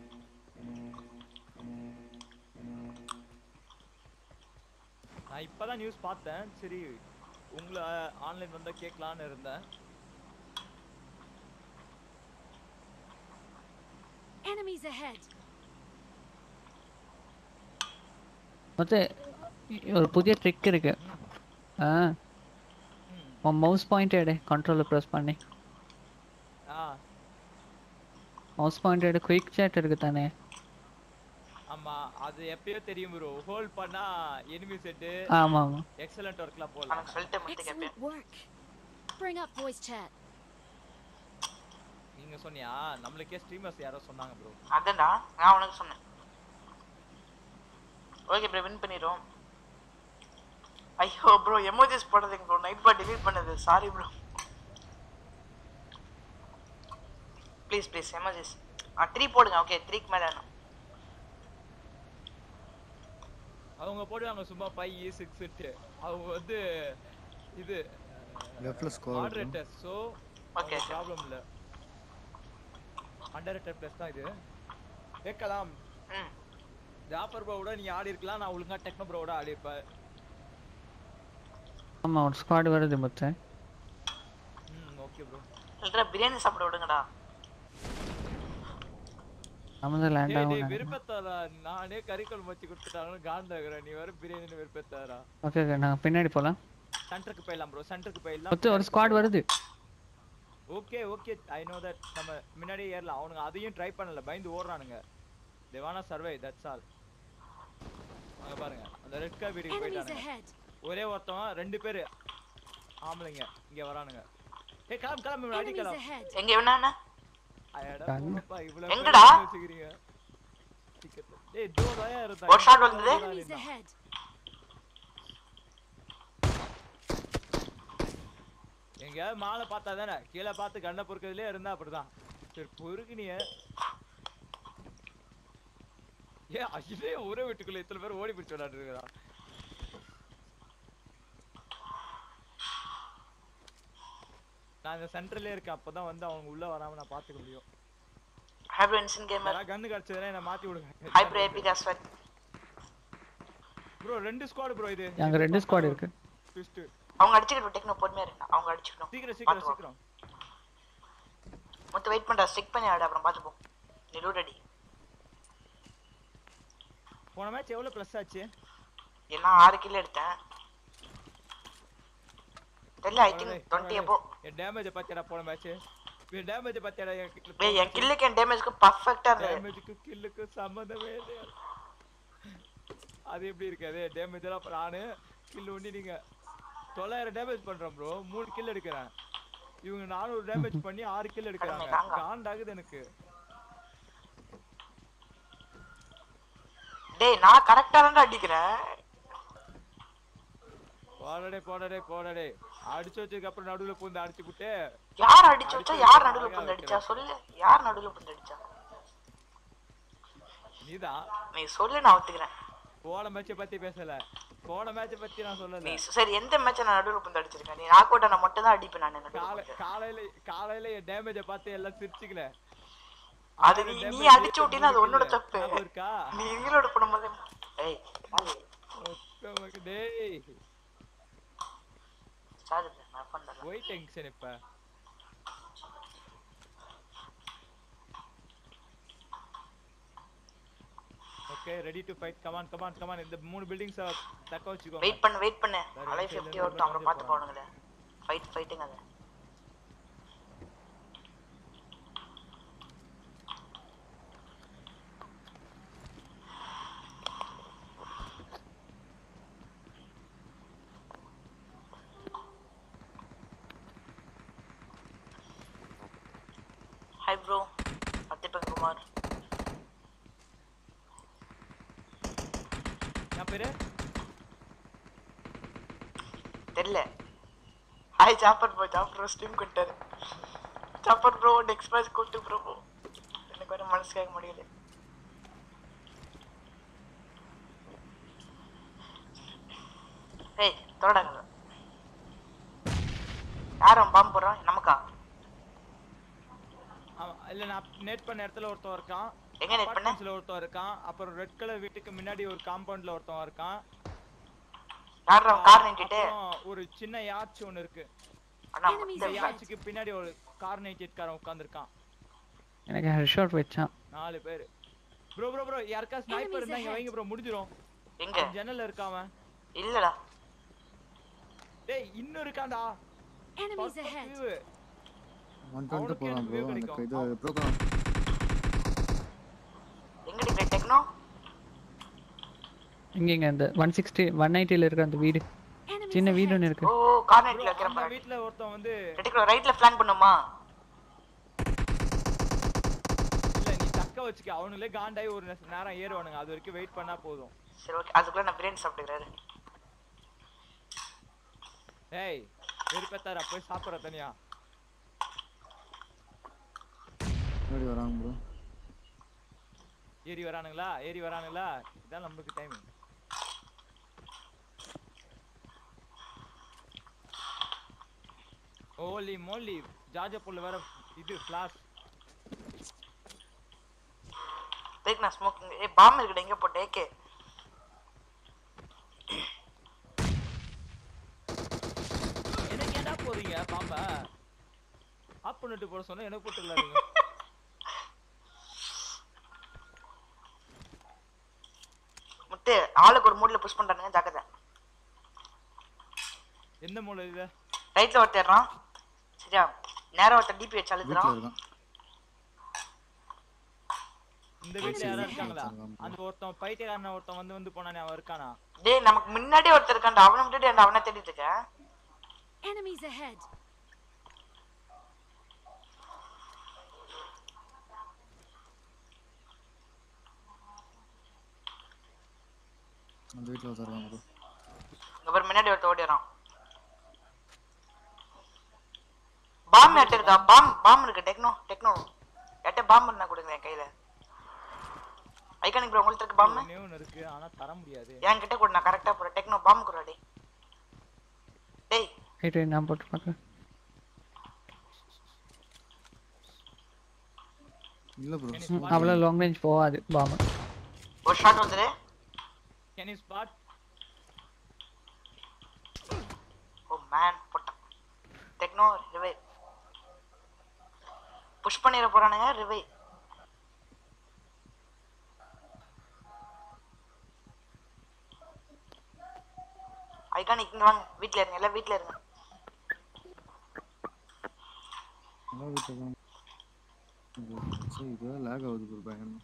நான் இப்பதான் நியூஸ் பார்த்தேன். சரி உங்களை ஆன்லைன் வந்தா கேட்கலான்னு இருந்தேன். Enemies ahead. மொத்த ஒரு புதிய ட்ரிக் இருக்கு ஆ உன் மவுஸ் பாயிண்ட் எடு கண்ட்ரோலில் ப்ரெஸ் பண்ணி ஆ மவுஸ் பாயிண்ட் எடு குயிக் சேட் இருக்கு தானே ஆமா அது எப்பயோ தெரியும் ப்ரோ ஹோல்ட் பண்ணா எனிமி செட்டு ஆமா ஆமா எக்ஸலண்ட் ஒர்க்லாம் போடலாம் அவனுக்கு சொல்லிட்டு மட்டும் கேட்பேன் Excellent work. Bring up voice chat. நீங்க சொன்னியா? நம்மளுக்கே ஸ்ட்ரீமர்ஸ் யாரோ சொன்னாங்க ப்ரோ அதான்டா நான் உனக்கு சொன்னேன். ஓகே ப்ரோ வின் பண்ணிடுவோம் ஐயோ ப்ரோ எமோஜிஸ் போடுறதுங்க ப்ரோ நைட் பா delete பண்ணது. Sorry bro please please emojis ah three போடுங்க. ஓகே த்ரீக்கு மேலே வேணும். அவங்க போடுவாங்க சும்மா ஃபைவ் சிக்ஸ் அவங்க வந்து இது லெஃப்ட்ல ஸ்கோர் Okay. ப்ராப்ளம் இல்ல. அண்டர் ப்ளஸ் தான் இது. கேட்கலாம். ஜாஃபர் ப்ரோவோட நீ ஆடி இருக்கலாம் நான் ஒழுங்கா டெக்னோ ப்ரோவோட ஆடி இருப்பேன். ஆமா ஒரு ஸ்குவாட் வருது மொத்த ம் ஓகே ப்ரோ இல்லைடா பிரியாணி சாப்பிட விடுங்கடா. நம்ம தான் லேண்ட் ஆகும் விருப்பத்தாரா நானே கறி குழம்பு வச்சு கொடுத்துட்டாங்கன்னு காண்டாகிறேன் நீ வேற பிரியாணி விருப்பத்தாரா ஓகே ஓகே நான் பின்னாடி போகலாம் சென்டருக்கு போயிடலாம் ப்ரோ சென்டருக்கு போயிடலாம். மொத்த ஒரு ஸ்குவாட் வருது. Okay okay I know that நம்ம முன்னாடியே ஏறலாம் அவனுங்க அதையும் ட்ரை பண்ணல. பயந்து ஓடுறானுங்க. தேவானா சர்வை தட்ஸ் ஆல் அங்க பாருங்க. அந்த ரெட் கார் Enemies போயிட்டானுங்க. ஒரே ஒருத்தவன் ரெண்டு பேரு ஆம்பளைங்க. இங்க வரானுங்க. ஏய் கிளம்பு கிளம்பு இவனை Enemies அடிக்கலாம். எங்க வேணா அடடா இவ்வளவு எங்கடா? டேய் தோ தாயா இருந்தா ஒரு shot வந்தது? Enemies ahead. எங்கேயாவது மாலை பார்த்தா தானே? கீழே பார்த்து கண்ணை பொறுக்கிறதுலே இருந்தா அப்படிதான். சரி பொறுக்குனிய. ஏன் அகிலே ஒரே வீட்டுக்குள்ள இத்தனை பேர் ஓடி பிடிச்சு விளையாட்டு இருக்கிறா நான் இந்த சென்டர்லயே இருக்கேன். அப்பதான் வந்து அவங்க உள்ள வராம நான் பாத்துக்க முடியும். இன்சன் கேமர் கண்ணு கிடைச்சதுன்னா என்ன மாத்தி விடுங்க. ப்ரோ ரெண்டு ஸ்குவாட் ப்ரோ இது. அங்க ரெண்டு ஸ்குவாட் இருக்கு. ட்விஸ்ட் அவங்க அடிச்சுக்கிட்டு டெக்னோ பொறுமையா இருக்கு. அவங்க அடிச்சுக்கணும். சீக்கிரம் சீக்கிரம். சீக்கிரம். மொத்தம் வெயிட் பண்றா. ஸ்டிக் பண்ணி ஆடு. அப்புறம் பார்த்துப்போம் நீ லூட் அடி. போன மேட்ச் எவ்வளவு ப்ளஸ் ஆச்சு? என்ன ஆறு கிலோ எடுத்தேன். தெரியல ஐ திங்க் டுவெண்ட்டி அப்போ. என் டேமேஜ் பாத்தியாடா போன மேட்ச் என் டேமேஜ் பாத்தியாடா என் கில்லுக்கு என் டேமேஜ்க்கு பர்ஃபெக்ட்டா இருந்தது. டேமேஜுக்கு கில்லுக்கு சம்மந்தமே இல்லையா? அது எப்படி இருக்காது? டேமேஜ் எல்லாம் நானு கில் ஒண்டி நீங்க தொள்ளாயிரம் டேமேஜ் பண்றேன் ப்ரோ மூணு கில் எடுக்கிறேன். இவங்க நானூறு டேமேஜ் பண்ணி ஆறு கில் எடுக்கிறாங்க. தாங்க. காண்டாகுது எனக்கு. டேய் நான் கரெக்டா தான் அடிக்கிறேன். போடடே போடடே போடடே. அடிச்சு வச்சதுக்கு அப்புறம் நடுவுல பூந்து அடிச்சு விட்டு யார் அடிச்சு வச்சா யார் நடுவுல புந்து அடிச்சா. சொல்லு யார் நடுவுல புந்து அடிச்சா? நீதான். நீ சொல்லு நான் ஒத்துக்கிறேன். போன மேட்சை பத்தி பேசல. போன மேட்சை பத்தி நான் சொல்லல. சரி எந்த மேட்ச் நான் நடுவுல புந்து அடிச்சிருக்கேன்? நீ நாக் அவுட் நான் மட்டும் தான் அடிப்பேன் நான். காலையில காலையில என் டேமேஜ பார்த்து எல்லாம் சிரிச்சுக்கல. அது நீ நீ அடிச்சு விட்டீன்னா அது உன்னோட தப்பு. நீ ரீலோட் பண்ணும்போது ஏய் டேய். இல்ல, நான் பண்றேன் ஒய் டென்ஷன் இப்ப. Okay ready to fight come on come on come on இந்த மூணு பில்டிங்ஸ் தக்க வச்சுக்கோ வெயிட் பண்ணு வெயிட் பண்ணு. அலை இடத்துல 50 இருந்து வரட்டும் அப்புறம் வந்து பார்த்து போனுங்களே ஃபைட் ஃபைட்டுங்க அது ஹாய் ப்ரோ அத்திப்பன் குமார் என் பேரு தெரியல hi Chopper bro Chopper stream கொண்டாரு. சாப்பர் ப்ரோ எக்ஸ்பிரஸ் கூட்டு ப்ரோ எனக்கு வர மனசு கேட்க முடியல. ஏய் தொடடாங்க யாரும் பாம்பு போடுறான்? நமக்கா? இல்ல நான் நெட் பண்ண இடத்துல ஒருத்தன் இருக்கான். எங்க net பண்ண? ஒருத்தன் இருக்கான். அப்புறம் ரெட் கலர் வீட்டுக்கு முன்னாடி ஒரு காம்பவுண்ட்ல ஒருத்தன் இருக்கான். யாரா கார் அப்புறம் ஒரு சின்ன யாட்ச் ஒன்னு இருக்கு. யாட்சுக்கு பின்னாடி ஒரு கார் நைட் காரன் உட்கார்ந்திருக்கான். எனக்கு ஹெட் ஷாட் வச்சான் நாலு பேர். ப்ரோ ப்ரோ ப்ரோ யாருக்கா ஸ்னைப்பர் இருந்தா இங்க வைங்க ப்ரோ முடிஞ்சிரும். எங்க? ஜன்னல்ல இருக்கான் இல்லடா. டேய் இன்னும் இருக்கான்டா டுவெண்ட்டி அவனுக்கு போகலாம் எனக்கு ப்ரோ கிடைக்கும். இது ப்ரோக்ராம் எங்க டிப்ளே டெக்னோ இங்க இங்க அந்த ஒன் சிக்ஸ்டி ஒன் நைன்ட்டில இருக்க அந்த வீடு. சின்ன வீடு. ஒன்று இருக்கு. ஓ கார் Bro, நைட்ல வைக்கிற அந்த பாரு வீட்ல ஒருத்தன் வந்து ரெட்டிக்குள்ள ரைட்ல பிளான் பண்ணுமா? இல்ல நீ தக்க வச்சுக்க. அவனுங்களே காண்டாயி ஒரு நே- நேரம் ஏறுவானுங்க. அது வரைக்கும் வெயிட் பண்ணா போதும். சரி ஓகே அதுக்குள்ள நான் பிரியாணி சாப்பிட்டுக்கிறாரு ஏய் வெறுப்பேத்தாரா போய் சாப்பிட்ற தனியா. முன்னாடி வராங்க ப்ரோ ஏறி வரானுங்களா? ஏறி வரானுங்களா? இதான் நம்மளுக்கு டைமிங் ஓலி மோலி ஜாஜ புல்ல வேற இது ஃபிளாஷ் தேக் நான் ஸ்மோக்கிங் ஏ பாம் இருக்குடா எங்க போட்ட ஏகே எனக்கு ஏன்டா போறீங்க பாம்ப? ஆப் பண்ணிட்டு போட சொன்னா எனக்கு போட்டு விளையாடுங்க முத்து ஆளுக்கு ஒரு மூட்ல புஷ் பண்றானுங்க ஜாக்கிரதை. எந்த மூலை இது? ரைட்ல ஒருத்தர்றான் சரியா நேரா ஒருத்தர் டிபி வச்சு அழுத்துறான். இருக்கான். இந்த வீட்ல யாரா இருக்காங்களா? இருக்காங்க. அந்த ஒருத்தன் பைத்தியக்காரன ஒருத்தன் வந்து வந்து போனானே அவன் இருக்கானா? டேய் நமக்கு முன்னாடி ஒருத்தர் இருக்கான்டா. அவனை விட்டுட்டு அந்த அவனை தேடிட்டு இருக்கேன் Enemies ahead. அந்த வீட்டில் வச்சுருக்காங்க ப்ரோ. இங்க பாரு முன்னாடி ஒருத்தர் ஓடிறான் பாம் எட்ட இருக்கா பாம் பாம் இருக்கு. டெக்னோ டெக்னோ எட்ட பாம் இருந்தா கொடுங்க என் கையில. ஐகானிக் ப்ரோ உங்களுக்கு இருக்கு பாம் ஒண்ணே ஒண்ணு இருக்கு. ஆனா தர முடியாது. என் கிட்ட கூட. நான் கரெக்டா போறேன் டெக்னோ பாம் குறா டேய். டேய். வெயிட் வெயிட் நான் போட்டு பார்க்குறேன் இல்லை ப்ரோ ம், அவ்வளோ லாங் ரேஞ்ச் போகாது பாம்பு ஒரு ஷாட் வந்துரு. Can you spot oh man போட்டான். டெக்னோ ரிவை புஷ் பண்ணிட போறானுங்க ரிவை ஐகானிக் இங்க வாங்க வீட்ல இருங்க எல்லாம் வீட்ல இருங்க. நல்லா வீட்ல தான். சரி இது லேக் ஆகுது ப்ரோ பயங்கரமா.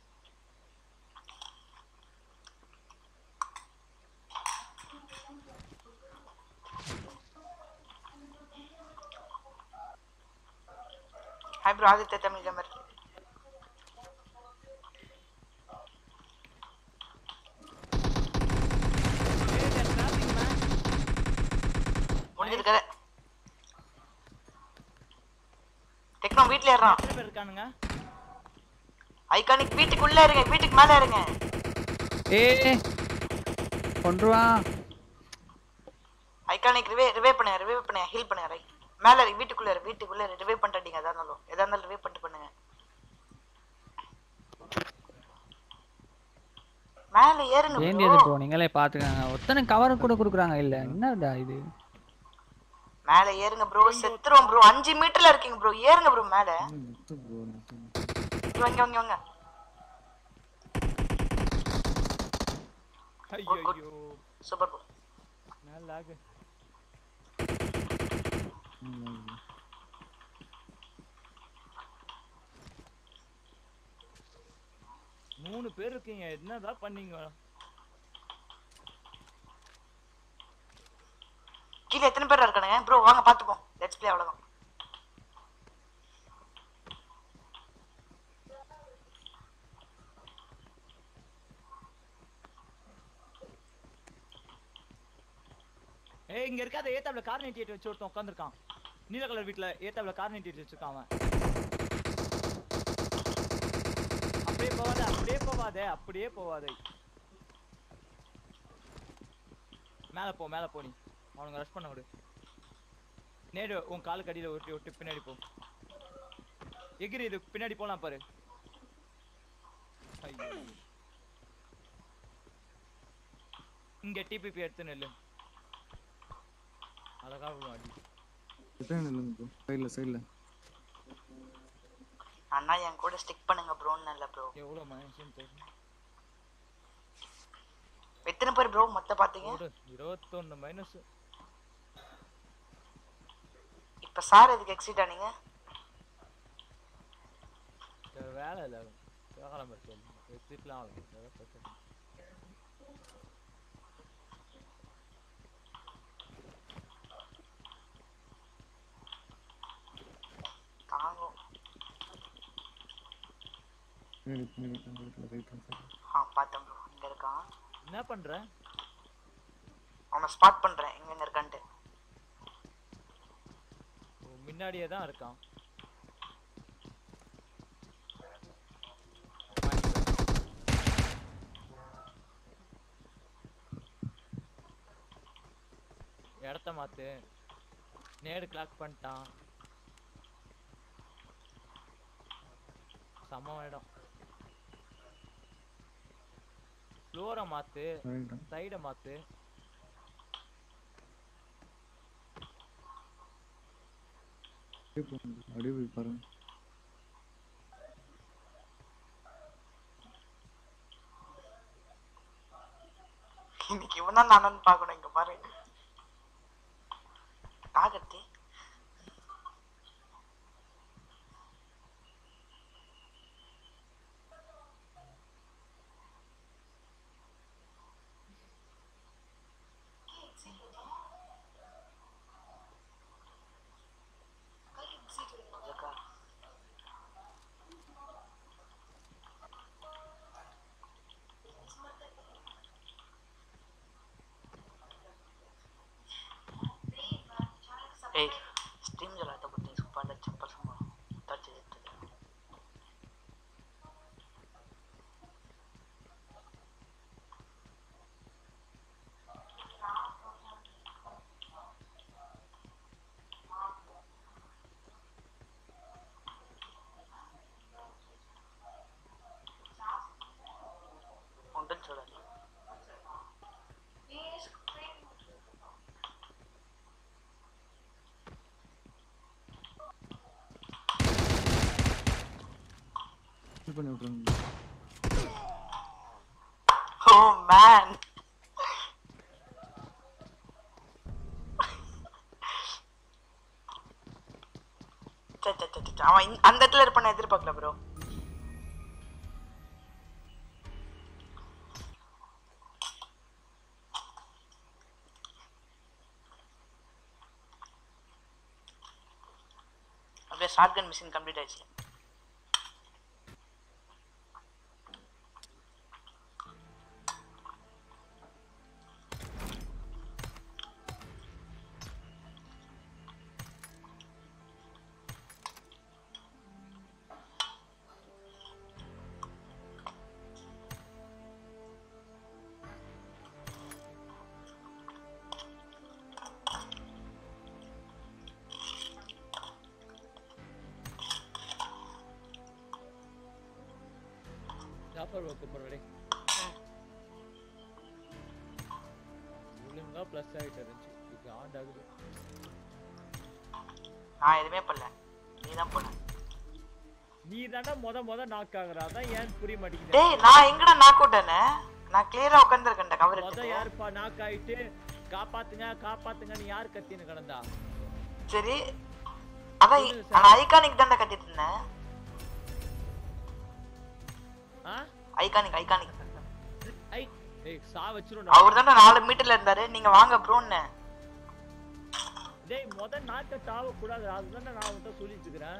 Hi bro Aditya Tamil gamer முடிஞ்சது கதை டெக்னோ வீட்ல ஏறான் இருக்கானுங்க. ஐகானிக் வீட்டுக்குள்ள இருங்க வீட்டுக்கு மேல இருங்க. ஏ கொண்டுவா ஐகானிக் ரிவே ரிவே பண்ணுங்க ரிவே பண்ணுங்க ஹீல் பண்ணுங்க ரைட் மேல வீட்டுக்குள்ள வீட்டுக்குள்ள ரிவே பண்ணிட்டீங்க எதா இருந்தாலும். எதா இருந்தாலும் ரிவே பண்ணிட்டு பண்ணுங்க. மேல ஏறுங்க வேண்டியது bro. ப்ரோ நீங்களே பார்த்துக்கங்க ஒத்தனை கவர் கூட கொடுக்குறாங்க. இல்ல என்னடா இது? மேல ஏறுங்க ப்ரோ செத்துருவோம் ப்ரோ அஞ்சு மீட்டர்ல இருக்கீங்க ப்ரோ ஏறுங்க ப்ரோ மேல. வாங்க வாங்க வாங்க. சூப்பர் ப்ரோ மேல லாகு மூணு பேர் இருக்கீங்க. என்னதான் பண்ணீங்க? கீழே எத்தனை பேர் இருக்கானுங்க? ப்ரோ வாங்க பாத்துப்போம் லெட்ஸ் பிளே அவ்வளோதான் ஏய் இங்க இருக்காத ஏத்தாப்ல கார் நைன்டி எயிட் வச்சு ஒருத்தன் உட்காந்துருக்கான் நீல கலர் வீட்டுல ஏத்தாப்ல கார் நைன்டி எயிட் வச்சிருக்கான் அவன். அப்படியே போவாத அப்படியே போவாத அப்படியே போவாத மேல போ மேல போ நீ. அவனுங்க ரஷ் பண்ண விடு. நேடு உன் காலுக்கு அடியில ஒட்டி ஒட்டி பின்னாடி போ. எகிரி இது பின்னாடி போலாம் பாரு. இங்க டிபிபி எடுத்து நெல்லு. அழகா விழும் அடி. ரிட்டர்ன் இல்லைங்க ப்ரோ சைடில் சைடில் அண்ணா என் கூட ஸ்டிக் பண்ணுங்க ப்ரோன்னு இல்ல ப்ரோ எவ்வளவு மனுஷன் தெரியும் எத்தனை பேர் ப்ரோ மொத்த பாத்தீங்க ஒரு இருபத்தொன்னு மைனஸ் இப்ப சார் எதுக்கு எக்ஸிட் ஆனீங்க வேலை இல்லை. எக்ஸிட்லாம் ஆகும் ஏதோ பிரச்சனை தாங்கும் பின்னாடி பின்னாடி பின்னாடி ரைட் ஹேண்ட் சைடு ஆ ப்ரோ இங்க இருக்கான் என்ன பண்ற? அவனை ஸ்பாட் பண்றேன். எங்க இருக்கான்ட்டு. முன்னாடியே தான் இருக்கான். இடத்த மாத்து. நேடு கிளாக் பண்ணிட்டான். சம இடம். ஃப்ளோரை மாத்து சைடை மாத்து. அப்படியே போய் பாருங்க. இன்னைக்கு இவன் தான் நானும் பார்க்கணும். Thank you. பண்ணி விட்டுருங்க. ஓ மேன் அவன் அந்த இடத்துல இருப்பான எதிர்பார்க்கல ப்ரோ அப்படியே ஷார்ட் கன் மிஷின் கம்ப்ளீட் ஆயிடுச்சு. முத முத நாக் ஆகுற. அதான் ஏன் புரிய மாட்டேங்குது. டேய் நான் எங்கடா நாக் அவுட்டானே நான் கிளியரா உட்கார்ந்திருக்கேன்டா கவர் முத எடுத்துட்டு யாருப்பா நாக் ஆயிட்டு காப்பாத்துங்க காப்பாத்துங்கன்னு யார் கத்தின்னு கிடந்தா? சரி. அதான். நான் ஐகானிக் தான்டா கத்திட்டு இருந்தேன். ஆ? ஐகானிக் ஐகானிக் ஐ டேய் சா வச்சிரும் அவர் தான்டா நாலு மீட்டர்ல இருந்தாரு. நீங்க வாங்க ப்ரோன்னு டேய் முத நாக்க தாவ கூடாது அதுதானே நான் உன்கிட்ட சொல்லிட்டு இருக்கிறேன்.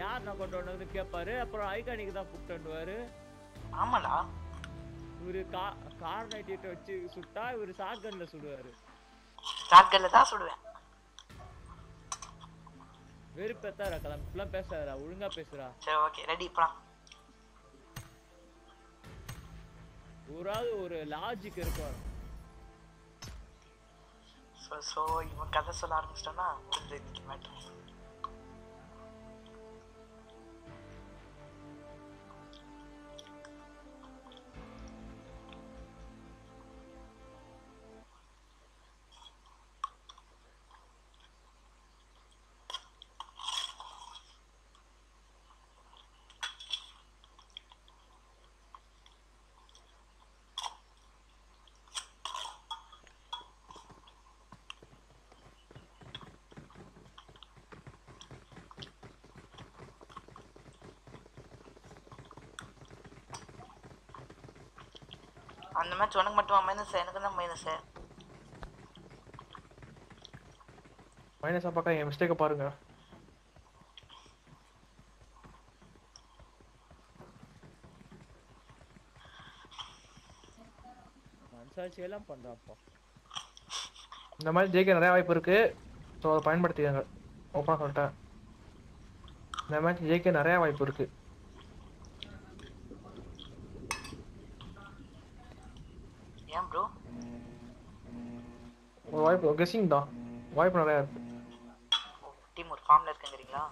யார் நான் கொண்டு வந்தது கேட்பாரு. அப்புறம் ஐகானிக்கு தான் கூப்பிட்டு வந்துவாரு ஆமாடா. இவரு கா கார் நைட்டிட்ட வச்சு சுட்டா இவரு ஷாட்கன்ல சுடுவாரு. ஷாட்கன்ல தான் சுடுவேன். வெறுப்பேத்தாரா கிளம்பி ஃபுல்லாக பேசாதடா. ஒழுங்கா பேசுறா சரி ஓகே ரெடி இப்பலாம் ஒரு ஆள் ஒரு லாஜிக் இருக்கும். ஸோ ஸோ இவன் கதை சொல்ல ஆரம்பிச்சிட்டோன்னா முடிஞ்சு இன்னைக்கு மேட்ரு அந்த மேட்ச் உனக்கு மட்டும்? மைனஸ் எனக்கு தான் மைனஸ் மைனஸா பார்க்க என் மிஸ்டேக்கை பாருங்க. மனசாட்சி எல்லாம் பண்றான்ப்பா இந்த மாதிரி ஜெயிக்க நிறைய வாய்ப்பு இருக்கு. ஸோ அதை பயன்படுத்திக்கங்க. ஓப்பனாக சொல்லிட்டேன். இந்த மேட்ச் ஜெயிக்க நிறைய வாய்ப்பு இருக்கு ஏன் ப்ரோ ஒரு வாய்ப்பு கெஸிங் தான் வாய்ப்பு நிறையா இருக்கு? டீம் ஒரு ஃபார்ம்ல இருக்குங்கிறீங்களா?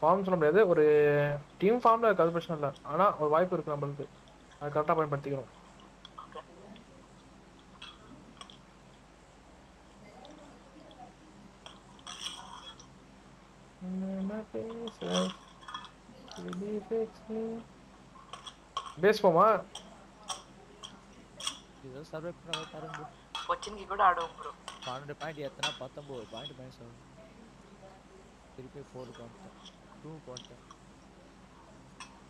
ஃபார்ம் சொல்ல முடியாது. ஒரு டீம் ஃபார்ம்ல இருக்கு அது பிரச்சனை இல்லை. ஆனால் ஒரு வாய்ப்பு இருக்கு நம்மளுக்கு. அது கரெக்டாக பயன்படுத்திக்கணும். ஓகே பேஸ் போமா ஏதோ சர்வே பண்ண பாருங்க. கொச்சின்க்கு கூட ஆடுவோம் ப்ரோ பன்னெண்டு பாயிண்ட் எத்தனை பத்தொம்போது பாயிண்ட் மைனஸ் ஆகும். திருப்பி ஃபோருக்கு வந்துட்டேன் டூக்கு வந்துட்டேன்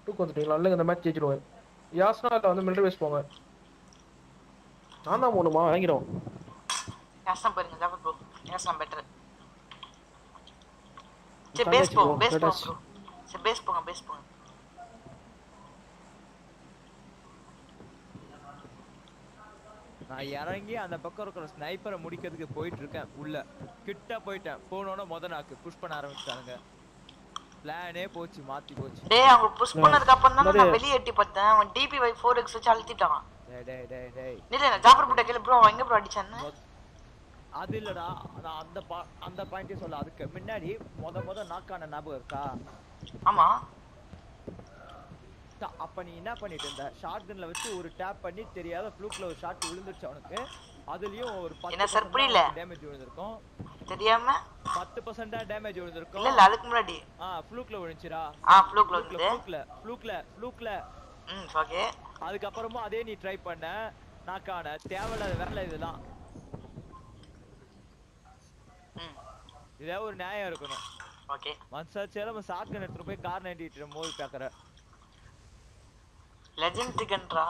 டூக்கு வந்துட்டீங்களா இல்லைங்க இந்த மேட்ச் ஜெயிச்சிடுவேன் யாஸ்னா இல்லை வந்து மிலிட்டரி பேஸ் போங்க. நான் தான் போகணுமா? வாங்கிடும் யாசனம் போயிருங்க ஜாபர் ப்ரோ யாசனம் பெட்டர் சரி பேஸ் போங்க bro, பேஸ் போங்க. ப்ரோ சரி பேஸ் போங்க பேஸ் போங்க. நான் இறங்கி அந்த பக்கம் இருக்கிற ஸ்னைப்பரை முடிக்கிறதுக்கு போயிட்டு இருக்கேன் உள்ள. கிட்ட போயிட்டேன். போனோட முத நாக்கு. புஷ் பண்ண ஆரம்பிச்சிட்டானுங்க. பிளானே போச்சு மாத்தி போச்சு. டேய் அவங்க புஷ் பண்ணதுக்கு அப்புறம் தான் நான் வெளியே எட்டி பார்த்தேன். அவன் டிபி வை ஃபோர் எக்ஸ் வச்சு அழுத்திட்டான். டேய் டேய் டேய் டேய். இல்ல ஜாஃபர் புட்ட கேளு ப்ரோ எங்க ப்ரோ அடிச்சான்னு அது இல்லடா. நான் அந்த பா அந்த பாயிண்டே சொல்ல அதுக்கு முன்னாடி முத முத நாக்கான ஞாபகம் இருக்கா? ஆமா. அப்ப நீ என்ன பண்ணிட்டு இருந்த? ஷார்ட் கன்ல வச்சு ஒரு டேப் பண்ணி தெரியாத ஃப்ளூக்ல ஒரு ஷாட் விழுந்துருச்சு அவனுக்கு. அதுலயும் ஒரு என்ன sir, புரியல? டேமேஜ் விழுந்திருக்கும். தெரியாம? பத்து பர்சன்டா டேமேஜ் விழுந்திருக்கும். இல்ல அதுக்கு முன்னாடி. ஆ ஃப்ளூக்ல விழுந்துச்சுடா ஆ ஃப்ளூக்ல ஃப்ளூக்ல ஃப்ளூக்ல ஃப்ளூக்ல ம் ஓகே அதுக்கப்புறமா அதே நீ ட்ரை பண்ண. நாக்கான தேவையில்லாத வேலை இதெல்லாம் இதே ஒரு நியாயம் இருக்கணும். ஓகே மனசாச்சியால நம்ம சாக்கு எடுத்துட்டு போய் கார் நைன்டி மோதி பாக்குற லெஜெண்ட் சிக்கன்ரா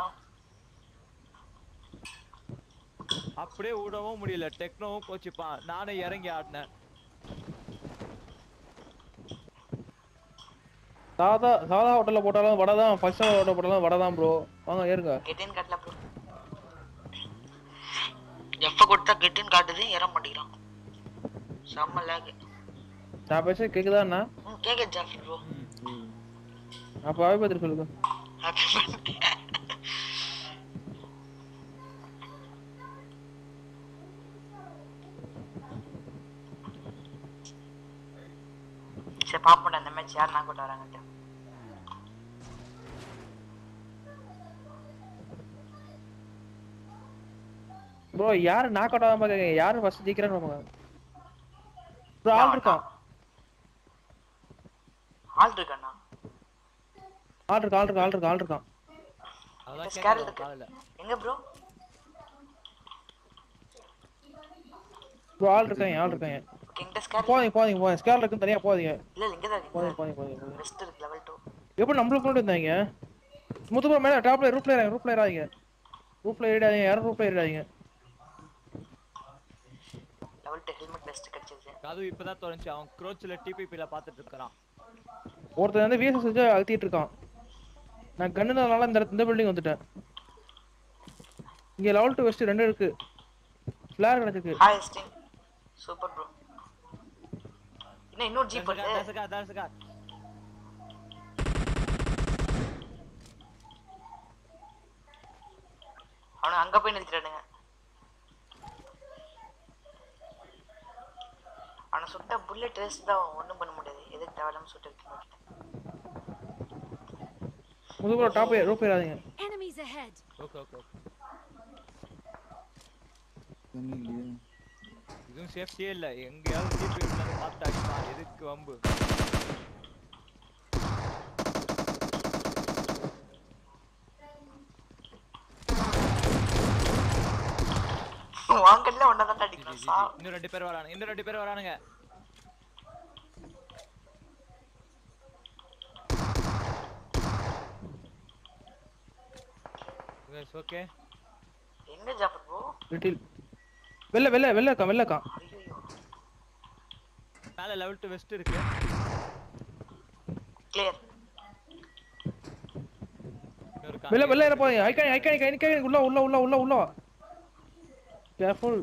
அப்படியே விடவும் முடியல. டெக்னோவும் கோச்சிப்பான் நானும் இறங்கி ஆடினேன். சாதா சாதா ஹோட்டலில் போட்டாலும் வடை தான் ஃபர்ஸ்ட் ஹோட்டல் போட்டாலும் வடை தான் ப்ரோ வாங்க ஏறுங்க. கெட்டின் காட்டல ப்ரோ எப்ப கொடுத்தா கெட்டின் காட்டுது? ஏற மாட்டேங்கிறான். செம்ம லேக் நான் பேச கேக்குதா அண்ணா? ம் கேக்க ஜாஃபர் ப்ரோ அப்போ அவை பத்திரி சொல்லுங்க. பர்த்டே சரி பாப்போம் அந்த மேட்ச் யார் நான் கூட வராங்கன்ட்டு ப்ரோ யாரு நாக் அவுட் ஆகாம கேங்க யாரு ஃபர்ஸ்ட் ஜெயிக்கிறான்னு பாருங்க. ப்ரோ ஆள் இருக்கான் ஆள் இருக்காண்ணா ஆள் இருக்கா ஆள் இருக்கா ஆள் இருக்கா ஆள் இருக்கான் ஸ்கேர் கேட்கல இருக்கு. எங்க ப்ரோ ப்ரோ ஆள் இருக்காங்க ஆள் இருக்காங்க எங்க ஸ்கேர் போதீங்க போதீங்க போதீங்க ஸ்கேல் இருக்குன்னு தனியா போதீங்க இல்ல இங்க தான் இருக்கு? போதீங்க போதீங்க போதீங்க பெஸ்ட் இருக்கு லெவல் 2 எப்படி நம்மளுக்கு கொண்டு வந்தாங்க? முத்து ப்ரோ மேல டாப்ல ரூப்ல ஏறாங்க ரூப்ல ஏறாதீங்க ரூப்ல ஏறாதீங்க. யாரும் ரூப்ல ஏறாதீங்க லெவல் 2 ஹெல்மெட் பெஸ்ட் கிடைச்சது கதவு இப்பதான் தொடர்ந்துச்சு அவன் க்ரோச்சில் டிபிபியில் பார்த்துட்டு இருக்கிறான். ஒருத்தன் வந்து விஎஸ்எஸ் வச்சு அழுத்திட்டு இருக்கான். நான் கண்ணுனால இந்த இந்த பில்டிங் வந்துட்டேன். இங்க லெவல் டூ வெஸ்ட் ரெண்டு இருக்கு. ஃபிளார் கிடைச்சிருக்கு. ஹாய் ஸ்டிங் சூப்பர் ப்ரோ இன்னும் இன்னொரு ஜீப் வருது? தர்சகா தர்சகா அவனை அங்க போய் நிறுத்திடுங்க அவனை சுட்ட புல்லட் வேஸ்ட் தான் ஒண்ணும் பண்ண முடியாது. எதுக்கு தேவையில்லாம சுட்டு வைக்கணும் முதுகுல டாப் ரோப் ஏறாதீங்க. Enemies ahead. ஓகே ஓகே இதுவும் சேஃப்டியே இல்ல. எங்கேயாவது ஜீப் இருந்தாலும் பார்த்து அடிப்பான் எதுக்கு வம்பு? வாங்கல ஒன்னதான் அடிக்கணும் சா இன்னும் ரெண்டு பேர் வரானுங்க. இன்னும் ரெண்டு பேர் வரானுங்க. ஓகே எங்க ஜாப்பர் ப்ரோ லிட்டில் வெள்ள வெள்ள வெள்ள இருக்கான் வெள்ள இருக்கான் ஐயோ மேல லெவல் டு வெஸ்ட் இருக்கு. கிளியர் இன்னொரு வெள்ள வெள்ள ஏற போறீங்க ஐக்கானி ஐக்கானி ஐக்கானி உள்ள உள்ள உள்ள உள்ள உள்ள. கேர்ஃபுல்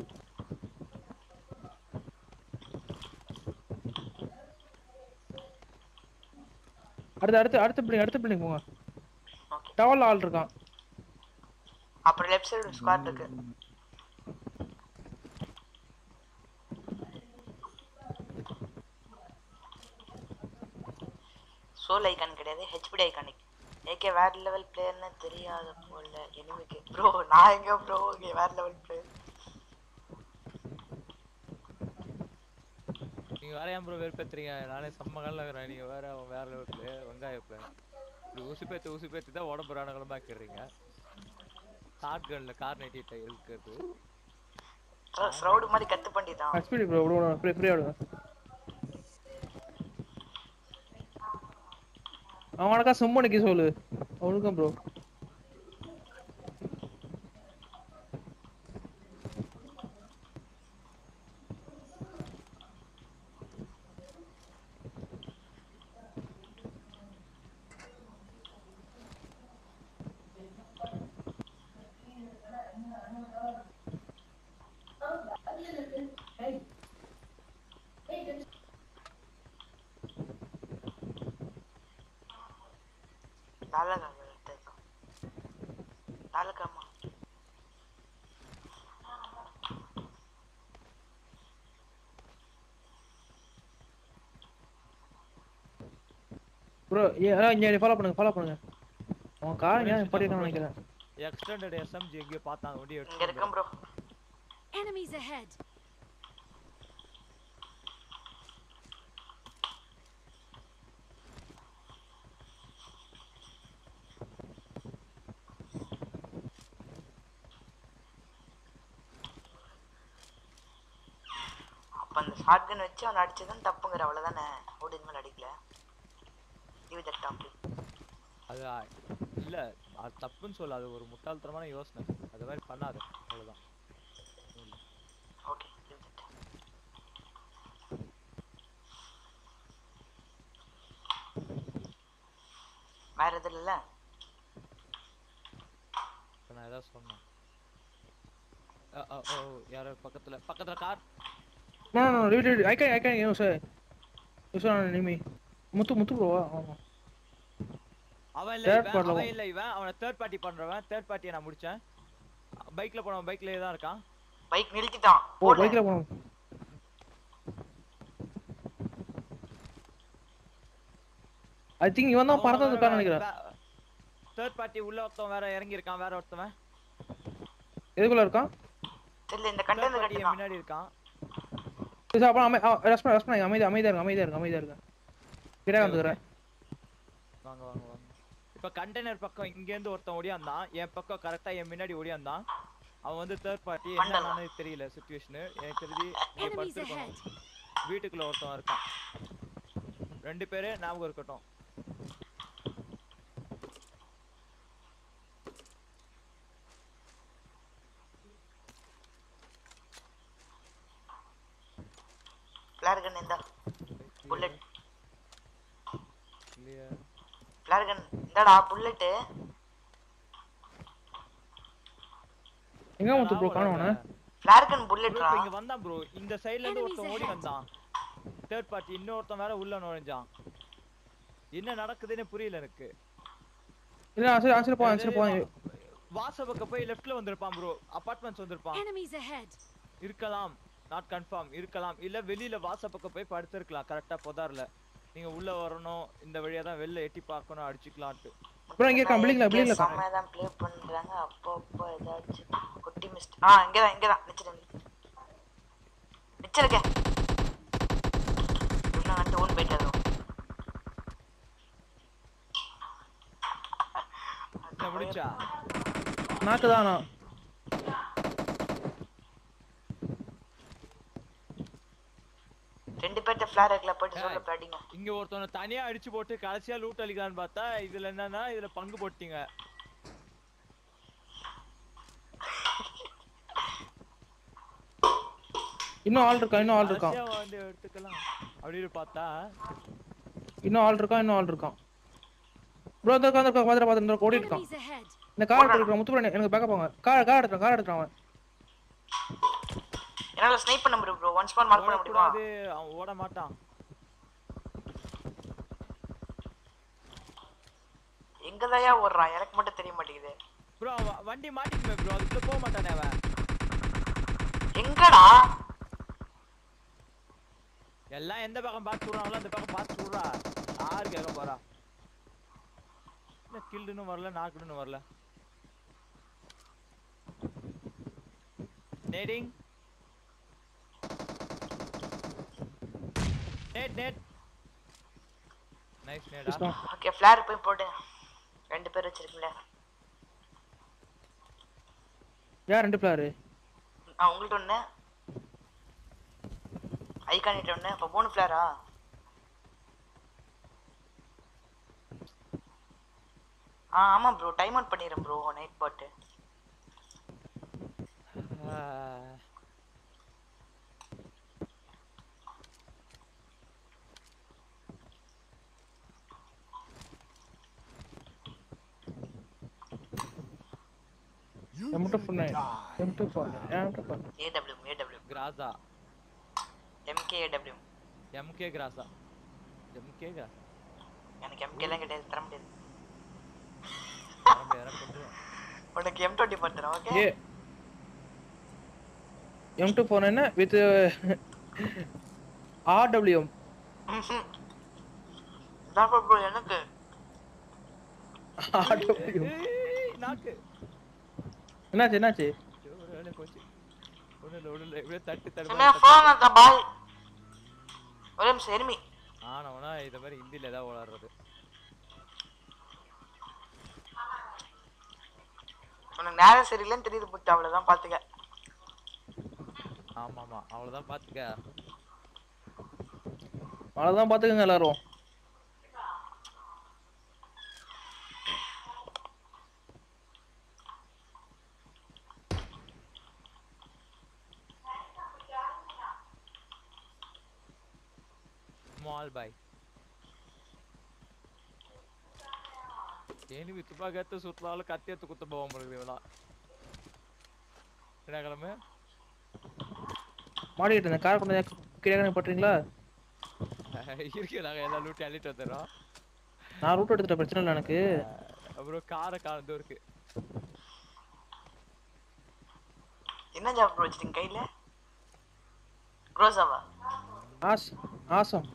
அடுத்து அடுத்து அடுத்த பில்டிங் அடுத்த பில்டிங் போங்க. ஓகே டவர்ல ஆள் இருக்கான். அப்புறம் லெஃப்ட் சைடு ஸ்குவாட் இருக்கு. சோல் ஐக்கான் கிடையாது ஹெச்பிடி ஐகானிக் ஏகே வேற லெவல் பிளேயர்னு தெரியாத போல எனிமிக்கு ப்ரோ நான் எங்க ப்ரோ வேற லெவல் பிளேயர் நீங்க வேற ஏன் ப்ரோ வெறுப்பேத்துறீங்க? நானே செம்ம காலில் இருக்கிறேன். நீங்க வேற வேற லெவல் பிளேயர் வெங்காய பிளேயர் ஊசி பேத்து ஊசி பேத்து தான் உடம்பு ரணகலமா கேடுறீங்க ஷார்ட் கன்ல கார் நைட்டிட்ட இருக்கிறது. ஸ்ரவுடு மாதிரி கத்து பண்ணிட்டான். எக்ஸ்பீடி ப்ரோ விடுவோம் ஃப்ரீ ஃப்ரீயா விடுங்க அவனக்கா சும்மா நிக்க சொல்லு. அவனுக்கும் ப்ரோ இங்க ஃபாலோ பண்ணுங்க ஃபாலோ பண்ணுங்க. அவன் கார் ஏன் படிக்கணும்னு நினைக்கிறேன். எக்ஸ்டெண்டட் எஸ்எம்ஜி எங்கேயோ பார்த்தாங்க வண்டி இங்க எடுத்து இருக்கேன் ப்ரோ Enemies ahead. அப்ப அந்த ஷார்ட் கன் வச்சு அவன் அடிச்சதும் தப்புங்கிற அவ்வளவுதானே? ஓடி மேல அடிக்கல. தட் அது இல்ல அது தப்புன்னு சொல்ல. அது ஒரு முட்டாள்தனமான யோசனை. அது மாதிரி பண்ணாது. அவ்வளவுதான். ஓகே வேற எதுவும் இல்ல? இப்ப நான் ஏதாவது சொன்னேன். ஓ யாரோ பக்கத்துல பக்கத்துல car. No no leave it I can I can you sir you sir நிமி முத்து முத்து ப்ரோவா ஆமா. அவன் இல்ல இவன் அவன் இல்ல இவன் அவனை தேர்ட் பார்ட்டி பண்றவன் தேர்ட் பார்ட்டியை நான் முடிச்சேன். பைக்ல போனவன் பைக்லயே தான் இருக்கான். பைக் நிறுத்திட்டான். ஓ பைக்ல போனோம் ஐ திங்க் இவன் தான் பறந்து இருக்கான்னு நினைக்கிறேன். தேர்ட் பார்ட்டி உள்ள ஒருத்தன் வேற இறங்கி இருக்கான் வேற ஒருத்தவன். எதுக்குள்ள இருக்கான்? தெரியல இந்த கண்டெய்னர் கட்டினான் முன்னாடி இருக்கான். சரி அப்புறம் அமை ரெஸ்பாண்ட் ரெஸ்பாண்ட் அமைதியா அமைதியா இருங்க அமைதியா இருங்க அமைதியா இருங்க. கிட்ட வந்துக்கிறேன் வாங்க வாங்க வாங்க. இப்ப கண்டெய்னர் பக்கம் இங்க இருந்து ஒருத்தன் ஓடியாந்தான். என் பக்கம் கரெக்டா என் முன்னாடி ஓடியாந்தான். அவன் வந்து தேர்ட் பார்ட்டி என்னன்னு தெரியல சுச்சுவேஷன் எனக்கு தெரிஞ்சு ahead. வீட்டுக்குள்ள ஒருத்தன் இருக்கான். ரெண்டு பேரு ஞாபகம் இருக்கட்டும். ஃபிளார் கன் இந்த புல்லட் இல்லையா ஃபிளார் கன் இந்தாடா புல்லட்டு. எங்க முத்து ப்ரோ காணோம் அவனை? ஃபிளார் கன் ப்ரோ புல்லட்ரா இங்க வந்தான் ப்ரோ. இந்த சைடுல இருந்து ஒருத்தன் ஓடி. வந்தான் தேர்ட் பார்ட்டி இன்னொருத்தன் வேற உள்ள நுழைஞ்சான். என்ன நடக்குதுன்னு புரியல எனக்கு. இல்ல ஆன்சர் ஆன்சர் போ ஆன்சர் போ வாசபக்க போய் லெஃப்ட்ல வந்திருப்பான் ப்ரோ. அபார்ட்மெண்ட்ஸ் வந்திருப்பான். Enemies ahead. இருக்கலாம். நாட் கன்ஃபார்ம் இருக்கலாம். இல்ல வெளியில வாசப்பக்கம் போய் படுத்திருக்கலாம். கரெக்டா புதார்ல. நீங்க உள்ள வரணும் இந்த வழியா தான் வெளில எட்டி பார்க்கணும் அடிச்சுக்கலான்ட்டு. ப்ரோ இங்க பில்டிங்ல இருக்கான் செம்மையா தான் ப்ளே பண்றாங்க. அப்போ அப்போ ஏதாச்சும் குட்டி மிஸ்ட் ஆ இங்கதான் இங்கதான் நிச்சிருங்க நிச்சிருக்க இன்னும் வந்து ஓன் போயிட்டாரு முடிச்சா? நாக்கு தானா ரெண்டு பேர்ட்ட ஃபிளார் இருக்குல போயிட்டு சொல்ல பிளாடிங்க இங்க ஒருத்தவனை தனியா அடிச்சு போட்டு கடைசியா லூட் அடிக்கலான்னு பார்த்தா இதுல என்னன்னா இதுல பங்கு போட்டீங்க. இன்னும் ஆள் இருக்கா இன்னும் ஆள் இருக்கான் கடைசியா வந்து எடுத்துக்கலாம். அப்படின்னு பார்த்தா இன்னும் ஆள் இருக்கான் இன்னும் ஆள் இருக்கான் ப்ரோ இந்த உட்காந்து இருக்கான் மாதிரி பார்த்து இந்த ஓடி இருக்கான். இந்த கார் எடுத்துருக்கான் முத்துப்புற எனக்கு பேக்கப் வாங்க. கார் கார் எடுத்துறான் கார் எடுத்துறான் அவன். என்னால ஸ்னைப் பண்ண முடியும் ப்ரோ ஒன் ஸ்பான் மார்க் பண்ண முடியுமா? ஓடக்கூடாது அவன் ஓட மாட்டான். எங்கதாயா ஓடுறான்? எனக்கு மட்டும் தெரிய மாட்டேங்குது. ப்ரோ வண்டி மாட்டிக்குமே ப்ரோ அதுக்குள்ள போக மாட்டானே அவன். எங்கடா? எல்லாம் எந்த பக்கம் பார்த்து விடுறாங்களோ அந்த பக்கம் பார்த்து விடுறா. யாரு கேட்க போறா? என்ன கில்டுன்னு வரல நாக்குன்னு வரல. நேடிங் நேட் நேட் நைஸ் நேடா ஓகே ஃபிளார் போய் போடு ரெண்டு பேர் வச்சிருக்கீங்களே. யார் ரெண்டு பிளாரு ஆ உங்கள்ட்ட ஒண்ணு. ஐகானிட்ட ஒண்ணு. அப்ப மூணு ஃபிளாரா ஆ ஆமா ப்ரோ டைம் அவுட் பண்ணிடுறேன் ப்ரோ நைட் பாட்டு எம்ட்டு ஃபுல் நைன் எம்ட்டு phone எம்ட்டு phone AW AW Groza MK AW MK Groza MK Groza எனக்கு எம்கே எல்லாம் கிடையாது தர முடியாது. யாரும் யாரும் கொண்டுருவேன் உனக்கு எம் டுவெண்ட்டி பண்ணுறேன் ஓகே ஏ எம் டூ ஃபோன் என்ன வித் ஆர்டபிள்யூஎம் ப்ரோ எனக்கு. ஆர்டபிள்யூ ஏய், நாக்கு. என்னாச்சு என்னாச்சு? ஐயோ, ஒரு வேலை போச்சு ஒண்ணு இல்ல ஒண்ணு இல்ல எப்படியோ தட்டு ஃபோன் அந்த பாய் ஒரே நிமிஷம் எருமி. ஆனவனா இந்த மாதிரி ஹிந்தில ஏதாவது ஓடாடுறது உனக்கு நேரம் சரியில்லைன்னு தெரியுது புட்டு அவ்வளவுதான் பாத்துக்க. ஆமா ஆமா அவ்வளவுதான் பாத்துக்க. அவ்வளோதான் பார்த்துக்கோங்க எல்லாரும். ಸ್ಮಾಲ್ ಬಾಯ್ ಏನು ತುಪ್ಪಾಗತ್ತೆ ಸುತ್ತಲಾಲು ಕತ್ತಿ ಎತ್ತು ಕುತ್ತ போக முடியுது இவளா என்ன கிழமை மாடிக்கிட்டு இருந்தேன் கார் கொண்டு கீழே பட்டுறீங்களா இருக்கு நாங்க எல்லாம் லூட்டி அள்ளிட்டு வந்துடுறோம் நான் ரூட் எடுத்துட்ட பிரச்சனை இல்லை எனக்கு அப்புறம் காரை காணது இருக்கு என்ன ஜாப் ப்ரோ வச்சிருக்கீங்க கையில க்ரோஸாவா ஆஸ் ஆசம்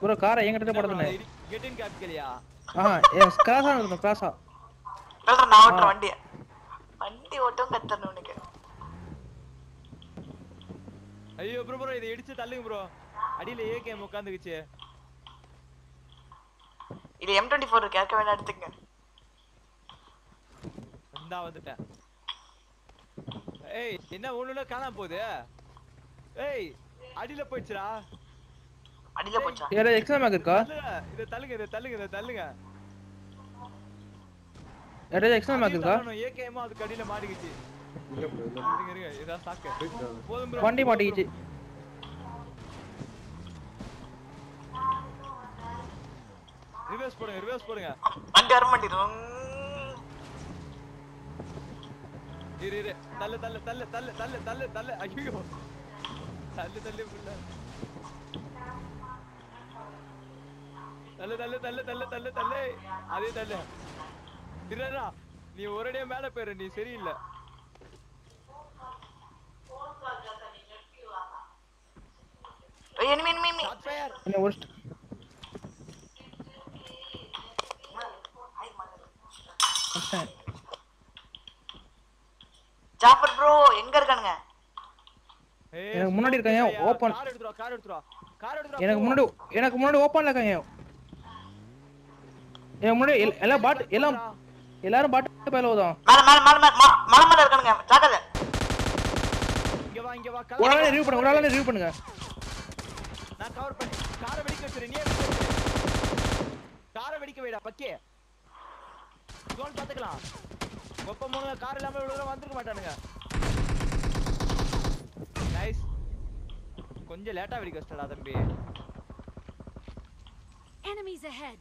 ப்ரோ காரை என்கிட்ட படுத்துனேன் கெட்டின் கேபிக்கலியா ஆ என் கிராஸா இருக்கும் கிராஸா நான் ஓட்டுறேன் வண்டிய. வண்டி ஓட்டும் கத்தணும் உனக்கு ஐயோ ப்ரோ ப்ரோ இதை இடிச்சு தள்ளுங்க ப்ரோ அடியில ஏகேம் உட்காந்துக்குச்சு. இது எம் டுவெண்ட்டி ஃபோர் இருக்கு யாருக்க வேணா எடுத்துங்க இந்தா வந்துட்டேன். ஏய் என்ன ஒண்ணுல காணாம போகுது? ஏய் அடியில போயிடுச்சுடா. அடியில போச்சா? யாராவது எக்ஸாம் மேக் இருக்கா? இதை தள்ளுங்க இதை தள்ளுங்க இதை தள்ளுங்க. யாராவது எக்ஸாம் மேக் இருக்கா? ஏகேமும் அதுக்கு அடியில மாட்டிக்கிச்சு. இல்ல ப்ரோ இல்ல இருங்க இருங்க இதான் சாக்கு போதும் ப்ரோ வண்டி மாட்டிக்கிச்சு. ரிவர்ஸ் போடுங்க ரிவர்ஸ் போடுங்க. வண்டி வர மாட்டேங்குது. இரு இரு. தள்ளு தள்ளு தள்ளு தள்ளு தள்ளு தள்ளு தள்ளு ஐயோ. தள்ளு தள்ளு புள்ள தள்ளு தள்ளு தள்ளு தள்ளு தள்ளு தள்ளு அதே தள்ளு இருடா நீ ஒரேடியா மேல போயிரு நீ சரியில்லை. என்ன ஒரு. ஜாஃபர் ப்ரோ எங்க இருக்கானுங்க எனக்கு முன்னாடி இருக்காங்க, open. கார் எடுத்துட்டு வா கார் எடுத்துட்டு வா கார் எடுத்துட்டு வா எனக்கு. முன்னாடி எனக்கு முன்னாடி ஓப்பன்ல இருக்காங்க எனக்கு முன்னாடி எல்- எல்லாம் பாட் எல்லாம் எல்லாரும் பாட்டு பேல உதவும் மேல மேல மேல மேல ம- மலை மேல இருக்கானுங்க ஜாக்கிரதை. இங்க வா இங்க வா ஒரு ஆளே ரிவ்யூ பண்ணுங்க ஒரு ஆளே ரிவ்யூ பண்ணுங்க. நான் கவர் பண்ணி காரை வெடிக்க வச்சிரு காரை வெடிக்க வைடா பக்கே. ஜோன் பாத்துக்கலாம். ஒப்ப மூணு கார் இல்லாம இவ்வளவு வந்திருக்க மாட்டானுங்க. நைஸ் கொஞ்சம் லேட்டா வெடிக்க வச்சிட்டடா தம்பி. Enemies ahead.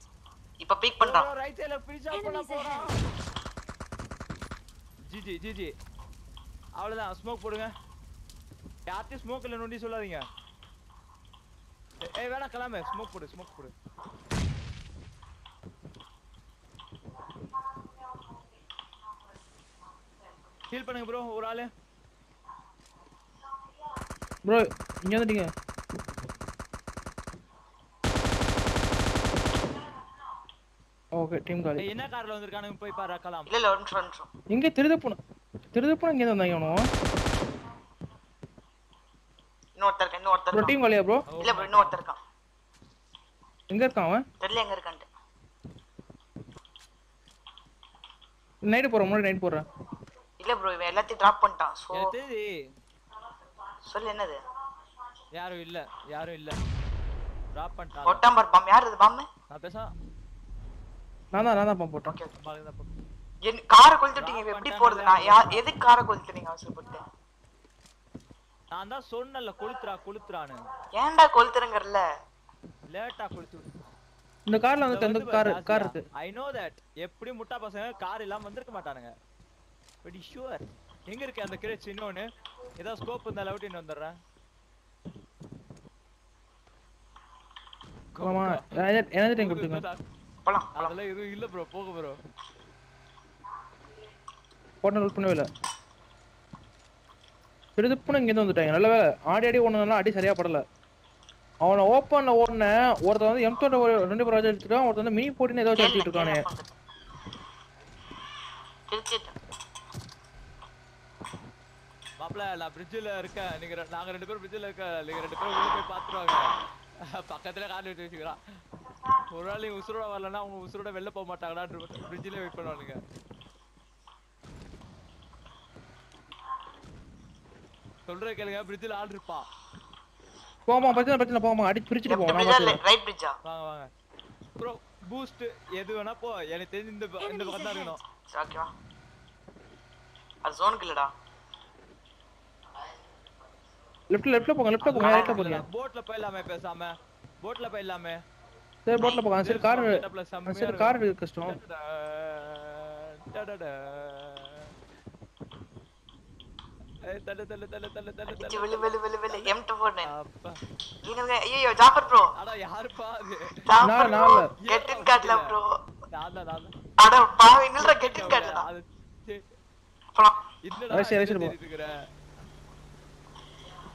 இப்ப பீக் பண்றான். ரைட் சைடுல ஃபினிஷ் ஆஃப் பண்ண போறான். GG GG. அவ்வளவுதான். ஸ்மோக் போடுங்க. யார்ட்டையும் ஸ்மோக் இல்ல நோண்டி சொல்லாதீங்க. ஏ- ஏய் வேணா கலாமே ஸ்மோக் போடு ஸ்மோக் போடு. ஹீல் பண்ணுங்க ப்ரோ ஒரு ஆளு. ப்ரோ இங்க வந்துட்டீங்க. ஓகே டீம் காலி என்ன கார்ல வந்திருக்கானுங்க போய் பாரு கலாம். இல்ல இல்ல ஒரு நிமிஷம் ஒரு நிமிஷம். இங்க திருதப்புணம். திருதப்புணம் இங்க வந்தாங்க அவனும் இன்னொருத்தர் இருக்கான் இன்னொருத்தர் இருக்கான். டீம் காலியா ப்ரோ இல்ல ப்ரோ இன்னொருத்தர் இருக்கான். எங்க இருக்கான் அவன்? தெரியல எங்க இருக்கான்ட்டு. நைட்டு போறேன் முன்னாடி நைட் போடுறேன். இல்ல ப்ரோ இவன் எல்லாத்தையும் டிராப் பண்ணிட்டான் சோ சொல்லு என்னது? யாரும் இல்ல யாரும் இல்ல. டிராப் பண்ணிட்டாங்க ஒட்டாம் பார் பாம் யார் இது பாம் நான் பேச நான் தான் நான் தான் போட்டேன். என் காரை கொளுத்துட்டீங்க எப்படி போறது நான் எதுக்கு காரை கொளுத்துறீங்க அவசரப்பட்டு? நான் தான் சொன்னல கொளுத்துறா கொளுத்துறான்னு. ஏன்டா கொளுத்துறங்கறல? லேட்டா கொளுத்து. இந்த கார்ல வந்து அந்த கார் கார் இருக்கு ஐ நோ தட் எப்படி முட்டா பசங்க கார் இல்லாம வந்திருக்க மாட்டானுங்க. பட் ஷூர் எங்க இருக்கு அந்த கிரேட்ஸ் இன்னொன்னு? ஏதாவது ஸ்கோப் இருந்தா லவுட் இன்னும் வந்துடுறேன். ஆமா எனர்ஜி டேங்க் கொடுத்துங்க போலாம். அதெல்லாம் எதுவும் இல்ல ப்ரோ போக ப்ரோ போட்ட லூட் பண்ணவே இல்லை. திருதுப்புன்னு இங்கேருந்து வந்துட்டாங்க. நல்ல வேலை ஆடி ஆடி ஓடுனதுனால அடி சரியா படல. அவனை ஓப்பன்ல ஓடுன ஒருத்தன் வந்து எம் தொண்ட ரெண்டு பேர் எடுத்துட்டான் ஒருத்தன் வந்து மினி போட்டின்னு ஏதோ அடிச்சிட்டு இருக்கானே. மாப்பிள நான் பிரிட்ஜில் இருக்கேன். நீங்க நாங்க ரெண்டு பேரும் பிரிட்ஜில் இருக்க நீங்க ரெண்டு பேரும் உள்ள போய் பாத்துருவாங்க பக்கத்துல கார் வச்சு வச்சுக்கிறான். ஒரு நாள் நீங்க உசுரோட வரலன்னா அவங்க உசுரோட வெளில போக மாட்டாங்கடா பிரிட்ஜில் வெயிட் பண்ணுவானுங்க. சொல்ற கேளுங்க பிரிட்ஜில் ஆள் இருப்பா. போமா பிரச்சனை பிரச்சனை போமா அடிச்சு பிரிச்சுட்டு போவோம். ரைட் பிரிட்ஜா வாங்க வாங்க. ப்ரோ பூஸ்ட் எது வேணா போ. எனக்கு தெரிஞ்சு இந்த இந்த பக்கம் தான் இருக்கணும். ஓகேவா அது ஜோனுக்கு இல்லடா. லெஃப்ட்ல லெஃப்ட்ல போங்க லெஃப்ட்ல போங்க ரைட்ல போங்க. போட்ல போயிடலாமே பேசாம. போட்ல போயிடலாமே. சரி போட்ல அந்த சரி கார் சரி. கார் இருக்கு கஷ்டம். ஐயோ ஜாஃபர் ப்ரோ அட, யாருப்பா அது? நான் நான். கெட்டின் கார்ட்ல ப்ரோ நான் நான். அட பாவி நில்ற கெட்டின் கார்ட்ல அது, சரி. போலாம் என்னடா ரைட் சைடு, ரைட் சைடு இப்படி போ. தேடிட்டு இருக்கிற?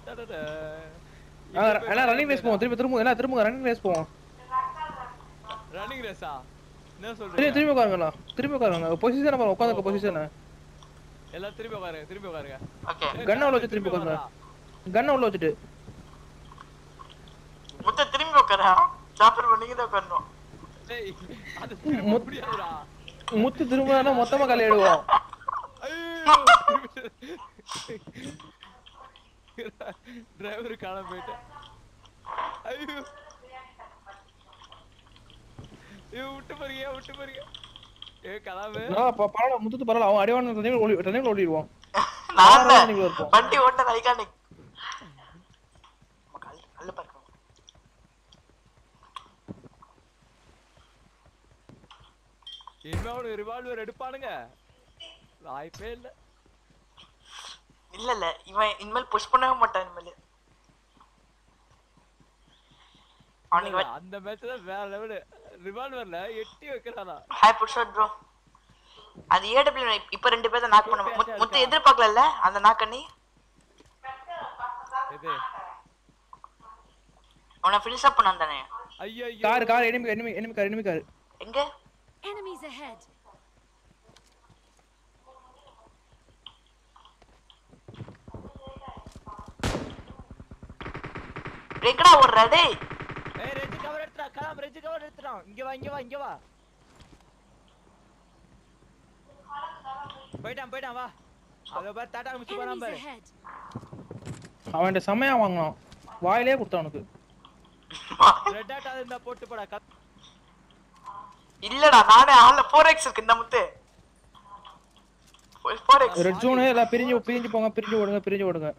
டடடா. எல்லாம் ரன்னிங் ரேஸ் போவோம் திருப்பி திரும்ப எல்லாம் திரும்ப ரன்னிங் ரேஸ் போவோம் ரன்னிங் ரேஸா என்ன திரும்பி சொல்றீங்க திரும்பி உட்காருங்களா திரும்பி உட்காருங்க. பொசிஷன் பாருங்க. உட்காந்துக்க பொசிஷன் எல்லாம் திரும்பி உட்காருங்க திரும்பி உட்காருங்க. ஓகே. கண்ணை உள்ள வச்சு திரும்பி திருப்பி உட்காருங்க. கண்ணை உள்ள வச்சுட்டு. முத்த திரும்பி உட்காரா? ஜாஃபர் ப்ரோ நீங்க தான் உட்காரணும். டேய், அது திரும்ப முடியாதுடா. முத்து திரும்ப மொத்தமா களி எடுவோம் டிரைவர் காணாம போயிட்டேன். ஐயோ. விட்டு போறீங்க விட்டு போறீங்க ஏ கலாமு. நான் பரவாயில்ல முத்து பரவாயில்ல. அவன் அடிவான ஓடி ரன்னிங் ஓடிடுவோம் நான் வண்டி ஓட்ட ஐகானிக் இனிமே அவனுக்கு ரிவால்வர் எடுப்பானுங்க. வாய்ப்பே இல்ல. இல்ல இல்ல. இவன் இனிமேல் புஷ் பண்ணவே மாட்டான் இனிமேல் அவனுக்கு இல்ல, அந்த மேட்ச்ல வேற லெவல் ரிவால்வர்ல எட்டி வைக்கிறானா? ஹாய் புட் ஷாட் ப்ரோ அது ஏடபிள்யூ இப்ப ரெண்டு பேர் தான் நாக் பண்ண முத்து எதிர்பார்க்கல அந்த நாக் பண்ணி இது அவனை ஃபினிஷ் அப் பண்ணான் தானே? ஐயோ car car enemy enemy enemy car enemy car எங்க? Enemies ahead. எங்கடா ஓடுற டேய் ஏய் ரெஜ் கவர் எடுத்துடா கலாம் எடுத்துடா இங்க வா இங்க வா இங்க வா. போயிட்டான் போயிட்டான் வா. அத பாரு டாடா முடிச்சு போறான் பாரு. ahead. அவன்கிட்ட செம்மையா வாங்கினான் வாயிலே கொடுத்தான் அவனுக்கு. ரெட் டாட் இருந்தா போட்டு போடா இல்லடா நானே ஆள்ல 4x இருக்கு இந்த முத்து. 4x ரெட் ஜோனு எல்லாம் பிரிஞ்சு பிரிஞ்சு போங்க பிரிஞ்சு ஓடுங்க பிரிஞ்சு ஓடுங்க.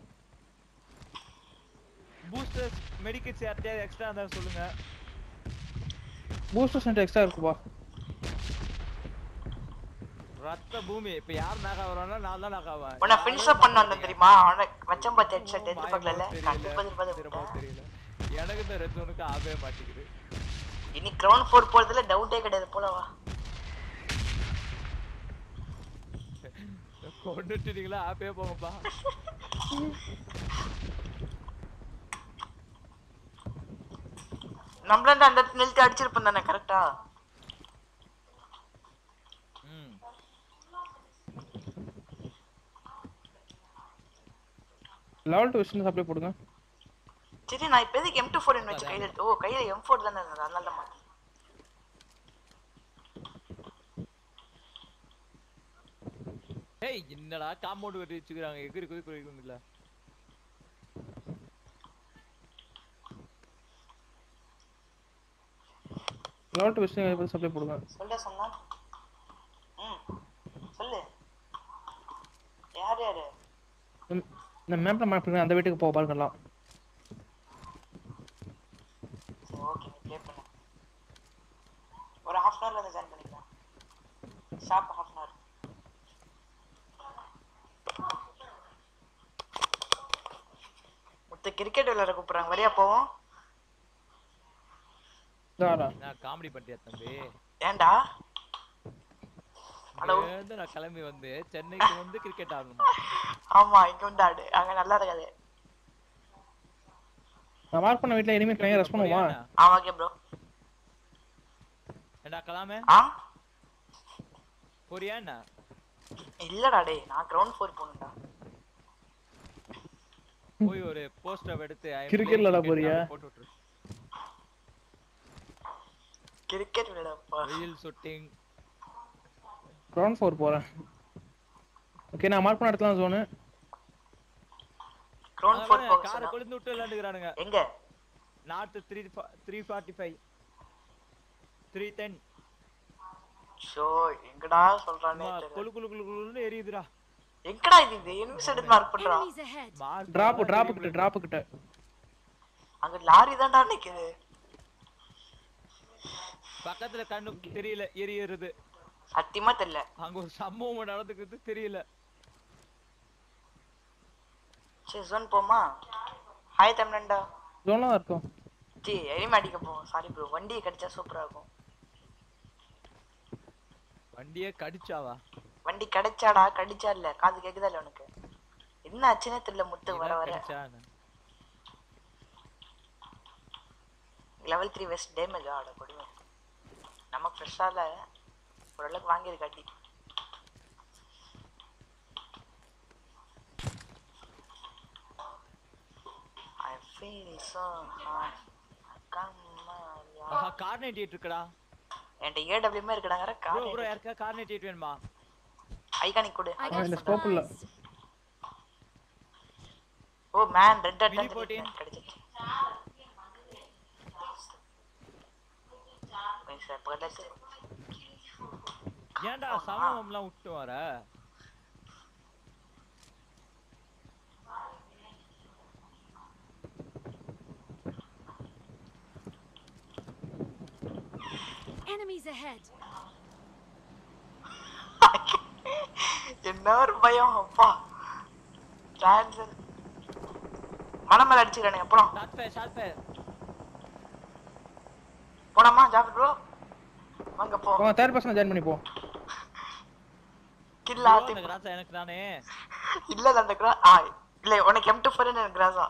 பூஸ்டர்ஸ் மெடிக்கல்ஸ் யார்ட்டையாவது எக்ஸ்ட்ரா இருந்தா சொல்லுங்க. பூஸ்டர் சென்டர் எக்ஸ்ட்ரா இருக்குப்பா ரத்த பூமி. இப்ப யார் நாகா வரானோ நான் தான் நாகா ஆவேன் உன்னை ஃபினிஷ் அப் பண்ண வந்தேன் தெரியுமா? அவனை வச்சம் பார்த்து ஹெட்ஷாட் எதிர்பார்க்கல கண்டிப்பா எதிர்பார்த்து திரும்ப தெரியல. எனக்கு இந்த ரெட் ஜோனுக்கு ஆகவே மாட்டேங்குது. இனி கிரவுண்ட் ஃபோர் போறதுல டவுட்டே கிடையாது போல வா. கொண்டுட்டீங்களா? ஆப்பே போங்கப்பா. நம்மள அந்த நிறுத்தி அடிச்சிருப்போம் தானே கரெக்டா ம் லெவல் டூ விஷயம் சப்ளை போடுங்க. சரி நான் இப்ப எதுக்கு எம் டூ ஃபோர் வச்சு கையில ஓ கையில எம் ஃபோர் தானே இருந்தது அதனால தான் மாத்தேன். ஏய் என்னடா காம்பவுண்ட் கட்டி வச்சுக்கிறாங்க எகிரி குதி குதிக்கும் இல்ல லெவல் டூ விஷயம் சப்ளை போடுங்க? சொல்ல சொன்னா? ம் சொல்லு. யார் யாரு? இந்த- மேப்ல மேப் அந்த வீட்டுக்கு போக பாருங்கலாம் சரி ஓகே ப்ளே பண்ணு. ஒரு ஹாஃப் அன் ஹவர்ல ஜாயின் பண்ணிக்கலாம். ஷார்ப் ஹாஃப் அன் ஹவர் மொத்த கிரிக்கெட் விளையாட கூப்பிடுறாங்க. வரியா போவோம்? நான் காமெடி பண்ணிட்டியா தம்பி? ஏன்டா? இருந்து நான் கிளம்பி வந்து சென்னைக்கு வந்து கிரிக்கெட் ஆடணும்? ஆமா இங்க வந்து ஆடு. அங்க நல்லா இருக்காது. நான் மார்க் பண்ண வீட்ல எனிமி கிளையர் ரெஸ்ட் பண்ணுவா ஆ ஓகே ப்ரோ ஏண்டா கலாமே ஆ? போறியா என்ன? இல்லடா டேய் நான் கிரவுண்ட் ஃபோர் போகணும்டா. போய் ஒரு போஸ்டர் எடுத்து cricket போறியா? போட்டு விட்டுரு. கிரிக்கெட் விளையாடப்பா வெயில் ஷூட்டிங் கிரவுண்ட் ஃபோர் போறேன். ஓகே நான் மார்க் பண்ண இடத்துல ஜோனு கிரவுண்ட் ஃபோர் போக காரை கொழுந்து விட்டு விளையாண்டுக்கிறானுங்க. எங்க? நாட்டு three three forty five three ten show எங்கடா சொல்றானே. குளு குளு குளு குளுன்னு எரியுதுடா. எங்கடா இது? இது எனிமிஸ் எடுத்து மார்க் பண்றா. டிராப் டிராப் கிட்ட டிராப் கிட்ட. அங்க லாரி தான்டா நிக்குது. பக்கத்துல கண்ணு தெரியல எரியுறது. சத்தியமா தெரியல. அங்க ஒரு சம்பவம் நடந்துக்கிறது தெரியல. சரி ஜோன் போமா? ஹாய் தமிழன்டா ஜோன்ல தான் இருக்கும். ஜி எனிமி அடிக்க போவோம். சாரி ப்ரோ வண்டி கிடைச்சா சூப்பரா இருக்கும். வண்டியே கடிச்சாவா? வண்டி கிடைச்சாடா? கடிச்சா இல்ல? காது கேக்குதா இல்ல உனக்கு? என்ன ஆச்சுன்னே தெரியல முத்து வர வர. லெவல் த்ரீ வெஸ்ட் டேமேஜ் ஆட கொடுமை. நம்ம ஃப்ரெஷ்ஷாக இல்லை. ஓரளவுக்கு வாங்கியிருக்காட்டி I feel so hot. ஆஹா கார் நைன்டி எயிட் இருக்குடா என்கிட்ட ஏடபிள்யூமே இருக்குடாங்கிற ப்ரோ ப்ரோ யாருக்கா கார் நைன்டி எயிட் வேணுமா? ஐகானிக் கொடு. இந்த ஸ்கோப் இல்ல. ஓ மேன் ரெட் அட். கிடைச்சிச்சு ஏன்டா சமணம்லாம் விட்டு வர? Enemies ahead. என்ன ஒரு பயம் அப்பா. டிரான்சல் மலை மேல ஷார்ட் ஃபயர் போலாமா ஜாஃபர் ப்ரோ வாங்க போ. அவங்க தேர்ட் பர்சன் ஜாயின் பண்ணி போ. கில் ஆத்தி அந்த கிராஸ் எனக்கு தானே. இல்ல அந்த கிரா ஆ இல்ல உனக்கு எம் டூ ஃபோர் எனக்கு கிராஸா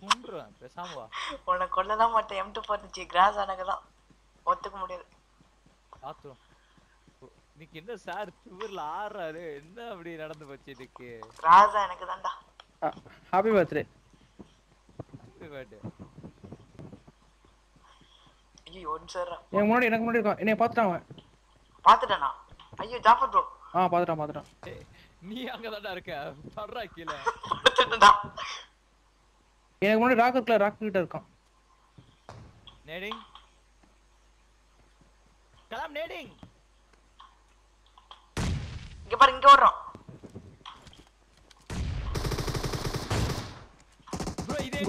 குண்டுருவேன் பேசாம வா. உனக்கு கொல்லதான் மாட்டேன். எம் டூ ஃபோர் இருந்துச்சு கிராஸ் எனக்கு தான் ஒத்துக்க முடியாது. பாத்துரும் இன்னைக்கு என்ன சார் திமிர்ல ஆடுறாரு என்ன அப்படி நடந்து போச்சு இதுக்கு கிராஸா எனக்கு தான்டா ஹாப்பி பர்த்டே பர்த்டே ஐயோ ஒன் சார் எனக்கு முன்னாடி எனக்கு முன்னாடி இருக்கான். என்னைய பார்த்துட்டான் அவன். பாத்துட்டேனா ஐயோ ஜாஃபர் ப்ரோ ஆ பார்த்துட்டான் பார்த்துட்டான். நீ அங்கதான்டா இருக்க. படுறா கீழே. எனக்கு முன்னாடி ராக் இருக்குல்ல ராக் கிட்ட இருக்கான். நேடிங். கலாம் நேடிங். இங்க பாரு இங்க வர்றோம் ப்ரோ இதே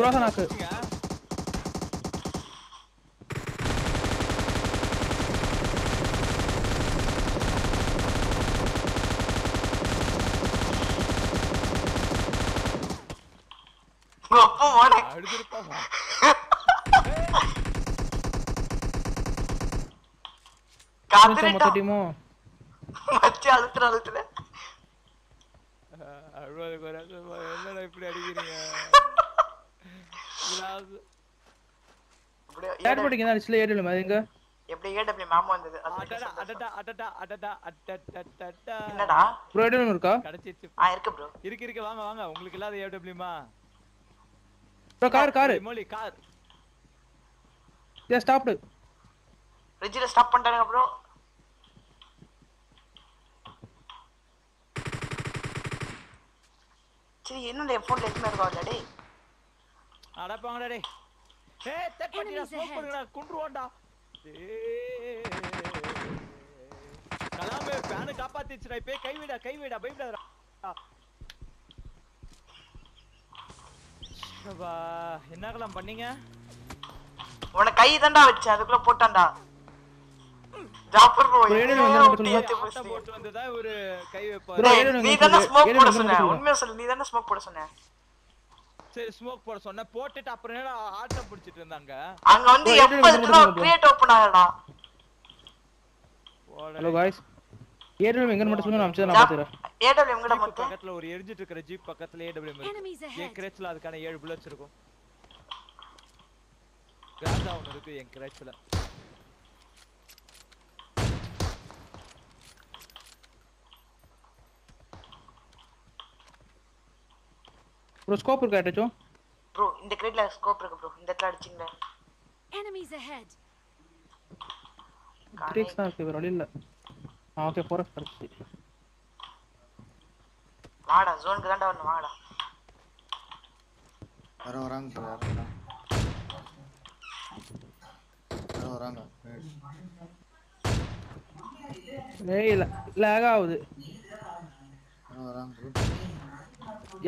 நாக்கு. உங்க அழுத்துற அழுத்துற என்னடா இப்படி அடிக்கிறீங்க குராசா அப்படியே தான் எங்க எப்படி ஏடபிள்யூ மாமா வந்தது அடடா அடடா அடடா அடடா என்னடா ப்ரோ இருக்கா கிடைச்சிருச்சு ஆ இருக்கு ப்ரோ இருக்கு இருக்கு வாங்க வாங்க உங்களுக்கு இல்லாத ஏடபிள்யூமா ப்ரோ கார் கார் மோலி கார் ஏ ஸ்டாப்டு ரிஜில ஸ்டாப் பண்ணிட்டானுங்க ப்ரோ சரி என்னடா என் போன்ல எதுவுமே இருக்கா டேய்? அடப்பாங்கடா டேய். ஏய் தட் பண்ணிடா ஸ்மோக். பண்ணுடா குன்றுவான்டா கலாமே பேன காப்பாத்திச்சுடா இப்பே கைவிடா கைவிடா பயப்படாதடா. அப்பா என்ன கலாம் பண்ணீங்க? உன கை தான்டா வச்சேன் அதுக்குள்ள போட்டான்டா. ஜாஃபர் ப்ரோ போட்டு வந்ததா ஒரு கை வைப்பாரு. நீ தானே. ஸ்மோக் போட சொன்ன. உண்மையா சொல்லு நீ தானே ஸ்மோக் போட சொன்ன. சரி ஸ்மோக் போட சொன்ன. போட்டுட்டு அப்புறம் ஆட்டம் பிடிச்சிட்டு இருந்தாங்க? அங்க வந்து எப்ப. கிரியேட் ஓபன் ஆகலடா? ஹலோ ஏடிஎல் எங்க மட்டும் சொல்லுங்க நான் அமிச்சு நான் பார்த்துக்கிறேன் ஏடபிள்யூ எங்கடா மொத்தம் பக்கத்துல ஒரு எரிஞ்சிட்டு இருக்கிற ஜீப் பக்கத்துல ஏடபிள்யூ Enemies என். கிரேச்ல அதுக்கான ஏழு புல்லட்ஸ் இருக்கும். கிராஸா ஒன்று இருக்கு என் கிரேச்ல ப்ரோ ஸ்கோப் இருக்கா ஏட்டாச்சும் ப்ரோ இந்த கிரேட்ல ஸ்கோப் இருக்கு ப்ரோ இந்த இடத்துல அடிச்சிங்களே Enemies ahead. ட்ரிக்ஸ் தான் இருக்கு வேற வழி இல்ல. ஆ ஓகே ஃபோரஸ் கிடச்சி வாடா ஜோனுக்கு தான்டா வரணும் வாடா யாரோ வராங்க bro, யாரோ வராங்க யாரோ வராங்க ஏய் இல்ல லேக் ஆகுது யாரோ வராங்க ப்ரோ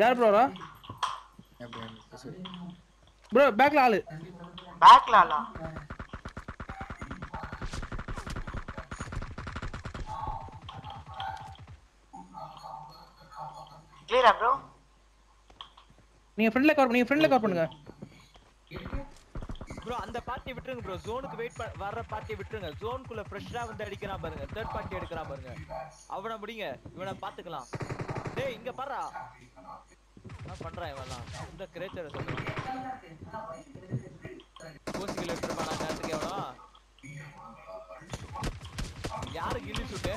யார் ப்ரோரா எப்படி எனக்கு சரி ப்ரோ பேக்ல ஆளு கிளியரா ப்ரோ நீங்க ஃப்ரெண்ட்ல கவர் நீங்க ஃப்ரெண்ட்ல கவர் பண்ணுங்க. ப்ரோ அந்த பார்ட்டி விட்டுருங்க ப்ரோ ஜோனுக்கு வெயிட் வர்ற பார்ட்டி விட்டுருங்க. ஜோனுக்குள்ள ஃப்ரெஷ்ஷா வந்து அடிக்கிறான் பாருங்க. தேர்ட் பார்ட்டி எடுக்கிறான் பாருங்க. அவனை முடிங்க இவனை பாத்துக்கலாம் டேய் இங்க பாருடா. என்ன பண்றான் இவன்லாம் இந்த கிரேச்சர் சொல்லுவான் கோசிகள் எடுத்துருப்பான் நான் நேரத்துக்கு எவனோ யாரு கில்லி சுட்டு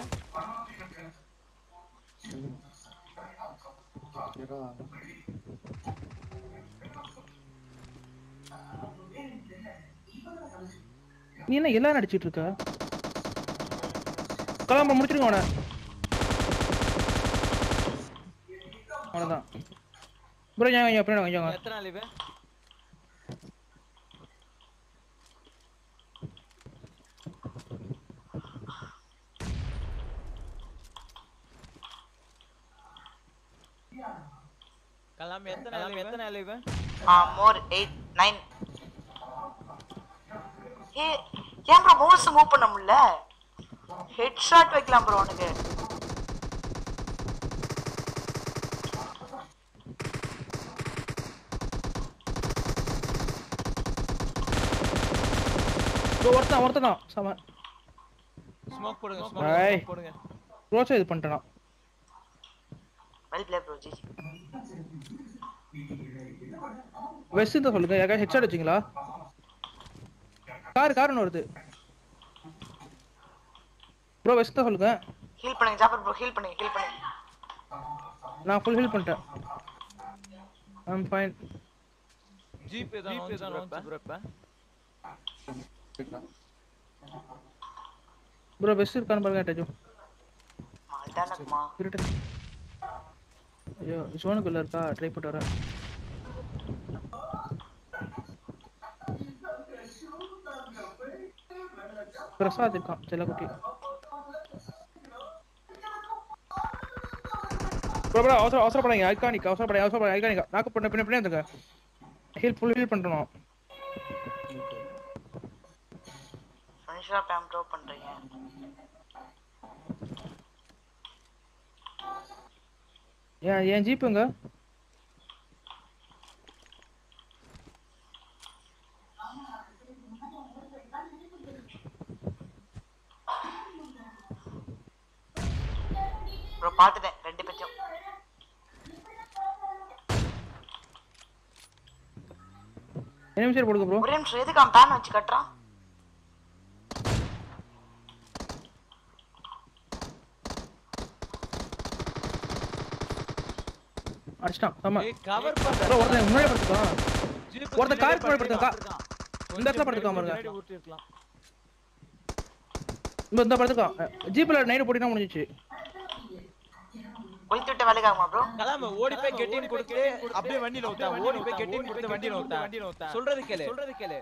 நீ என்ன எல்லாரும் அடிச்சிட்டு இருக்க? கிளம்ப முடிச்சிருங்க அவனை. அவ்வளோதான் ப்ரோ ஏன் கொஞ்சம் பின்னாடி கொஞ்சம் எத்தனை கலாம் எத்தனை அலைவ் எத்தனை அலைவ் ஆ மோர் 8 9 ஏ ஏன் ப்ரோ மவுஸ் மூவ் பண்ண முடியல? ஹெட் ஷாட் வைக்கலாம் ப்ரோ உனக்கு. ஒருத்தன் ஒருத்தன் சம ஸ்மோக் போடுங்க ஸ்மோக் போடுங்க. க்ளோஸ் இது பண்ணிட்டேனா? Well play bro GG vest தான் சொல்லுங்க யாருக்காவது ஹெட்ஷாட் வச்சிங்களா கார் கார் ஒன்று வருது. ப்ரோ வெஸ்ட் தான் சொல்லுங்க ஹீல் பண்ணுங்க ஜாபர் ப்ரோ ஹீல் பண்ணுங்க ஹீல் பண்ணுங்க நான் ஃபுல் ஹெல்ப் பண்ணிட்டேன். ஐம் ஃபைன் ஜிபே தான் ஜிபே தான் லான்ச் ப்ரோ இப்ப. ப்ரோ வெஸ்ட் இருக்கான்னு பாருங்க டஜு அதானக்குமா இருட்டு. ஐயோ ஜோனுக்குள்ள இருக்கா? ட்ரை போட்டு வரேன். பிரசாத் இருக்கான் செல்லக்குட்டி. ப்ரோ அவசர அவசரப்படாங்க ஐகானிக் அவசரப்படாங்க அவசரப்படாங்க ஐகானிக். நாக்கு பண்ண பின்ன பின்னே இருந்துங்க ஹீல் ஃபுல் ஹீல் பண்ணுறோம் ஃபினிஷரா பேம் ட்ராப் பண்றீங்க. ஏன் ஏன் ஜீப்புங்க? ப்ரோ பாத்துட்டேன் ரெண்டு பேச்சும் என்ன நிமிஷம் போடுங்க ப்ரோ ஒரே நிமிஷம் எதுக்கு அவன் பேன் வச்சு கட்டுறான்? அடிச்சிட்டான் ஆமா கவர் ப்ரோ ஒருத்தன் முன்னாடி ஒருத்தன் காருக்கு முன்னாடி படுத்துக்கான் இந்த இடத்துல படுத்துக்கான் பாருங்க. இந்த இந்த படுத்துக்கான் ஜீப்ல நைட் போட்டினா முடிஞ்சிச்சு. கொளுத்து விட்ட வேலைக்காகுமா ப்ரோ கலாம ஓடி போய் கெட்டின் கொடுத்து அப்படியே வண்டியில ஊத்தா ஓடி போய் கெட்டின் கொடுத்து வண்டியில ஊத்தா சொல்றது கேளு. சொல்றது கேளு.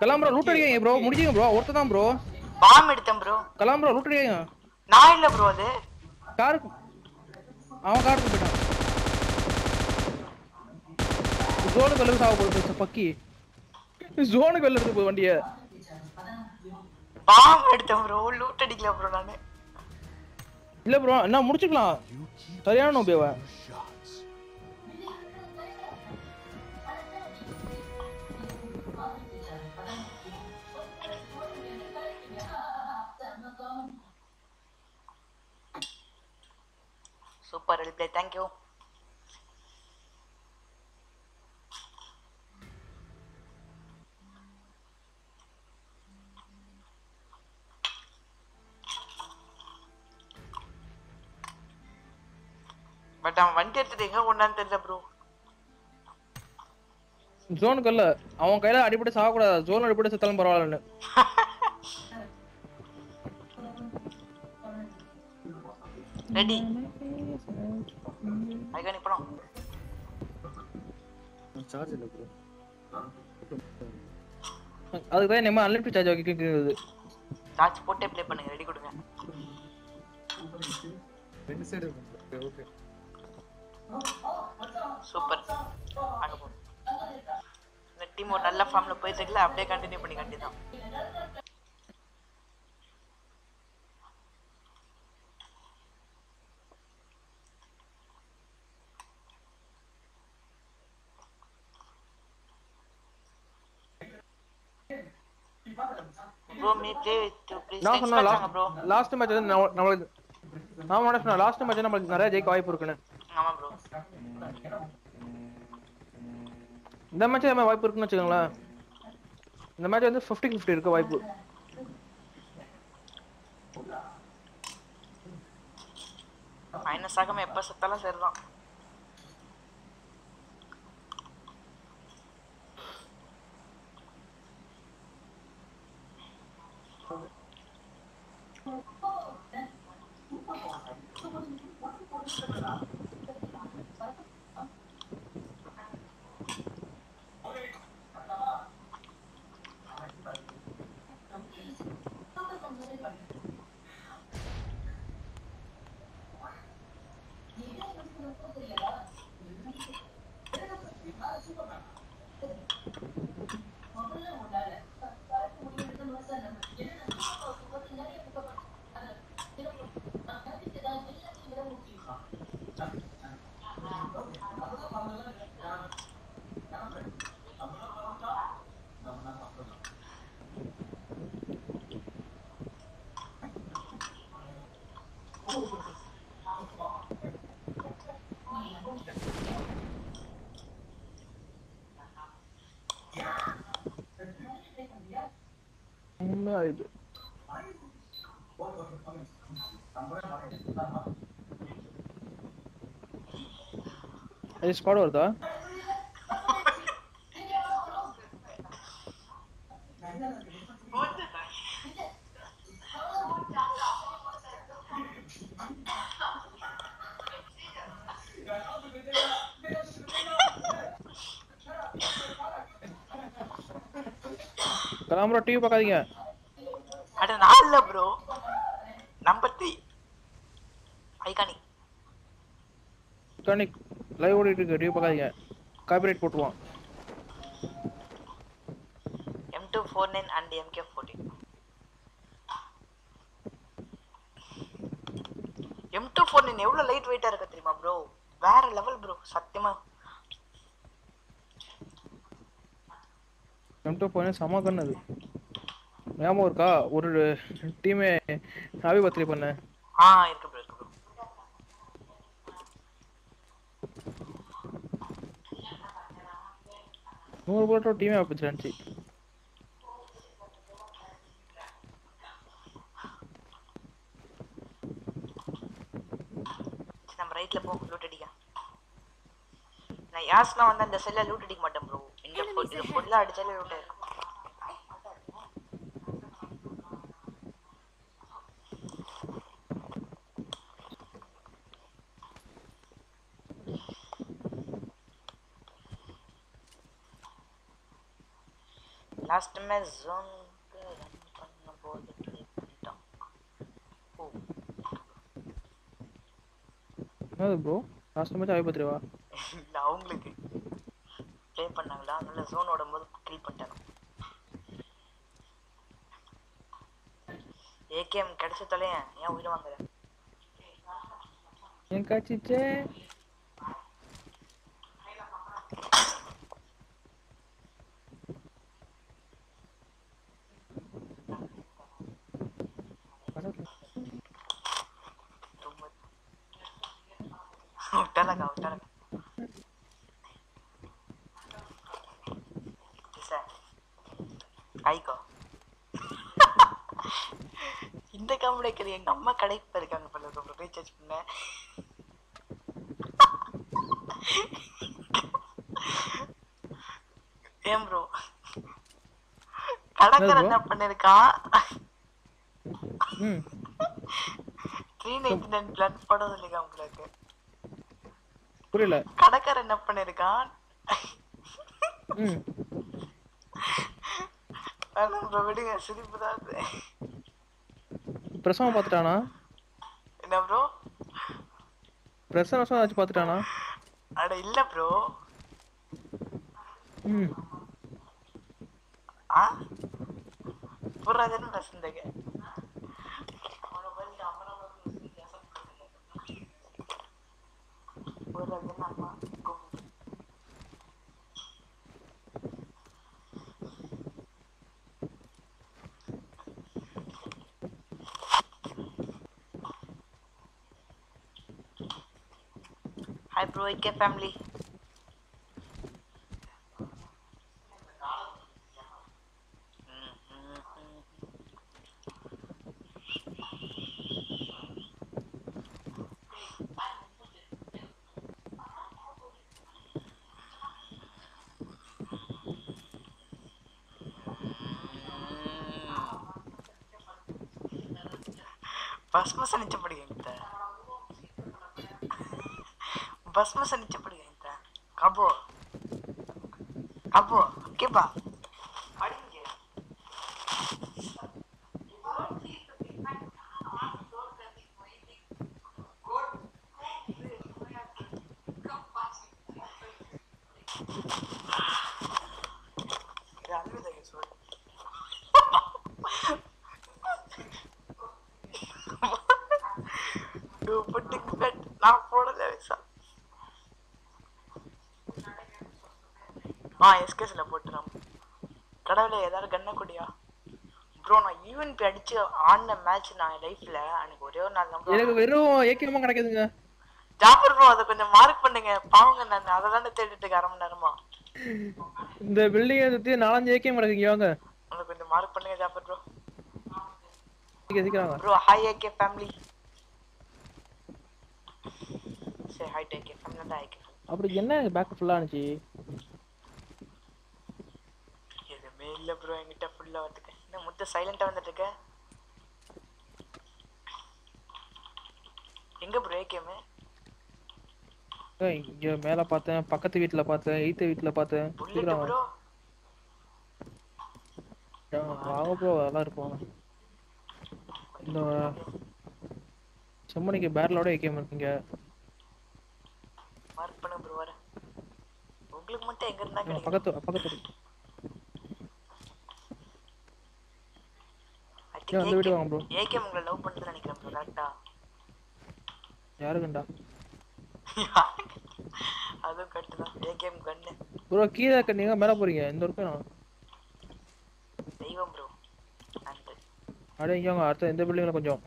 கலாம் ப்ரோ லூட் ப்ரோ முடிஞ்சுங்க ப்ரோ தான் ப்ரோ பாம் எடுத்தேன் ப்ரோ கலாம் ப்ரோ லூட் நான் இல்ல ப்ரோ அது. காருக்கு அவன் காருக்கு போயிட்டான் ஜோனுக்கு வெளில சாக போகுது பக்கி. ஜோனுக்கு வெளில இருக்கு போகுது வண்டியை. பாம் எடுத்தேன் ப்ரோ லூட் அடிக்கல ப்ரோ நானு. இல்ல ப்ரோ என்ன முடிச்சுக்கலாம். சரியான நோபியவ super reply thank you but அவன் வண்டி எடுத்துட்டு எங்க கொண்டான்னு தெரியல ப்ரோ ஜோனுக்கு இல்ல. அவன் கையில அடிபட்டு சாகக்கூடாது. ஜோன் அடிபட்டு செத்தாலும் பரவாயில்லன்னு. ரெடி ஐகானி படம் சார்ஜ் இல்லை ப்ரோ அதுக்கு தான் நம்ம அன்லிமிட் சார்ஜ் வைக்கிறது சார்ஜ் போட்டே ப்ளே பண்ணுங்க. ரெடி கொடுங்க. ரெண்டு சைடு ஓகே சூப்பர். அங்க இந்த டீம் ஒரு நல்ல ஃபார்ம்ல போயிட்டு இருக்குல்ல அப்படியே கண்டினியூ பண்ணி கண்டிதான் நான் சொன்ன நெக்ஸ்ட் ப்ரோ லாஸ்ட் மேட்ச் வந்து நம்ம- நம்மளுக்கு நான் லாஸ்ட் மேட்ச் நம்மளுக்கு நிறைய ஜெயிக்க வாய்ப்பு இருக்குன்னு. ஆமா ப்ரோ இந்த மேட்ச் நம்ம வாய்ப்பு இருக்குன்னு வச்சுக்கோங்களேன். இந்த மேட்ச் வந்து ஃபிஃப்டி ஃபிஃப்டி இருக்கு வாய்ப்பு. மைனஸ் ஆகாம எப்ப செத்தாலும் சரிதான். Haydi. Elis var orada. வருதா கிளம்புற டிவி பார்க்காதீங்க. அட நான் இல்ல ப்ரோ நம்பர் த்ரீ ஐகானி. மெக்கானிக் லைவ் ஓடிட்டு இருக்கு. டிவி பார்க்காதீங்க. காப்பிரைட் போட்டுருவான் M two four nine and MK fourteen M two four nine எவ்வளோ லைட் வெயிட்டாக இருக்கு தெரியுமா ப்ரோ வேற லெவல் ப்ரோ சத்தியமா டூ போய் செம கண்ணு அது. ஞாபகம் இருக்கா? ஒரு டீமே ஹாவி பர்த்டே பண்ணேன் ஆ இருக்கு ப்ரோ இருக்கு ப்ரோ நூறு போட்டோ டீமே ஆப்பிச்சிருந்துச்சு நம்ம ரைட்ல போ லூட் அடிக்க. நான் யாஸ்லாம் வந்து அந்த செல்ல லூட் அடிக்க மாட்டேன் ப்ரோ இந்த ஃபுல்லா அடிச்சாலே லூட் இருக்கும் லாஸ்ட் மேட்ச் ஜோனுக்கு ரன் பண்ணும்போது play பண்ணிட்டோம் ஓ என்னது ப்ரோ லாஸ்ட் மேட்ச் ஹாவி பர்த்டேவா இல்ல அவங்களுக்கு ப்ளே பண்ணாங்களா? அதனால ஜோன் ஓடும்போது கில் பண்ணிட்டாங்க. ஏகேஎம் கிடைச்ச தொலையன் ஏன் உயிர் வாங்குற? என் காட்சிச்சே எங்க அம்மா கடைக்கு போயிருக்காங்க போல போய் ரீசார்ஜ் பண்ண. ஏன் ப்ரோ bro? என்ன பண்ணிருக்கான் த்ரீ நைன்டி நைன் பிளான் போட சொல்லிருக்கான் உங்களுக்கு? புரியல. கடைக்காரன் என்ன பண்ணிருக்கான் விடுங்க. சிரிப்பு தான். பிரசவம் பார்த்துட்டானா? என்ன ப்ரோ பிரசவம் ஆச்சு பார்த்துட்டானா? அட இல்ல ப்ரோ रोहित के फैमिली बस मसल से नीचे पड़ próxima cena te tipo, pergunta. Acabou. Acabou. Que bala. ஆ எஸ்கேஸ்ல போட்டுறோம் கடவுளே ஏதாவது கண்ண கொடியா? ப்ரோ நான் ஈவென்ட் அடிச்சு ஆடின மேட்ச் நான் லைஃப்ல எனக்கு ஒரே ஒரு நாள் தான். எனக்கு வெறும் ஏக்கியமா கிடைக்குதுங்க. ஜாஃபர் ப்ரோ அதை கொஞ்சம் மார்க் பண்ணுங்க. பாவங்க நான் அதை தானே தேடிட்டு அரை மணி நேரமா? இந்த பில்டிங்கை சுற்றி நாலஞ்சு ஏக்கியம் கிடைக்குங்க வாங்க. அதை கொஞ்சம் மார்க் பண்ணுங்க ஜாஃபர் ப்ரோ சீக்கிரம். ப்ரோ ஹாய் ஏகே ஃபேமிலி சரி ஹாய் ஏகே ஃபேமிலி தான் ஏகே அப்படி என்ன பேக் ஃபுல்லா இருந்துச்சு? இல்ல ப்ரோ என்கிட்ட ஃபுல்லா வந்துட்டு. என்ன முத்த சைலண்டா வந்துட்டு இருக்க. எங்க ப்ரோ ஏகேமே ஏய், இங்க மேல பார்த்தேன் பக்கத்து வீட்ல பார்த்தேன் எய்த்த வீட்ல பார்த்தேன். ப்ரோ வாங்க ப்ரோ அதெல்லாம் இருப்போம் இந்த செம்மணிக்கு பேரலோட ஏகேம் இருக்குங்க. மார்க் பண்ணு ப்ரோ வர. உங்களுக்கு மட்டும் எங்க இருந்தா பக்கத்து பக்கத்து வீடு. I ஏன் அந்த வீடு வாங்க ப்ரோ ஏகே உங்களை லவ் பண்ணுதுன்னு நினைக்கிறேன் ப்ரோ கரெக்டா யாருக்குண்டா? அதுவும் கரெக்ட் தான். ஏகேம் கண்ணு. ப்ரோ கீழே இருக்க நீங்க மேல போறீங்க. இந்த இருக்கேன் நான். தெய்வம் ப்ரோ அப்படியே இங்க வாங்க. அடுத்த இந்த பில்டிங்ல கொஞ்சம்.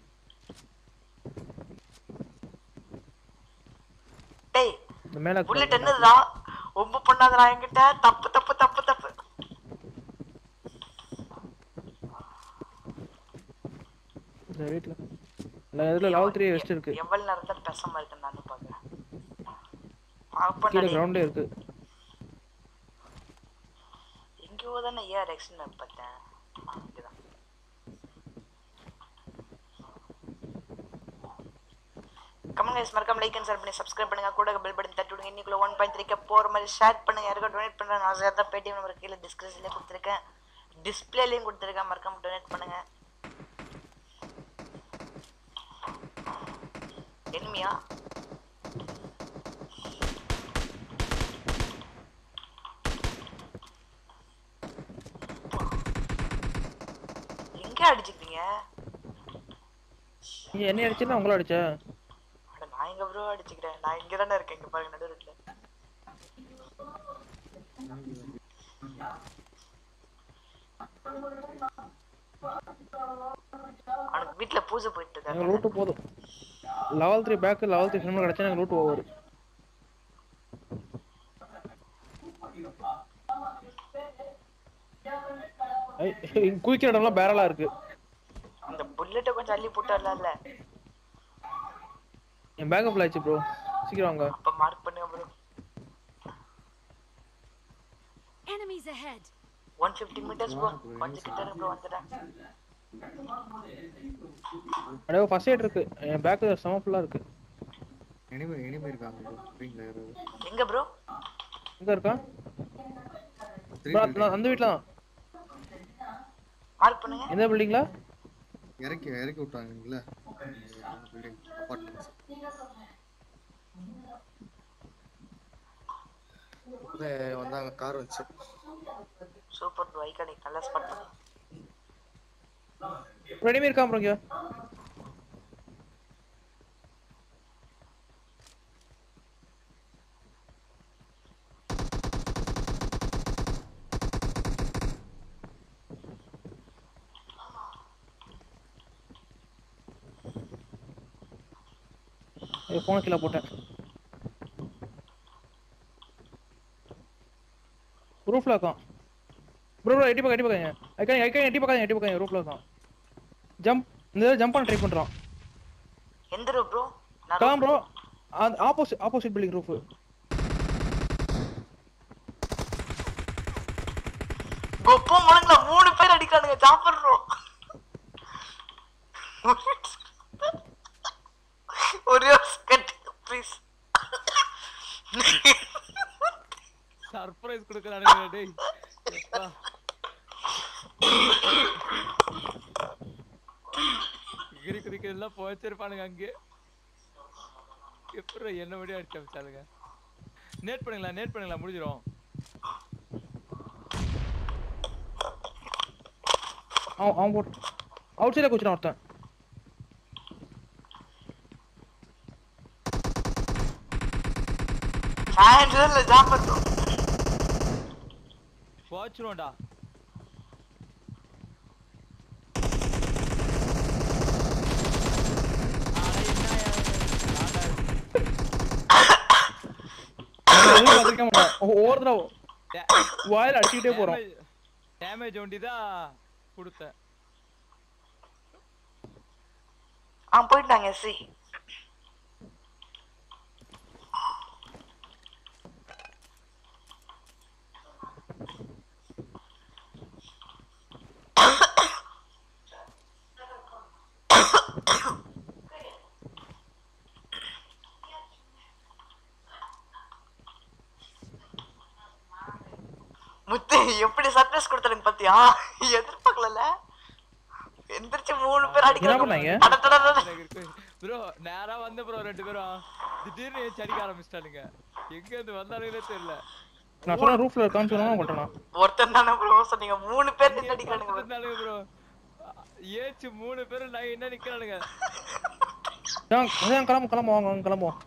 டேய் மேல புல்லட் என்னதுடா? ஒம்பு பண்ணாதடா என்கிட்ட. தப்பு தப்பு தப்பு தப்பு. இந்த இல்ல இதுல லெவல் த்ரீ வெஸ்ட் இருக்கு. எவ்வளவு நேரம் தான் பேசாம இருக்கு நானும் பாக்குறேன். பாப்பா கீழே நான் கிரவுண்டே இருக்கு. எங்கேயோ தானே ஏஆர் எக்ஸ்னு பார்த்தேன். ஆ, இங்கதான் கமெண்ட் கைஸ் மறக்காம லைக் அண்ட் ஷேர் பண்ணி சப்ஸ்கிரைப் பண்ணுங்க. கூட பெல் பட்டன் தட்டி விடுங்க. இன்னைக்குள்ள ஒன் பாயிண்ட் த்ரீக்க போற மாதிரி ஷேர் பண்ணுங்க. யாருக்கும் டொனேட் பண்றேன் ஆசையாக தான் பேடிஎம் நம்பர் கீழே டிஸ்கிரிப்ஷன்லேயே கொடுத்துருக்கேன். டிஸ்பிளேலையும் கொடுத்துருக்கேன். மறக்காம டொனேட் பண்ணுங்க. எனிமியா எங்க அடிச்சுக்கிறீங்க நீ என்ன அடிச்சா உங்கள அடிச்ச. அட நான் எங்க ப்ரோ அடிச்சுக்கிறேன்? நான் இங்க தானே இருக்கேன். இங்க பாருங்க நடுவில் அவனுக்கு வீட்டுல பூஜை போயிட்டு இருக்காங்க. ரூட்டு போதும். Level three bag level three cinema கிடைச்சா எனக்கு ரூட் ஓவர் குயிக்கிற இடம்லாம் பேரலா இருக்கு. அந்த புல்லட்டை கொஞ்சம் அள்ளி போட்டு வரலாம்ல. என் பேக்கப் ஃபுல் ஆயிடுச்சு ப்ரோ சீக்கிரம் வாங்க. அப்ப மார்க் பண்ணுங்க bro Enemies ahead. One fifty meters bro கொஞ்சம் கிட்ட இருக்கு ப்ரோ வந்துட்டேன் அப்படியே ஃபர்ஸ்ட் எய்ட் இருக்கு. என் பேக் செம ஃபுல்லா இருக்கு. எனிமே எனிமே இருக்காங்க யாராவது? எங்க ப்ரோ எங்க இருக்கா. நான் அந்த வீட்ல தான். மார்க் பண்ணுங்க. எந்த பில்டிங்ல இறக்கி இறக்கி விட்டாங்கல்ல பில்டிங் அப்பார்ட்மெண்ட்ஸ் வந்தாங்க கார் வச்சு. சூப்பர் ப்ரோ ஐகானிக் நல்லா ஸ்பாட் பண்ணி ரெடிமே இருக்கா ப்ரோ இங்க போன கீழே போட்டேன் ரூஃப்ல இருக்கான் ப்ரோ ப்ரோ எட்டி பக்கம் எட்டி பக்கம் ஐக்கா ஐக்கா எட்டி பக்கம் எட்டி பக்கம் ரூஃப்ல இருக்கான் ஜம்ப் இந்த ஜம்ப் பண்ண ட்ரை பண்றான். எந்த ரூ ப்ரோ காம் ப்ரோ அந்த ஆப்போசிட் ஆப்போசிட் பில்டிங் ரூஃப் கொப்போ முழங்கல மூணு பேர் அடிக்கானுங்க ஜாஃபர் ப்ரோ ஒரே செகண்ட் ப்ளீஸ் சர்ப்ரைஸ் கொடுக்குறானுங்க டேய். கிரி கிரிக்கு எல்லாம் போச்சிருப்பானுங்க அங்கே எப்படி என்ன முடியும் அடிச்சு அமைச்சாலுங்க நேட் பண்ணுங்களா நேட் பண்ணுங்களா முடிஞ்சிரும். அவன் அவன் போட்டு அவுட் சைடில் குச்சினான் ஒருத்தன் சாயந்தரம் இல்ல ஜாஃபர் ப்ரோ போச்சிருவோம்டா எதுவும் ஒவ்வொரு தடவை வாயில அடிச்சுக்கிட்டே போறோம். டேமேஜ் ஒண்டி தான் கொடுத்தேன். ஆ போயிட்டாங்க சி. முத்து எப்படி சர்ப்ரைஸ் கொடுத்தாருங்க பாத்தியா எதிர்பார்க்கல எந்திரிச்சு மூணு பேர்? அடிக்கிறாங்க ப்ரோ நேரா வந்த ப்ரோ ரெண்டு பேரும். திடீர்னு அடிக்க ஆரம்பிச்சிட்டானுங்க. எங்க இருந்து வந்தானுங்களே தெரியல. நான் சொன்ன ரூஃப்ல இருக்கான்னு சொன்னா கொட்டலாம் ஒருத்தன் தானே ப்ரோ சொன்னீங்க. மூணு பேர் நின்னு அடிக்கிறானுங்க ப்ரோ ஏச்சு மூணு பேரும் நான் என்ன நிக்கிறானுங்க. அதான் கிளம்பு கிளம்பு வாங்க வாங்க, கிளம்புவோம்.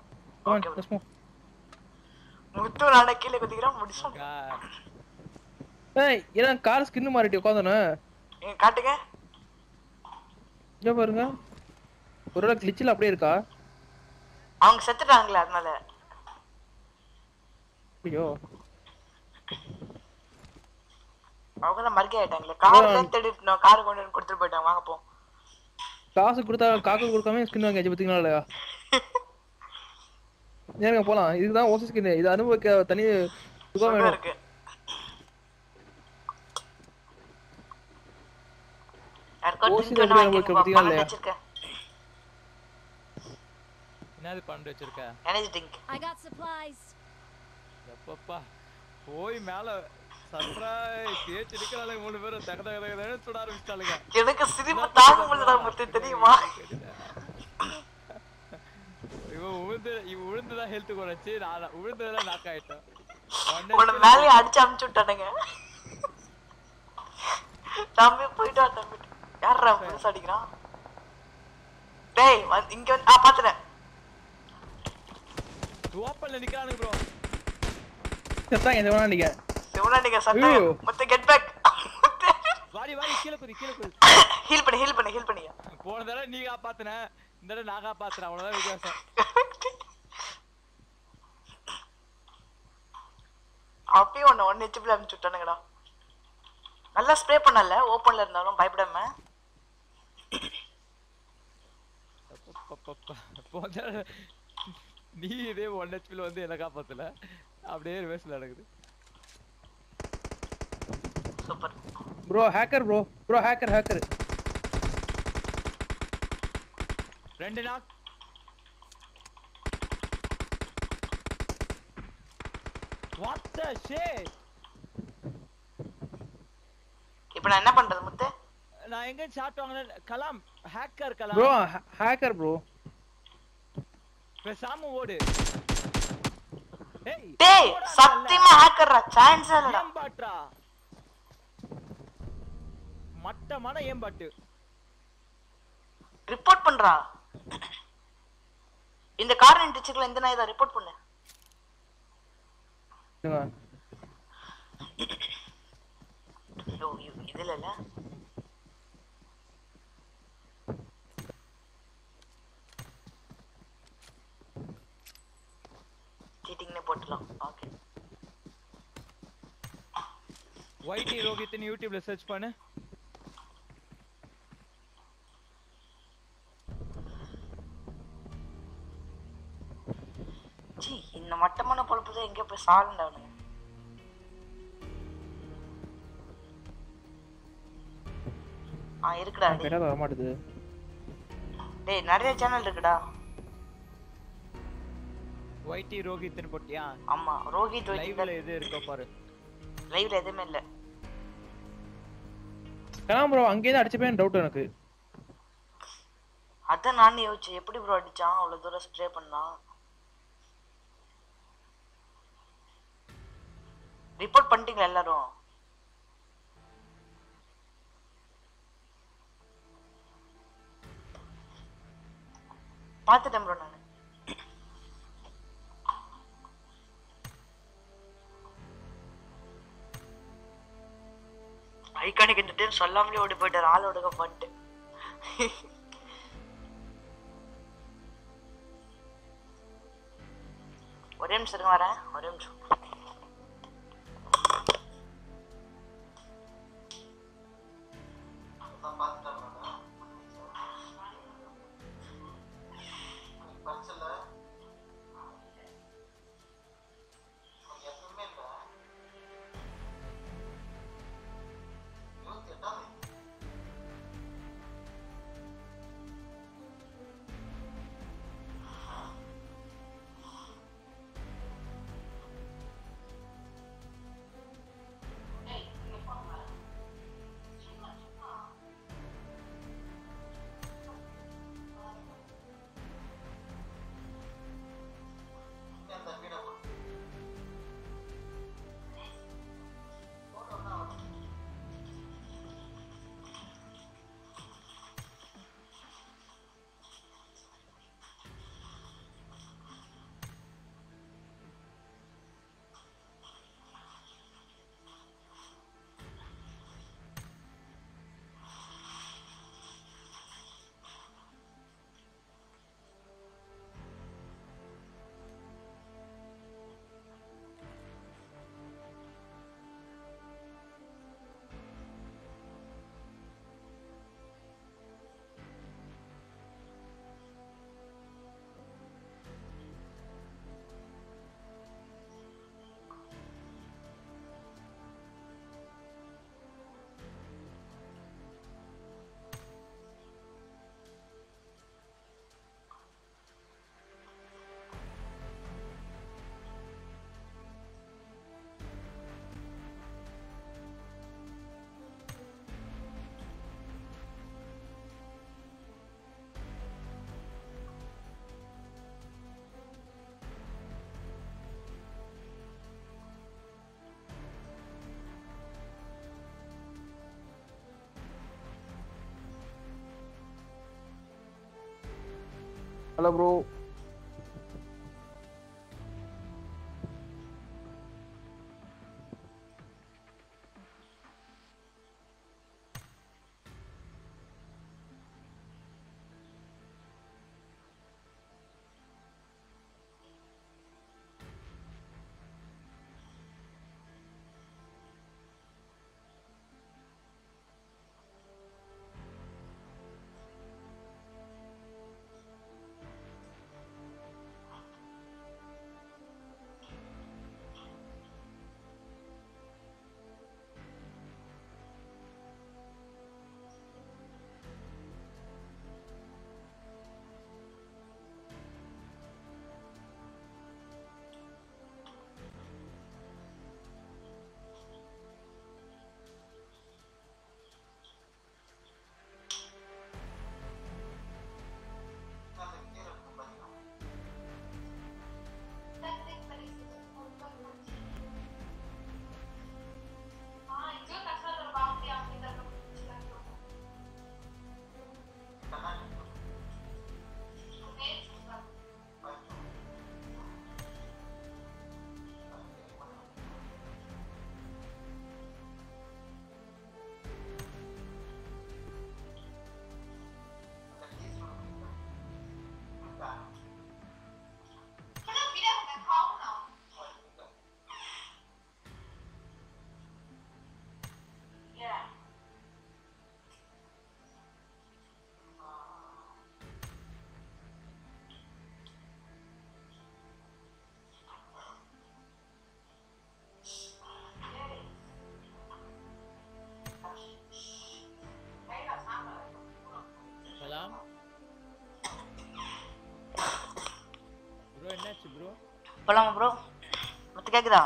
முத்து நானே கீழே குதிக்கிறான். முடிச்சோம் ஏய் கார் ஸ்கின் மாறிட்டு உட்காந்துனே நீங்க காட்டுங்க. இங்க பாருங்க. ஒருவேளை கிளிச்சில் அப்படியே இருக்கா? அவங்க செத்துட்டாங்களே அதனால. ஐயோ. அவங்க தான் மறுக்கே ஆயிட்டாங்களே. கார்ல தேடிட்டு கார் கொண்டு வந்து கொடுத்துட்டு போயிட்டாங்க. வாங்க போ. காசு கொடுத்தா காக்கு கொடுக்காம ஸ்கின் வாங்கியாச்சு பார்த்தீங்களா இல்லையா? ஏங்க போலாம். இதுதான் ஓசி ஸ்கின் இது அனுபவிக்க தனி சுகம் சுகம் வேணும் இருக்கு யாருக்கோ ஓசி drink தான் வேணும் எப்படி வாங்கிக்கோங்க, அனுபவிக்க பன்னெண்டு இல்லையா? வச்சிருக்கேன் என்னது வச்சிருக்க? Energy drink. எப்பப்பா போய் மேல சர்ப்ரைஸ் இருக்கிறாளுங்க மூணு பேரும். தக தக தக தகன்னு சுட ஆரம்பிச்சிட்டாளுங்க. எனக்கு சிரிப்பு தாங்க முடியல முத்து தெரியுமா? இவன் உழுந்து இவன் உழுந்துதான் ஹெல்த் குறைச்சு நான் உழுந்ததெல்லாம் நாக் ஆயிட்டேன் உன்னை மேலேயே அடிச்சு அமுச்சு விட்டானுங்க. தம்பி போயிட்டு வா தம்பி யாரா புதுசு அடிக்கிறான்? டேய் இங்க வந்து ஆ பாத்துறேன் ஓப்பன்ல நிக்கிறானுங்க ப்ரோ செத்தாங்க இந்த வேணா நீங்க சிவனாண்டிங்க சட்டை ஐயோ. மொத்த கெட் பேக் வாடி வாடி கீழே குதி கீழே குதி. ஹீல் பண்ணு ஹீல் பண்ணு ஹீல் பண்ணியா போன தடவை நீ காப்பாத்துன. இந்த தடவை நான் காப்பாத்துறேன். அவ்வளவுதான் வித்தியாசம். அப்பயும் ஒன்னு ஒன்னு ஹெச்பில அமுச்சு விட்டானுங்கடா. நல்லா ஸ்ப்ரே பண்ணல ஓப்பன்ல இருந்தாலும் பயப்படாம. நீ இதே ஒன் ஹெச்பில வந்து என்ன காப்பாத்தல அப்படியே ரிவர்ஸ்ல நடக்குது. Super bro hacker bro bro hacker hacker ரெண்டு நாக் வாட் த ஷிட் இப்போ நான் என்ன பண்றது முத்து? நான் எங்க ஷாட் வாங்கினேன் Kalam. Hacker bro Kalam hacker bro பேசாம ஓடு. ஏய் டேய் சத்தியமா ஹேக்கர்ரா சான்ஸ் இல்லடா. ஏம்பாட்ரா மட்டமான ஏம்பாட்டு. ரிப்போர்ட் பண்றா? இந்த கார் நின்றுச்சுக்கல இந்த நான் இதை ரிப்போர்ட் பண்ணு. இதுல இல்ல போட்டுலாம். ஓகே ஒய்டி ரோஹித்னு யூடியூப்ல சர்ச் பண்ணு. சீ இந்த மட்டமான பொழப்பு தான் எங்க போய் சாலண்டானு ஆ இருக்குடா டேய். நிறைய சேனல் இருக்குடா. ஒய்டி ரோஹித்னு போட்டியா? ஆமா ரோஹித் லைவ்ல எது இருக்கோ பாரு. லைவ்ல எதுவுமே இல்ல. கலாம் ப்ரோ அங்கேயே தான் அடிச்சப்பே டவுட் எனக்கு அதான் நானும் யோசிச்சேன். எப்படி ப்ரோ அடிச்சான்? அவ்வளவு தூரம் ஸ்ப்ரே பண்ணான் ரிப்போர்ட் பண்ணிட்டீங்களா எல்லாரும்? பார்த்துட்டேன் ப்ரோ நான். ஐகானிக் இந்த டைம் சொல்லாமலே ஓடி போயிட்டார். ஆள் ஒடுக்க பண்ணிட்டு ஒரே நிமிஷம் வரேன். ஒரே நிமிஷம். ஹலோ ப்ரோ போலாமா ப்ரோ முத்து கேக்குதா?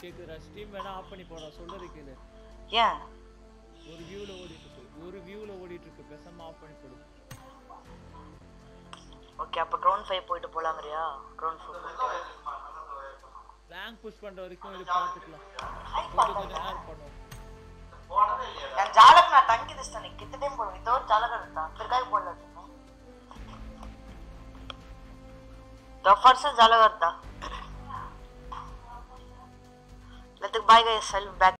கேக்குதா ஸ்ட்ரீம் வேணா ஆஃப் பண்ணி போடா சொல்றது கேளு. ஏன்? ஒரு வியூல ஓடிட்டு இருக்கு. ஒரு வியூல ஓடிட்டு இருக்கு. பேசாம ஆஃப் பண்ணி போடு. ஓகே அப்ப கிரவுண்ட் 5 போயிட்டு போலாம்றியா கிரவுண்ட் 4 போயிட்டு. பேங்க் புஷ் பண்ற வரைக்கும் இது பாத்துக்கலாம். கொஞ்சம் நேரம் பண்ணுவோம் நான் ஜாலக் நான் தங்கி திஸ்தானே கிட்ட டைம் போடுவேன் இதோ ஜாலக் இருந்தா பிறகாய் போடுவேன் डॉफरसन करता। By self